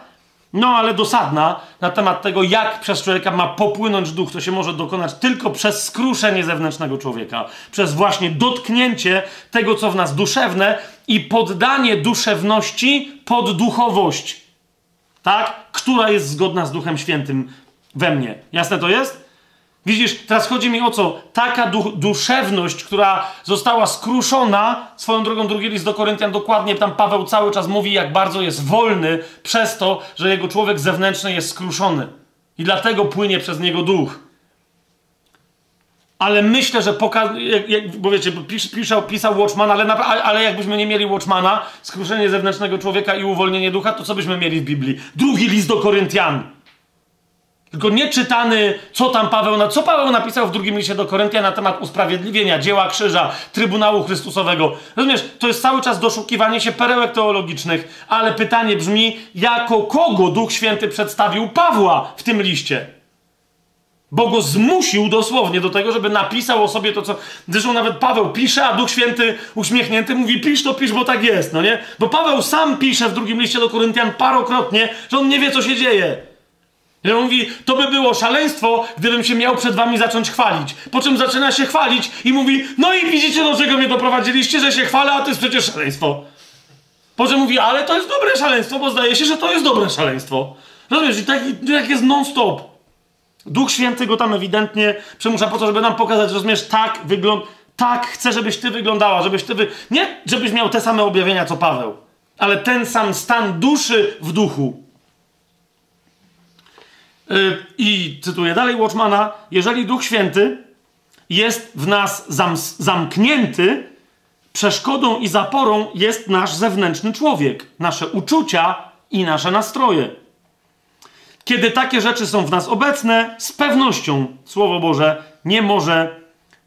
Speaker 1: no ale dosadna na temat tego, jak przez człowieka ma popłynąć duch. To się może dokonać tylko przez skruszenie zewnętrznego człowieka, przez właśnie dotknięcie tego, co w nas duszewne i poddanie duszewności pod duchowość, tak? Która jest zgodna z Duchem Świętym we mnie. Jasne to jest? Widzisz, teraz chodzi mi o co? Taka du duszewność, która została skruszona, swoją drogą drugi list do Koryntian dokładnie, tam Paweł cały czas mówi, jak bardzo jest wolny przez to, że jego człowiek zewnętrzny jest skruszony. I dlatego płynie przez niego duch. Ale myślę, że poka- jak, jak, bo wiecie, pis, pisał, pisał Watchman, ale, ale jakbyśmy nie mieli Watchmana, skruszenie zewnętrznego człowieka i uwolnienie ducha, to co byśmy mieli w Biblii? Drugi list do Koryntian. Tylko nie czytany, co tam Paweł, na, co Paweł napisał w drugim liście do Koryntia na temat usprawiedliwienia, dzieła krzyża, Trybunału Chrystusowego. Rozumiesz, to jest cały czas doszukiwanie się perełek teologicznych, ale pytanie brzmi, jako kogo Duch Święty przedstawił Pawła w tym liście? Bo go zmusił dosłownie do tego, żeby napisał o sobie to, co. Zresztą nawet Paweł pisze, a Duch Święty uśmiechnięty mówi: pisz to, pisz, bo tak jest, no nie? Bo Paweł sam pisze w drugim liście do Koryntian parokrotnie, że on nie wie, co się dzieje. I on mówi, to by było szaleństwo, gdybym się miał przed wami zacząć chwalić. Po czym zaczyna się chwalić i mówi, no i widzicie, do czego mnie doprowadziliście, że się chwalę, a to jest przecież szaleństwo. Po czym mówi, ale to jest dobre szaleństwo, bo zdaje się, że to jest dobre szaleństwo. Rozumiesz, i tak, jest non-stop. Duch Święty go tam ewidentnie przemusza po to, żeby nam pokazać, rozumiesz, tak wygląda, tak chcę, żebyś ty wyglądała, żebyś ty wy... Nie, żebyś miał te same objawienia, co Paweł, ale ten sam stan duszy w duchu. Y, I cytuję dalej Watchmana: Jeżeli Duch Święty jest w nas zam zamknięty, przeszkodą i zaporą jest nasz zewnętrzny człowiek, nasze uczucia i nasze nastroje. Kiedy takie rzeczy są w nas obecne, z pewnością Słowo Boże nie może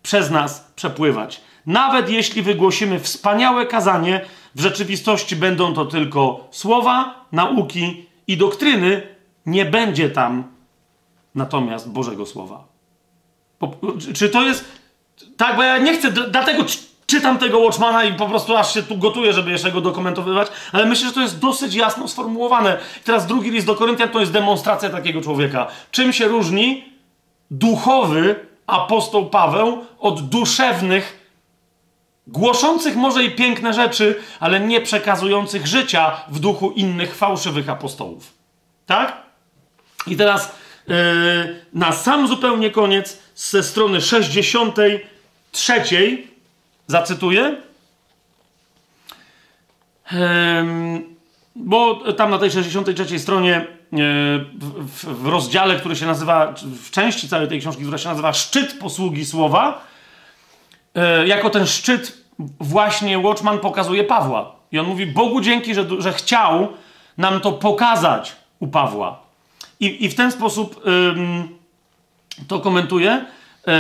Speaker 1: przez nas przepływać. Nawet jeśli wygłosimy wspaniałe kazanie, w rzeczywistości będą to tylko słowa, nauki i doktryny, nie będzie tam natomiast Bożego Słowa. Czy to jest. Tak, bo ja nie chcę, dlatego czytam tego Watchmana i po prostu aż się tu gotuję, żeby jeszcze go dokumentowywać, ale myślę, że to jest dosyć jasno sformułowane. Teraz drugi list do Koryntian to jest demonstracja takiego człowieka. Czym się różni duchowy apostoł Paweł od duszewnych, głoszących może i piękne rzeczy, ale nie przekazujących życia w duchu innych fałszywych apostołów? Tak? I teraz yy, na sam zupełnie koniec, ze strony 63, zacytuję. Yy, bo tam na tej 63 stronie, yy, w, w, rozdziale, który się nazywa, w części całej tej książki, która się nazywa Szczyt posługi słowa, yy, jako ten szczyt właśnie Watchman pokazuje Pawła. I on mówi: Bogu dzięki, że, że chciał nam to pokazać u Pawła. I, i w ten sposób ym, to komentuje. Yy,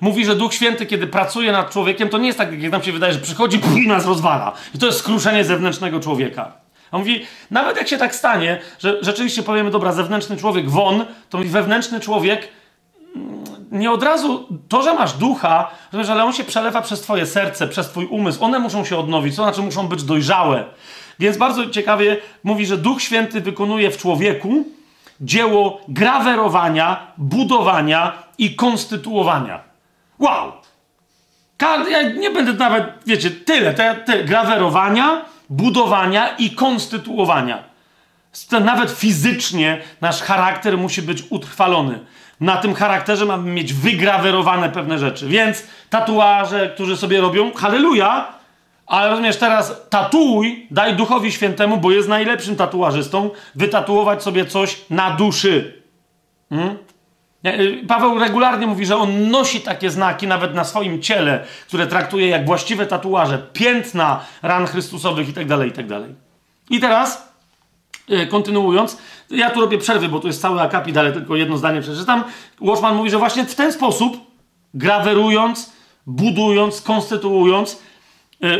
Speaker 1: mówi, że Duch Święty, kiedy pracuje nad człowiekiem, to nie jest tak, jak nam się wydaje, że przychodzi i nas rozwala. I to jest skruszenie zewnętrznego człowieka. A mówi, nawet jak się tak stanie, że rzeczywiście powiemy, dobra, zewnętrzny człowiek won, to wewnętrzny człowiek mm, nie od razu, to, że masz ducha, że ale on się przelewa przez twoje serce, przez twój umysł, one muszą się odnowić, to znaczy muszą być dojrzałe. Więc bardzo ciekawie mówi, że Duch Święty wykonuje w człowieku dzieło grawerowania, budowania i konstytuowania. Wow! Ja nie będę nawet, wiecie, tyle, te, te grawerowania, budowania i konstytuowania. Nawet fizycznie nasz charakter musi być utrwalony. Na tym charakterze mamy mieć wygrawerowane pewne rzeczy. Więc tatuaże, którzy sobie robią, halleluja, ale rozumiesz, teraz tatuuj, daj Duchowi Świętemu, bo jest najlepszym tatuażystą, wytatuować sobie coś na duszy. Hmm? Y, Paweł regularnie mówi, że on nosi takie znaki nawet na swoim ciele, które traktuje jak właściwe tatuaże, piętna ran Chrystusowych itd., tak itd. Tak I teraz, y, kontynuując, ja tu robię przerwy, bo tu jest cały akapit, ale tylko jedno zdanie przeczytam. Watchman mówi, że właśnie w ten sposób, grawerując, budując, konstytuując,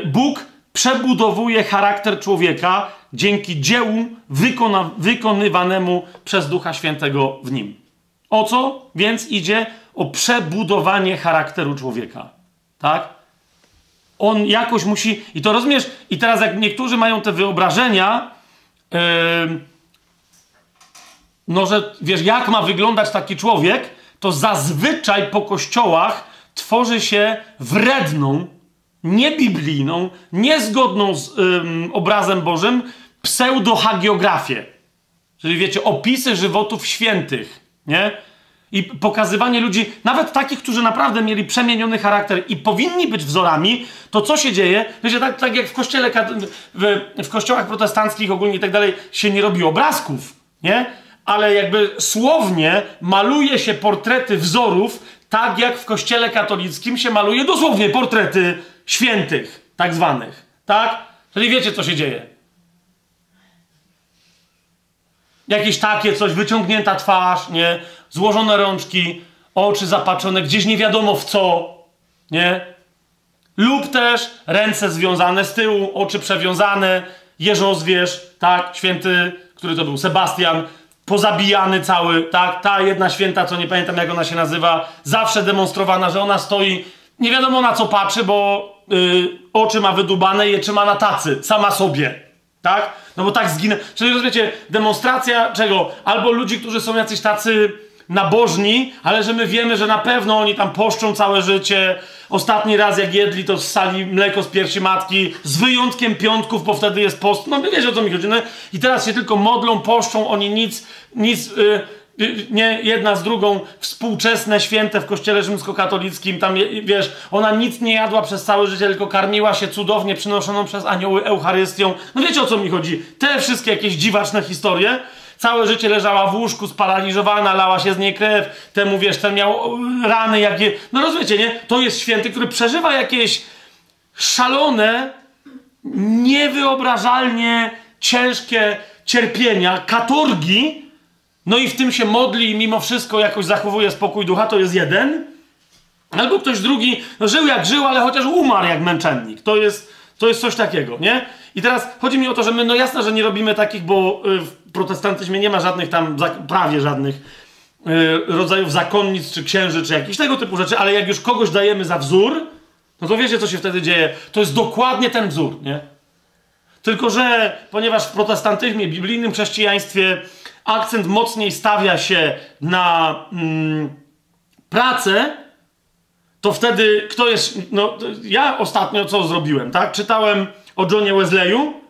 Speaker 1: Bóg przebudowuje charakter człowieka dzięki dziełu wykona- wykonywanemu przez Ducha Świętego w nim. O co więc idzie? O przebudowanie charakteru człowieka. Tak? On jakoś musi. I to rozumiesz? I teraz, jak niektórzy mają te wyobrażenia, yy, no, że wiesz, jak ma wyglądać taki człowiek, to zazwyczaj po kościołach tworzy się wredną, niebiblijną, niezgodną z yy, obrazem Bożym pseudohagiografię. Czyli wiecie, opisy żywotów świętych nie? I pokazywanie ludzi, nawet takich, którzy naprawdę mieli przemieniony charakter i powinni być wzorami, to co się dzieje? Wiecie, tak, tak jak w kościele, w, w kościołach protestanckich ogólnie i tak dalej się nie robi obrazków, nie? Ale jakby słownie maluje się portrety wzorów, tak jak w kościele katolickim się maluje dosłownie portrety świętych, tak zwanych, tak? Czyli wiecie, co się dzieje. Jakieś takie coś, wyciągnięta twarz, nie? Złożone rączki, oczy zapatrzone, gdzieś nie wiadomo w co, nie? Lub też ręce związane z tyłu, oczy przewiązane, jeżozwierz, tak? Święty, który to był? Sebastian, pozabijany cały, tak? Ta jedna święta, co nie pamiętam jak ona się nazywa, zawsze demonstrowana, że ona stoi, nie wiadomo na co patrzy, bo yy, oczy ma wydubane i je trzyma na tacy, sama sobie, tak? No bo tak zginę. Czyli rozumiecie, demonstracja czego? Albo ludzi, którzy są jacyś tacy nabożni, ale że my wiemy, że na pewno oni tam poszczą całe życie. Ostatni raz jak jedli, to ssali mleko z piersi matki, z wyjątkiem piątków, bo wtedy jest post. No wiecie o co mi chodzi. No? I teraz się tylko modlą, poszczą, oni nic, nic... Yy, nie jedna z drugą współczesne święte w kościele rzymskokatolickim, tam wiesz, ona nic nie jadła przez całe życie, tylko karmiła się cudownie przynoszoną przez anioły Eucharystią. No wiecie o co mi chodzi? Te wszystkie jakieś dziwaczne historie. Całe życie leżała w łóżku, sparaliżowana, lała się z niej krew. Temu, wiesz, ten miał rany jakie... No rozumiecie, nie? To jest święty, który przeżywa jakieś szalone, niewyobrażalnie ciężkie cierpienia, katorgi, no i w tym się modli i mimo wszystko jakoś zachowuje spokój ducha, to jest jeden. Albo ktoś drugi no żył jak żył, ale chociaż umarł jak męczennik. To jest, to jest coś takiego, nie? I teraz chodzi mi o to, że my, no jasne, że nie robimy takich, bo y, w protestantyzmie nie ma żadnych tam, prawie żadnych y, rodzajów zakonnic, czy księży, czy jakichś tego typu rzeczy, ale jak już kogoś dajemy za wzór, no to wiecie, co się wtedy dzieje. To jest dokładnie ten wzór, nie? Tylko, że ponieważ w protestantyzmie, biblijnym chrześcijaństwie akcent mocniej stawia się na mm, pracę, to wtedy kto jest. No, ja ostatnio co zrobiłem, tak? Czytałem o Johnie Wesleyu.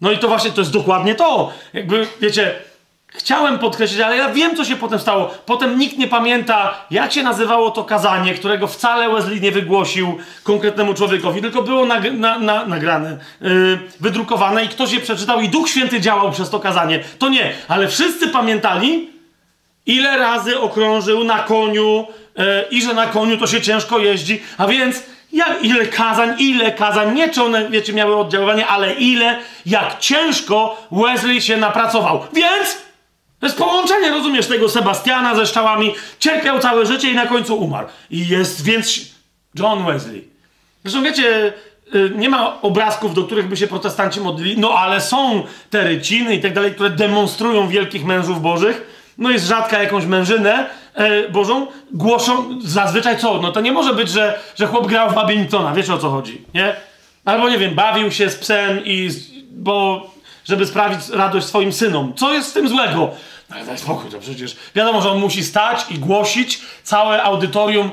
Speaker 1: No i to właśnie to jest dokładnie to. Jakby, wiecie, Chciałem podkreślić, ale ja wiem, co się potem stało. Potem nikt nie pamięta, jak się nazywało to kazanie, którego wcale Wesley nie wygłosił konkretnemu człowiekowi, tylko było nag na, na, nagrane, yy, wydrukowane i ktoś je przeczytał i Duch Święty działał przez to kazanie. To nie, ale wszyscy pamiętali, ile razy okrążył na koniu yy, i że na koniu to się ciężko jeździ, a więc jak, ile kazań, ile kazań, nie czy one, wiecie, miały oddziaływanie, ale ile, jak ciężko Wesley się napracował. Więc to jest połączenie, rozumiesz, tego Sebastiana ze szczałami. Cierpiał całe życie i na końcu umarł. I jest więc John Wesley. Zresztą wiecie, y, nie ma obrazków, do których by się protestanci modlili, no ale są te ryciny i tak dalej, które demonstrują wielkich mężów bożych. No jest rzadka jakąś mężynę e, bożą, głoszą zazwyczaj co? No to nie może być, że, że chłop grał w Babingtona, wiecie o co chodzi, nie? Albo nie wiem, bawił się z psem i... bo żeby sprawić radość swoim synom. Co jest z tym złego? Ale daj spokój, to przecież wiadomo, że on musi stać i głosić całe audytorium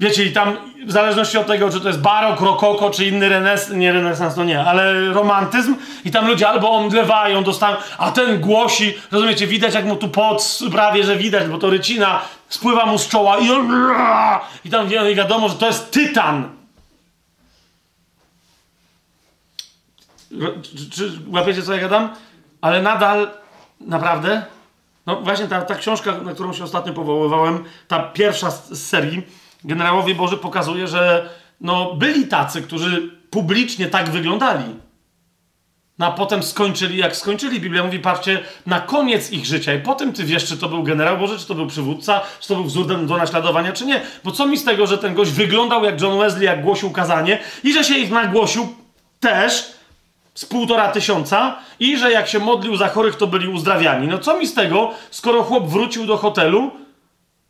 Speaker 1: Wiecie, i tam w zależności od tego, czy to jest barok, rokoko, czy inny renesans, nie renesans, no nie, ale romantyzm, i tam ludzie albo omdlewają, dostają, a ten głosi, rozumiecie, widać jak mu tu pot, prawie że widać, bo to rycina spływa mu z czoła i i tam wiadomo, że to jest tytan. Czy, czy łapiecie, co ja gadam? Ale nadal, naprawdę, no właśnie ta, ta książka, na którą się ostatnio powoływałem, ta pierwsza z, serii, generałowie Boży pokazuje, że no, byli tacy, którzy publicznie tak wyglądali. No a potem skończyli jak skończyli. Biblia mówi, patrzcie, na koniec ich życia. I potem ty wiesz, czy to był generał Boży, czy to był przywódca, czy to był wzór do naśladowania, czy nie. Bo co mi z tego, że ten gość wyglądał jak John Wesley, jak głosił kazanie i że się ich nagłosił też z półtora tysiąca i że jak się modlił za chorych, to byli uzdrawiani. No co mi z tego, skoro chłop wrócił do hotelu,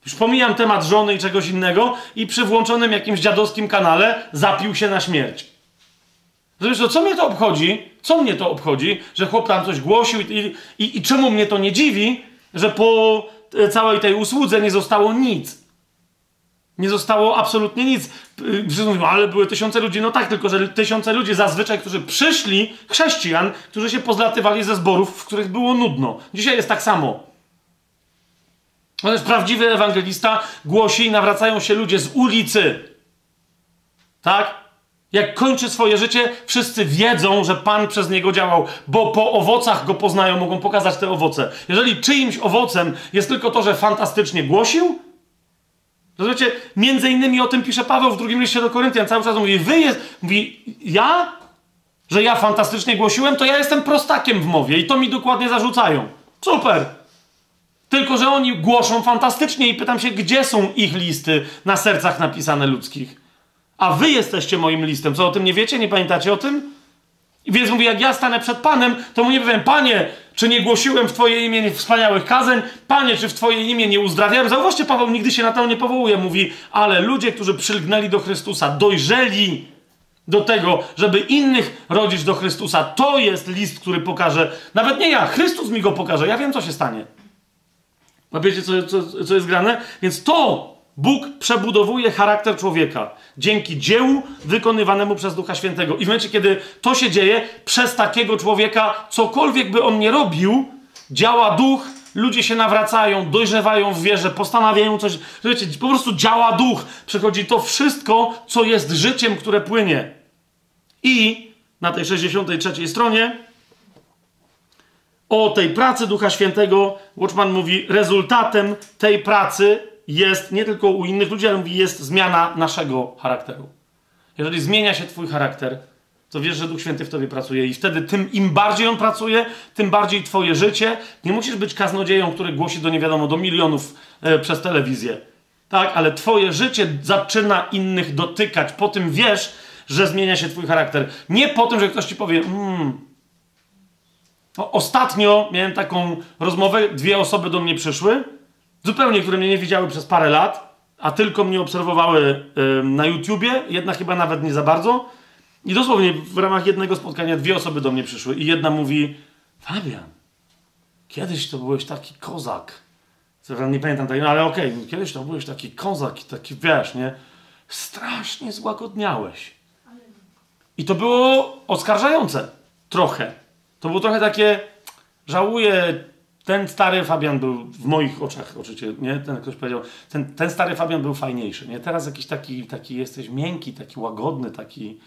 Speaker 1: już pomijam temat żony i czegoś innego i przy włączonym jakimś dziadowskim kanale zapił się na śmierć. Zresztą, no co mnie to obchodzi? Co mnie to obchodzi, że chłop tam coś głosił i, i, i czemu mnie to nie dziwi, że po całej tej usłudze nie zostało nic? Nie zostało absolutnie nic. Mówią, ale były tysiące ludzi. No tak, tylko że tysiące ludzi zazwyczaj, którzy przyszli, chrześcijan, którzy się pozlatywali ze zborów, w których było nudno. Dzisiaj jest tak samo. To jest prawdziwy ewangelista, głosi i nawracają się ludzie z ulicy. Tak? Jak kończy swoje życie, wszyscy wiedzą, że Pan przez niego działał, bo po owocach go poznają, mogą pokazać te owoce. Jeżeli czyimś owocem jest tylko to, że fantastycznie głosił, Rozumiecie? Między innymi o tym pisze Paweł w drugim liście do Koryntian. Cały czas mówi, wy jest, mówi, ja? Że ja fantastycznie głosiłem, to ja jestem prostakiem w mowie i to mi dokładnie zarzucają. Super. Tylko, że oni głoszą fantastycznie i pytam się, gdzie są ich listy na sercach napisane ludzkich? A wy jesteście moim listem. Co o tym nie wiecie? Nie pamiętacie o tym? Więc mówi, jak ja stanę przed Panem, to mu nie powiem, Panie, czy nie głosiłem w Twoje imię wspaniałych kazań? Panie, czy w Twoje imię nie uzdrawiałem? Zauważcie, Paweł nigdy się na to nie powołuje. Mówi, ale ludzie, którzy przylgnęli do Chrystusa, dojrzeli do tego, żeby innych rodzić do Chrystusa. To jest list, który pokaże, nawet nie ja, Chrystus mi go pokaże. Ja wiem, co się stanie. A wiecie, co, co, co jest grane? Więc to Bóg przebudowuje charakter człowieka dzięki dziełu wykonywanemu przez Ducha Świętego. I w momencie, kiedy to się dzieje, przez takiego człowieka, cokolwiek by on nie robił, działa duch, ludzie się nawracają, dojrzewają w wierze, postanawiają coś. Wiecie, po prostu działa duch. Przychodzi to wszystko, co jest życiem, które płynie. I na tej 63 stronie o tej pracy Ducha Świętego Watchman mówi, rezultatem tej pracy jest nie tylko u innych ludzi, ale mówi, jest zmiana naszego charakteru. Jeżeli zmienia się Twój charakter, to wiesz, że Duch Święty w Tobie pracuje i wtedy tym im bardziej On pracuje, tym bardziej Twoje życie. Nie musisz być kaznodzieją, który głosi do nie wiadomo, do milionów e, przez telewizję. Tak, ale Twoje życie zaczyna innych dotykać. Po tym wiesz, że zmienia się Twój charakter. Nie po tym, że ktoś Ci powie, mmm. Ostatnio miałem taką rozmowę, dwie osoby do mnie przyszły zupełnie, które mnie nie widziały przez parę lat, a tylko mnie obserwowały na YouTubie, jedna chyba nawet nie za bardzo. I dosłownie w ramach jednego spotkania dwie osoby do mnie przyszły i jedna mówi Fabian, kiedyś to byłeś taki kozak. Nie pamiętam tego, no ale okej, okay, kiedyś to byłeś taki kozak taki, wiesz, nie? Strasznie złagodniałeś. I to było oskarżające. Trochę. To było trochę takie, żałuję ten stary Fabian był w moich oczach, oczywiście, nie? Ten ktoś powiedział, ten, ten stary Fabian był fajniejszy, nie? Teraz jakiś taki, taki jesteś miękki, taki łagodny, taki,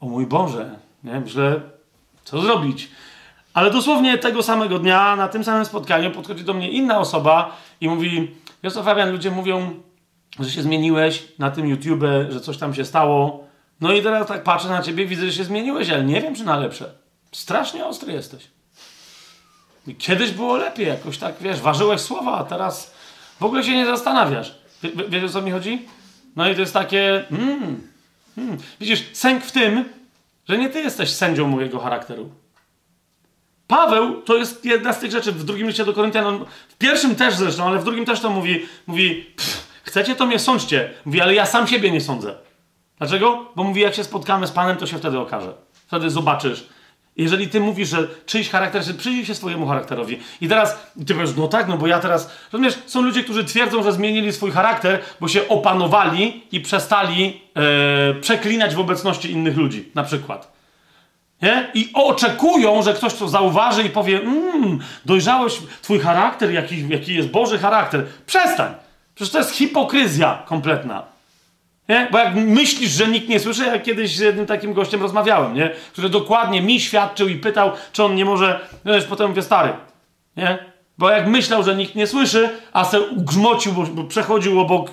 Speaker 1: o mój Boże, nie? Myślę, co zrobić? Ale dosłownie tego samego dnia, na tym samym spotkaniu, podchodzi do mnie inna osoba i mówi, Józef Fabian, ludzie mówią, że się zmieniłeś na tym YouTube, że coś tam się stało. No i teraz tak patrzę na ciebie, widzę, że się zmieniłeś, ale nie wiem, czy na lepsze. Strasznie ostry jesteś. Kiedyś było lepiej, jakoś tak, wiesz, ważyłeś słowa, a teraz w ogóle się nie zastanawiasz. Wie, wiesz, o co mi chodzi? No i to jest takie, mm, mm. Widzisz, sęk w tym, że nie ty jesteś sędzią mojego charakteru. Paweł to jest jedna z tych rzeczy w drugim liście do Koryntian, w pierwszym też zresztą, ale w drugim też to mówi, mówi, chcecie to mnie sądźcie. Mówi, ale ja sam siebie nie sądzę. Dlaczego? Bo mówi, jak się spotkamy z Panem, to się wtedy okaże. Wtedy zobaczysz, Jeżeli ty mówisz, że czyjś charakter, że przyjrzyj się swojemu charakterowi. I teraz ty powiesz, no tak, no bo ja teraz. Rozumiesz, są ludzie, którzy twierdzą, że zmienili swój charakter, bo się opanowali i przestali e, przeklinać w obecności innych ludzi, na przykład. Nie? I oczekują, że ktoś to zauważy i powie: Mmm, dojrzałeś twój charakter, jaki, jaki jest Boży charakter. Przestań! Przecież to jest hipokryzja kompletna. Nie? Bo jak myślisz, że nikt nie słyszy, ja kiedyś z jednym takim gościem rozmawiałem, nie? który dokładnie mi świadczył i pytał, czy on nie może. No już potem mówię, stary. Nie? Bo jak myślał, że nikt nie słyszy, a se grzmocił, bo, bo przechodził obok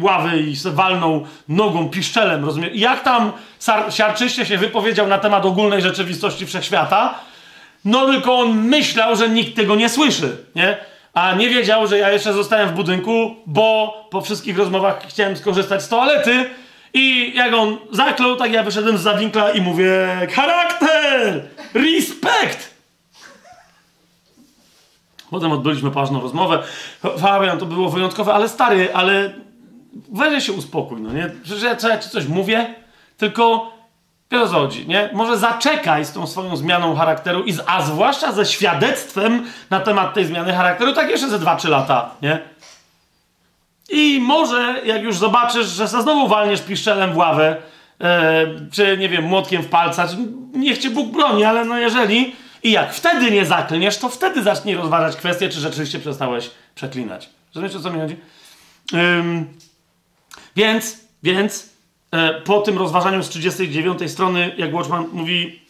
Speaker 1: ławy i se walnął nogą, piszczelem, rozumiem? Jak tam siarczyście się wypowiedział na temat ogólnej rzeczywistości wszechświata, no tylko on myślał, że nikt tego nie słyszy, nie? A nie wiedział, że ja jeszcze zostałem w budynku, bo po wszystkich rozmowach chciałem skorzystać z toalety i jak on zaklął, tak ja wyszedłem z zawinkla i mówię charakter! Respekt! Potem odbyliśmy poważną rozmowę. Fabian, to było wyjątkowe, ale stary, ale weź się uspokój, no nie? Przecież ja, ja ci coś mówię, tylko Wiesz chodzi, nie? Może zaczekaj z tą swoją zmianą charakteru, i z, a zwłaszcza ze świadectwem na temat tej zmiany charakteru, tak jeszcze ze 2-3 lata, nie? I może, jak już zobaczysz, że se znowu walniesz piszczelem w ławę, e, czy nie wiem, młotkiem w palca, czy, niech cię Bóg broni, ale no jeżeli, i jak wtedy nie zaklniesz, to wtedy zacznij rozważać kwestię, czy rzeczywiście przestałeś przeklinać. Rozumiesz, o co mi chodzi? Więc, więc, po tym rozważaniu z 39 strony, jak Watchman mówi,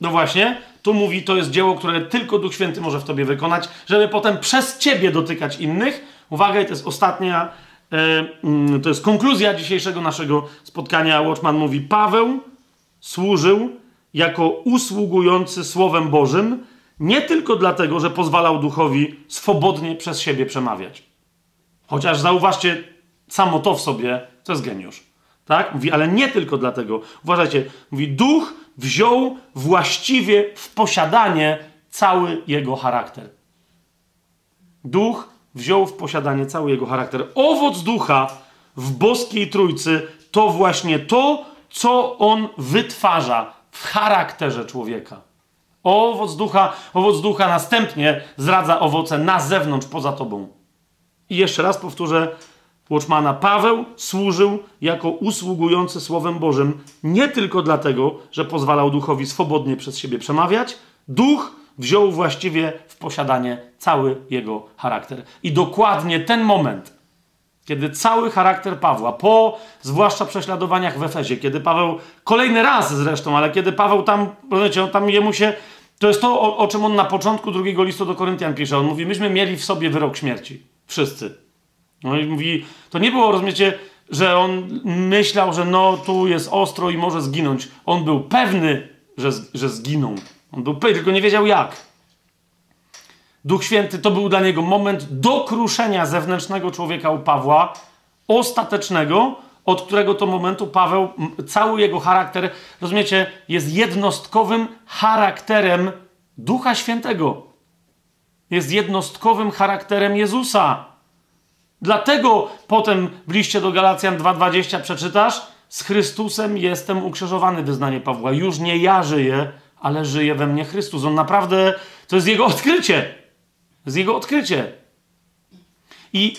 Speaker 1: no właśnie, tu mówi, to jest dzieło, które tylko Duch Święty może w tobie wykonać, żeby potem przez ciebie dotykać innych. Uwaga, to jest ostatnia, e, mm, to jest konkluzja dzisiejszego naszego spotkania. Watchman mówi, Paweł służył jako usługujący Słowem Bożym, nie tylko dlatego, że pozwalał duchowi swobodnie przez siebie przemawiać. Chociaż zauważcie, samo to w sobie to jest geniusz. Tak? Mówi, ale nie tylko dlatego. Uważajcie, mówi, duch wziął właściwie w posiadanie cały jego charakter. Duch wziął w posiadanie cały jego charakter. Owoc ducha w boskiej trójcy to właśnie to, co on wytwarza w charakterze człowieka. Owoc ducha, owoc ducha następnie zdradza owoce na zewnątrz, poza tobą. I jeszcze raz powtórzę, Watchmana Paweł służył jako usługujący Słowem Bożym nie tylko dlatego, że pozwalał duchowi swobodnie przez siebie przemawiać, duch wziął właściwie w posiadanie cały jego charakter. I dokładnie ten moment, kiedy cały charakter Pawła, po zwłaszcza prześladowaniach w Efezie, kiedy Paweł, kolejny raz zresztą, ale kiedy Paweł tam, rozumiecie, tam jemu się, to jest to, o, o czym on na początku drugiego listu do Koryntian pisze. On mówi, myśmy mieli w sobie wyrok śmierci. Wszyscy. No i mówi, to nie było, rozumiecie, że on myślał, że no tu jest ostro i może zginąć. On był pewny, że, że zginą. On był pewny, tylko nie wiedział jak. Duch Święty to był dla niego moment do kruszenia zewnętrznego człowieka u Pawła, ostatecznego, od którego to momentu Paweł, cały jego charakter, rozumiecie, jest jednostkowym charakterem Ducha Świętego. Jest jednostkowym charakterem Jezusa. Dlatego potem w liście do Galacjan 2:20 przeczytasz: Z Chrystusem jestem ukrzyżowany, wyznanie Pawła. Już nie ja żyję, ale żyje we mnie Chrystus. On naprawdę, to jest jego odkrycie. To jest jego odkrycie. I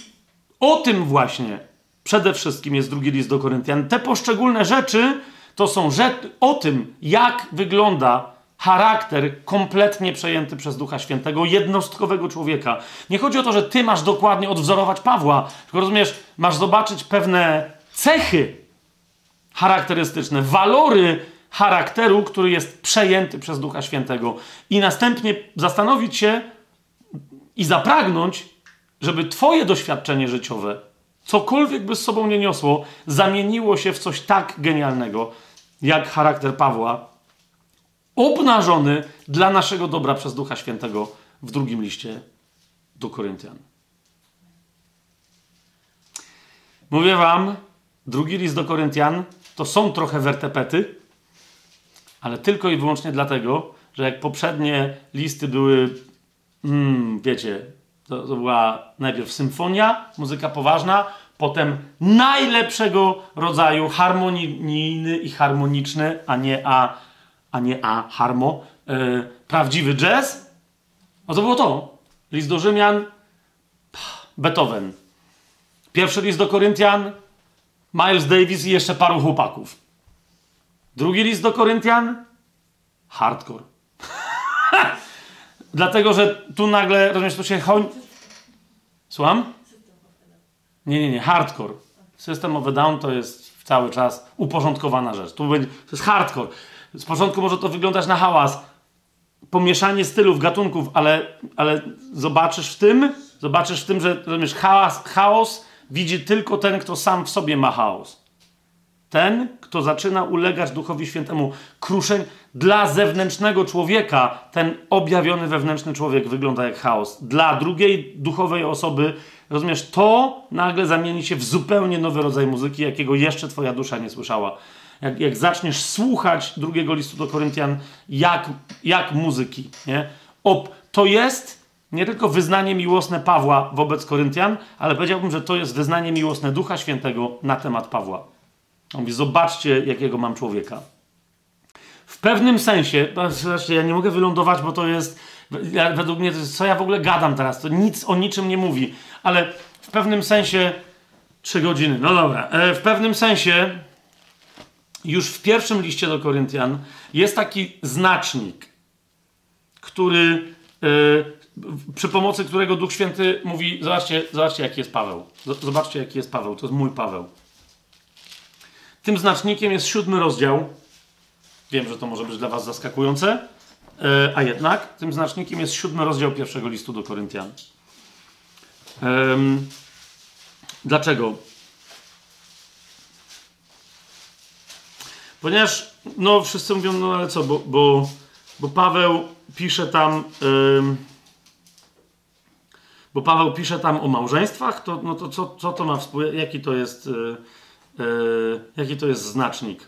Speaker 1: o tym właśnie przede wszystkim jest drugi list do Koryntian. Te poszczególne rzeczy to są rzeczy o tym, jak wygląda charakter kompletnie przejęty przez Ducha Świętego, jednostkowego człowieka. Nie chodzi o to, że ty masz dokładnie odwzorować Pawła, tylko rozumiesz, masz zobaczyć pewne cechy charakterystyczne, walory charakteru, który jest przejęty przez Ducha Świętego i następnie zastanowić się i zapragnąć, żeby twoje doświadczenie życiowe, cokolwiek by z sobą nie niosło, zamieniło się w coś tak genialnego, jak charakter Pawła, obnażony dla naszego dobra przez Ducha Świętego w drugim liście do Koryntian. Mówię wam, drugi list do Koryntian to są trochę wertepety, ale tylko i wyłącznie dlatego, że jak poprzednie listy były, mm, wiecie, to, to była najpierw symfonia, muzyka poważna, potem najlepszego rodzaju harmonijny i harmoniczny, a nie a a nie A, harmo, e, prawdziwy jazz, no to było to. List do Rzymian, Beethoven. Pierwszy list do Koryntian, Miles Davis i jeszcze paru chłopaków. Drugi list do Koryntian, hardcore. Dlatego, że tu nagle, rozumiesz, tu się chodzi... Słucham? Nie, nie, nie, hardcore. System of a Down to jest cały czas uporządkowana rzecz. Tu będzie, to jest hardcore. Z początku może to wyglądać na hałas, pomieszanie stylów, gatunków, ale, ale zobaczysz w tym, zobaczysz w tym, że rozumiesz, chaos, chaos widzi tylko ten, kto sam w sobie ma chaos. Ten, kto zaczyna ulegać Duchowi Świętemu, kruszeń dla zewnętrznego człowieka, ten objawiony wewnętrzny człowiek wygląda jak chaos. Dla drugiej duchowej osoby, rozumiesz, to nagle zamieni się w zupełnie nowy rodzaj muzyki, jakiego jeszcze twoja dusza nie słyszała. Jak, jak zaczniesz słuchać drugiego listu do Koryntian, jak, jak muzyki, nie? To jest nie tylko wyznanie miłosne Pawła wobec Koryntian, ale powiedziałbym, że to jest wyznanie miłosne Ducha Świętego na temat Pawła. On mówi, zobaczcie, jakiego mam człowieka. W pewnym sensie, zobaczcie, ja nie mogę wylądować, bo to jest, według mnie, jest, co ja w ogóle gadam teraz, to nic o niczym nie mówi, ale w pewnym sensie, trzy godziny, no dobra, e, w pewnym sensie, już w pierwszym liście do Koryntian jest taki znacznik, który, yy, przy pomocy którego Duch Święty mówi, zobaczcie, zobaczcie jaki jest Paweł, zobaczcie jaki jest Paweł, to jest mój Paweł. Tym znacznikiem jest siódmy rozdział. Wiem, że to może być dla Was zaskakujące, e, a jednak tym znacznikiem jest siódmy rozdział pierwszego listu do Koryntian. Dlaczego? Ponieważ, no wszyscy mówią, no ale co, bo, bo, bo Paweł pisze tam, bo Paweł pisze tam o małżeństwach, to, no to co, co to ma wspólnego, jaki to jest... Yy, Yy, jaki to jest znacznik?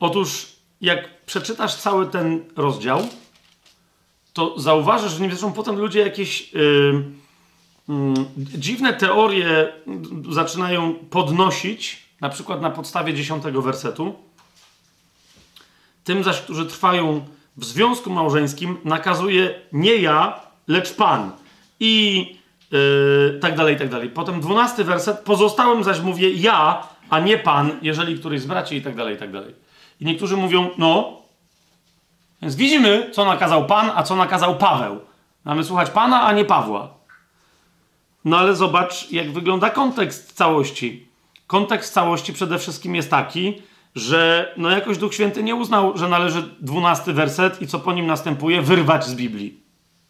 Speaker 1: Otóż, jak przeczytasz cały ten rozdział, to zauważysz, że nie zresztą potem ludzie jakieś yy, dziwne teorie zaczynają podnosić, na przykład na podstawie dziesiątego wersetu. Tym zaś, którzy trwają w związku małżeńskim, nakazuje nie ja, lecz Pan. I Yy, tak dalej, tak dalej. Potem dwunasty werset. Pozostałym zaś mówię ja, a nie pan, jeżeli któryś z braci i tak dalej, i tak dalej. I niektórzy mówią, no, więc widzimy, co nakazał pan, a co nakazał Paweł. Mamy słuchać pana, a nie Pawła. No ale zobacz, jak wygląda kontekst całości. Kontekst całości przede wszystkim jest taki, że no jakoś Duch Święty nie uznał, że należy dwunasty werset i co po nim następuje, wyrwać z Biblii.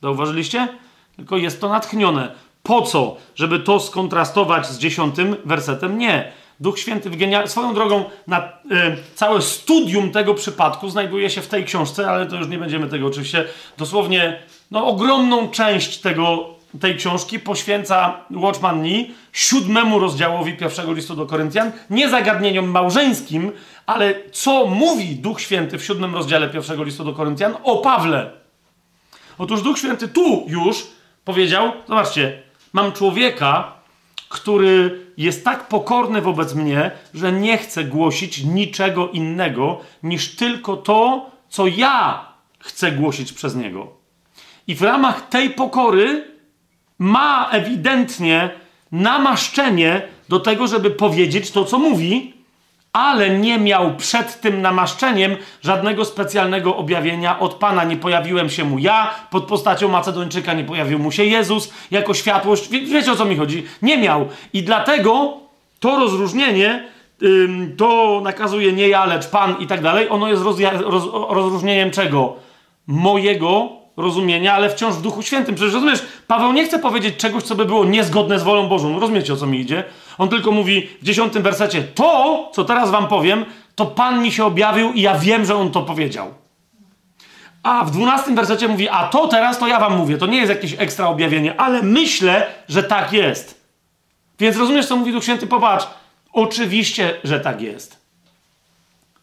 Speaker 1: Zauważyliście? Tylko jest to natchnione. Po co? Żeby to skontrastować z dziesiątym wersetem? Nie. Duch Święty w genial... Swoją drogą na, y, całe studium tego przypadku znajduje się w tej książce, ale to już nie będziemy tego oczywiście. Dosłownie no, ogromną część tego, tej książki poświęca Watchman Nee siódmemu rozdziałowi pierwszego listu do Koryntian. Nie zagadnieniom małżeńskim, ale co mówi Duch Święty w siódmym rozdziale pierwszego listu do Koryntian o Pawle. Otóż Duch Święty tu już powiedział, zobaczcie, Mam człowieka, który jest tak pokorny wobec mnie, że nie chce głosić niczego innego niż tylko to, co ja chcę głosić przez niego. I w ramach tej pokory ma ewidentnie namaszczenie do tego, żeby powiedzieć to, co mówi, ale nie miał przed tym namaszczeniem żadnego specjalnego objawienia od Pana. Nie pojawiłem się mu ja, pod postacią Macedończyka nie pojawił mu się Jezus jako światłość. Wie, wiecie o co mi chodzi? Nie miał. I dlatego to rozróżnienie, ym, to nakazuje nie ja, lecz Pan i tak dalej, ono jest roz, roz, rozróżnieniem czego? Mojego rozumienia, ale wciąż w Duchu Świętym. Przecież rozumiesz, Paweł nie chce powiedzieć czegoś, co by było niezgodne z wolą Bożą. Rozumiecie, o co mi idzie? On tylko mówi w dziesiątym wersecie, to, co teraz wam powiem, to Pan mi się objawił i ja wiem, że On to powiedział. A w dwunastym wersecie mówi, a to teraz to ja wam mówię. To nie jest jakieś ekstra objawienie, ale myślę, że tak jest. Więc rozumiesz, co mówi Duch Święty? Popatrz. Oczywiście, że tak jest.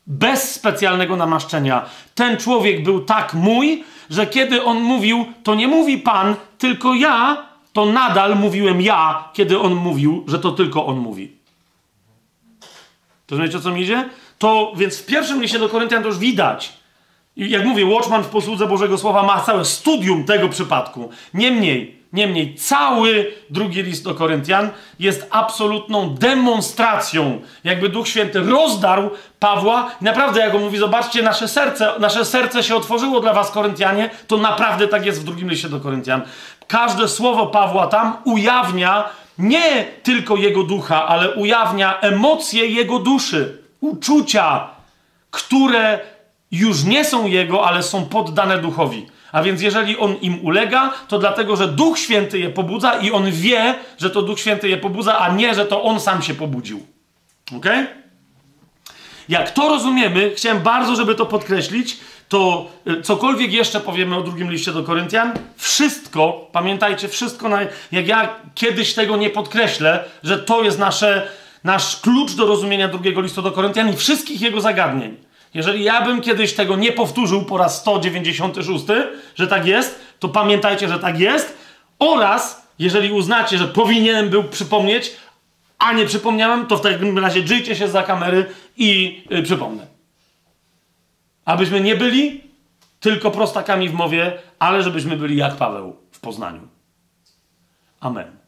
Speaker 1: Bez specjalnego namaszczenia. Ten człowiek był tak mój, że kiedy on mówił, to nie mówi Pan, tylko ja, to nadal mówiłem ja, kiedy on mówił, że to tylko on mówi. Rozumiecie, o co mi idzie? to więc w pierwszym liście do Koryntian to już widać. Jak mówię, Watchman w posłudze Bożego Słowa ma całe studium tego przypadku. Niemniej, niemniej, cały drugi list do Koryntian jest absolutną demonstracją, jakby Duch Święty rozdarł Pawła. Naprawdę, jak on mówi, zobaczcie, nasze serce, nasze serce się otworzyło dla was, Koryntianie, to naprawdę tak jest w drugim liście do Koryntian. Każde słowo Pawła tam ujawnia nie tylko jego ducha, ale ujawnia emocje jego duszy, uczucia, które już nie są jego, ale są poddane duchowi. A więc jeżeli on im ulega, to dlatego, że Duch Święty je pobudza i on wie, że to Duch Święty je pobudza, a nie, że to on sam się pobudził. Ok? Jak to rozumiemy, chciałem bardzo, żeby to podkreślić, to y, cokolwiek jeszcze powiemy o drugim liście do Koryntian, wszystko, pamiętajcie, wszystko, na, jak ja kiedyś tego nie podkreślę, że to jest nasze, nasz klucz do rozumienia drugiego listu do Koryntian i wszystkich jego zagadnień. Jeżeli ja bym kiedyś tego nie powtórzył po raz 196, że tak jest, to pamiętajcie, że tak jest. Oraz, jeżeli uznacie, że powinienem był przypomnieć, a nie przypomniałem, to w takim razie dżyjcie się za kamery i yy, przypomnę. Abyśmy nie byli tylko prostakami w mowie, ale żebyśmy byli jak Paweł w Poznaniu. Amen.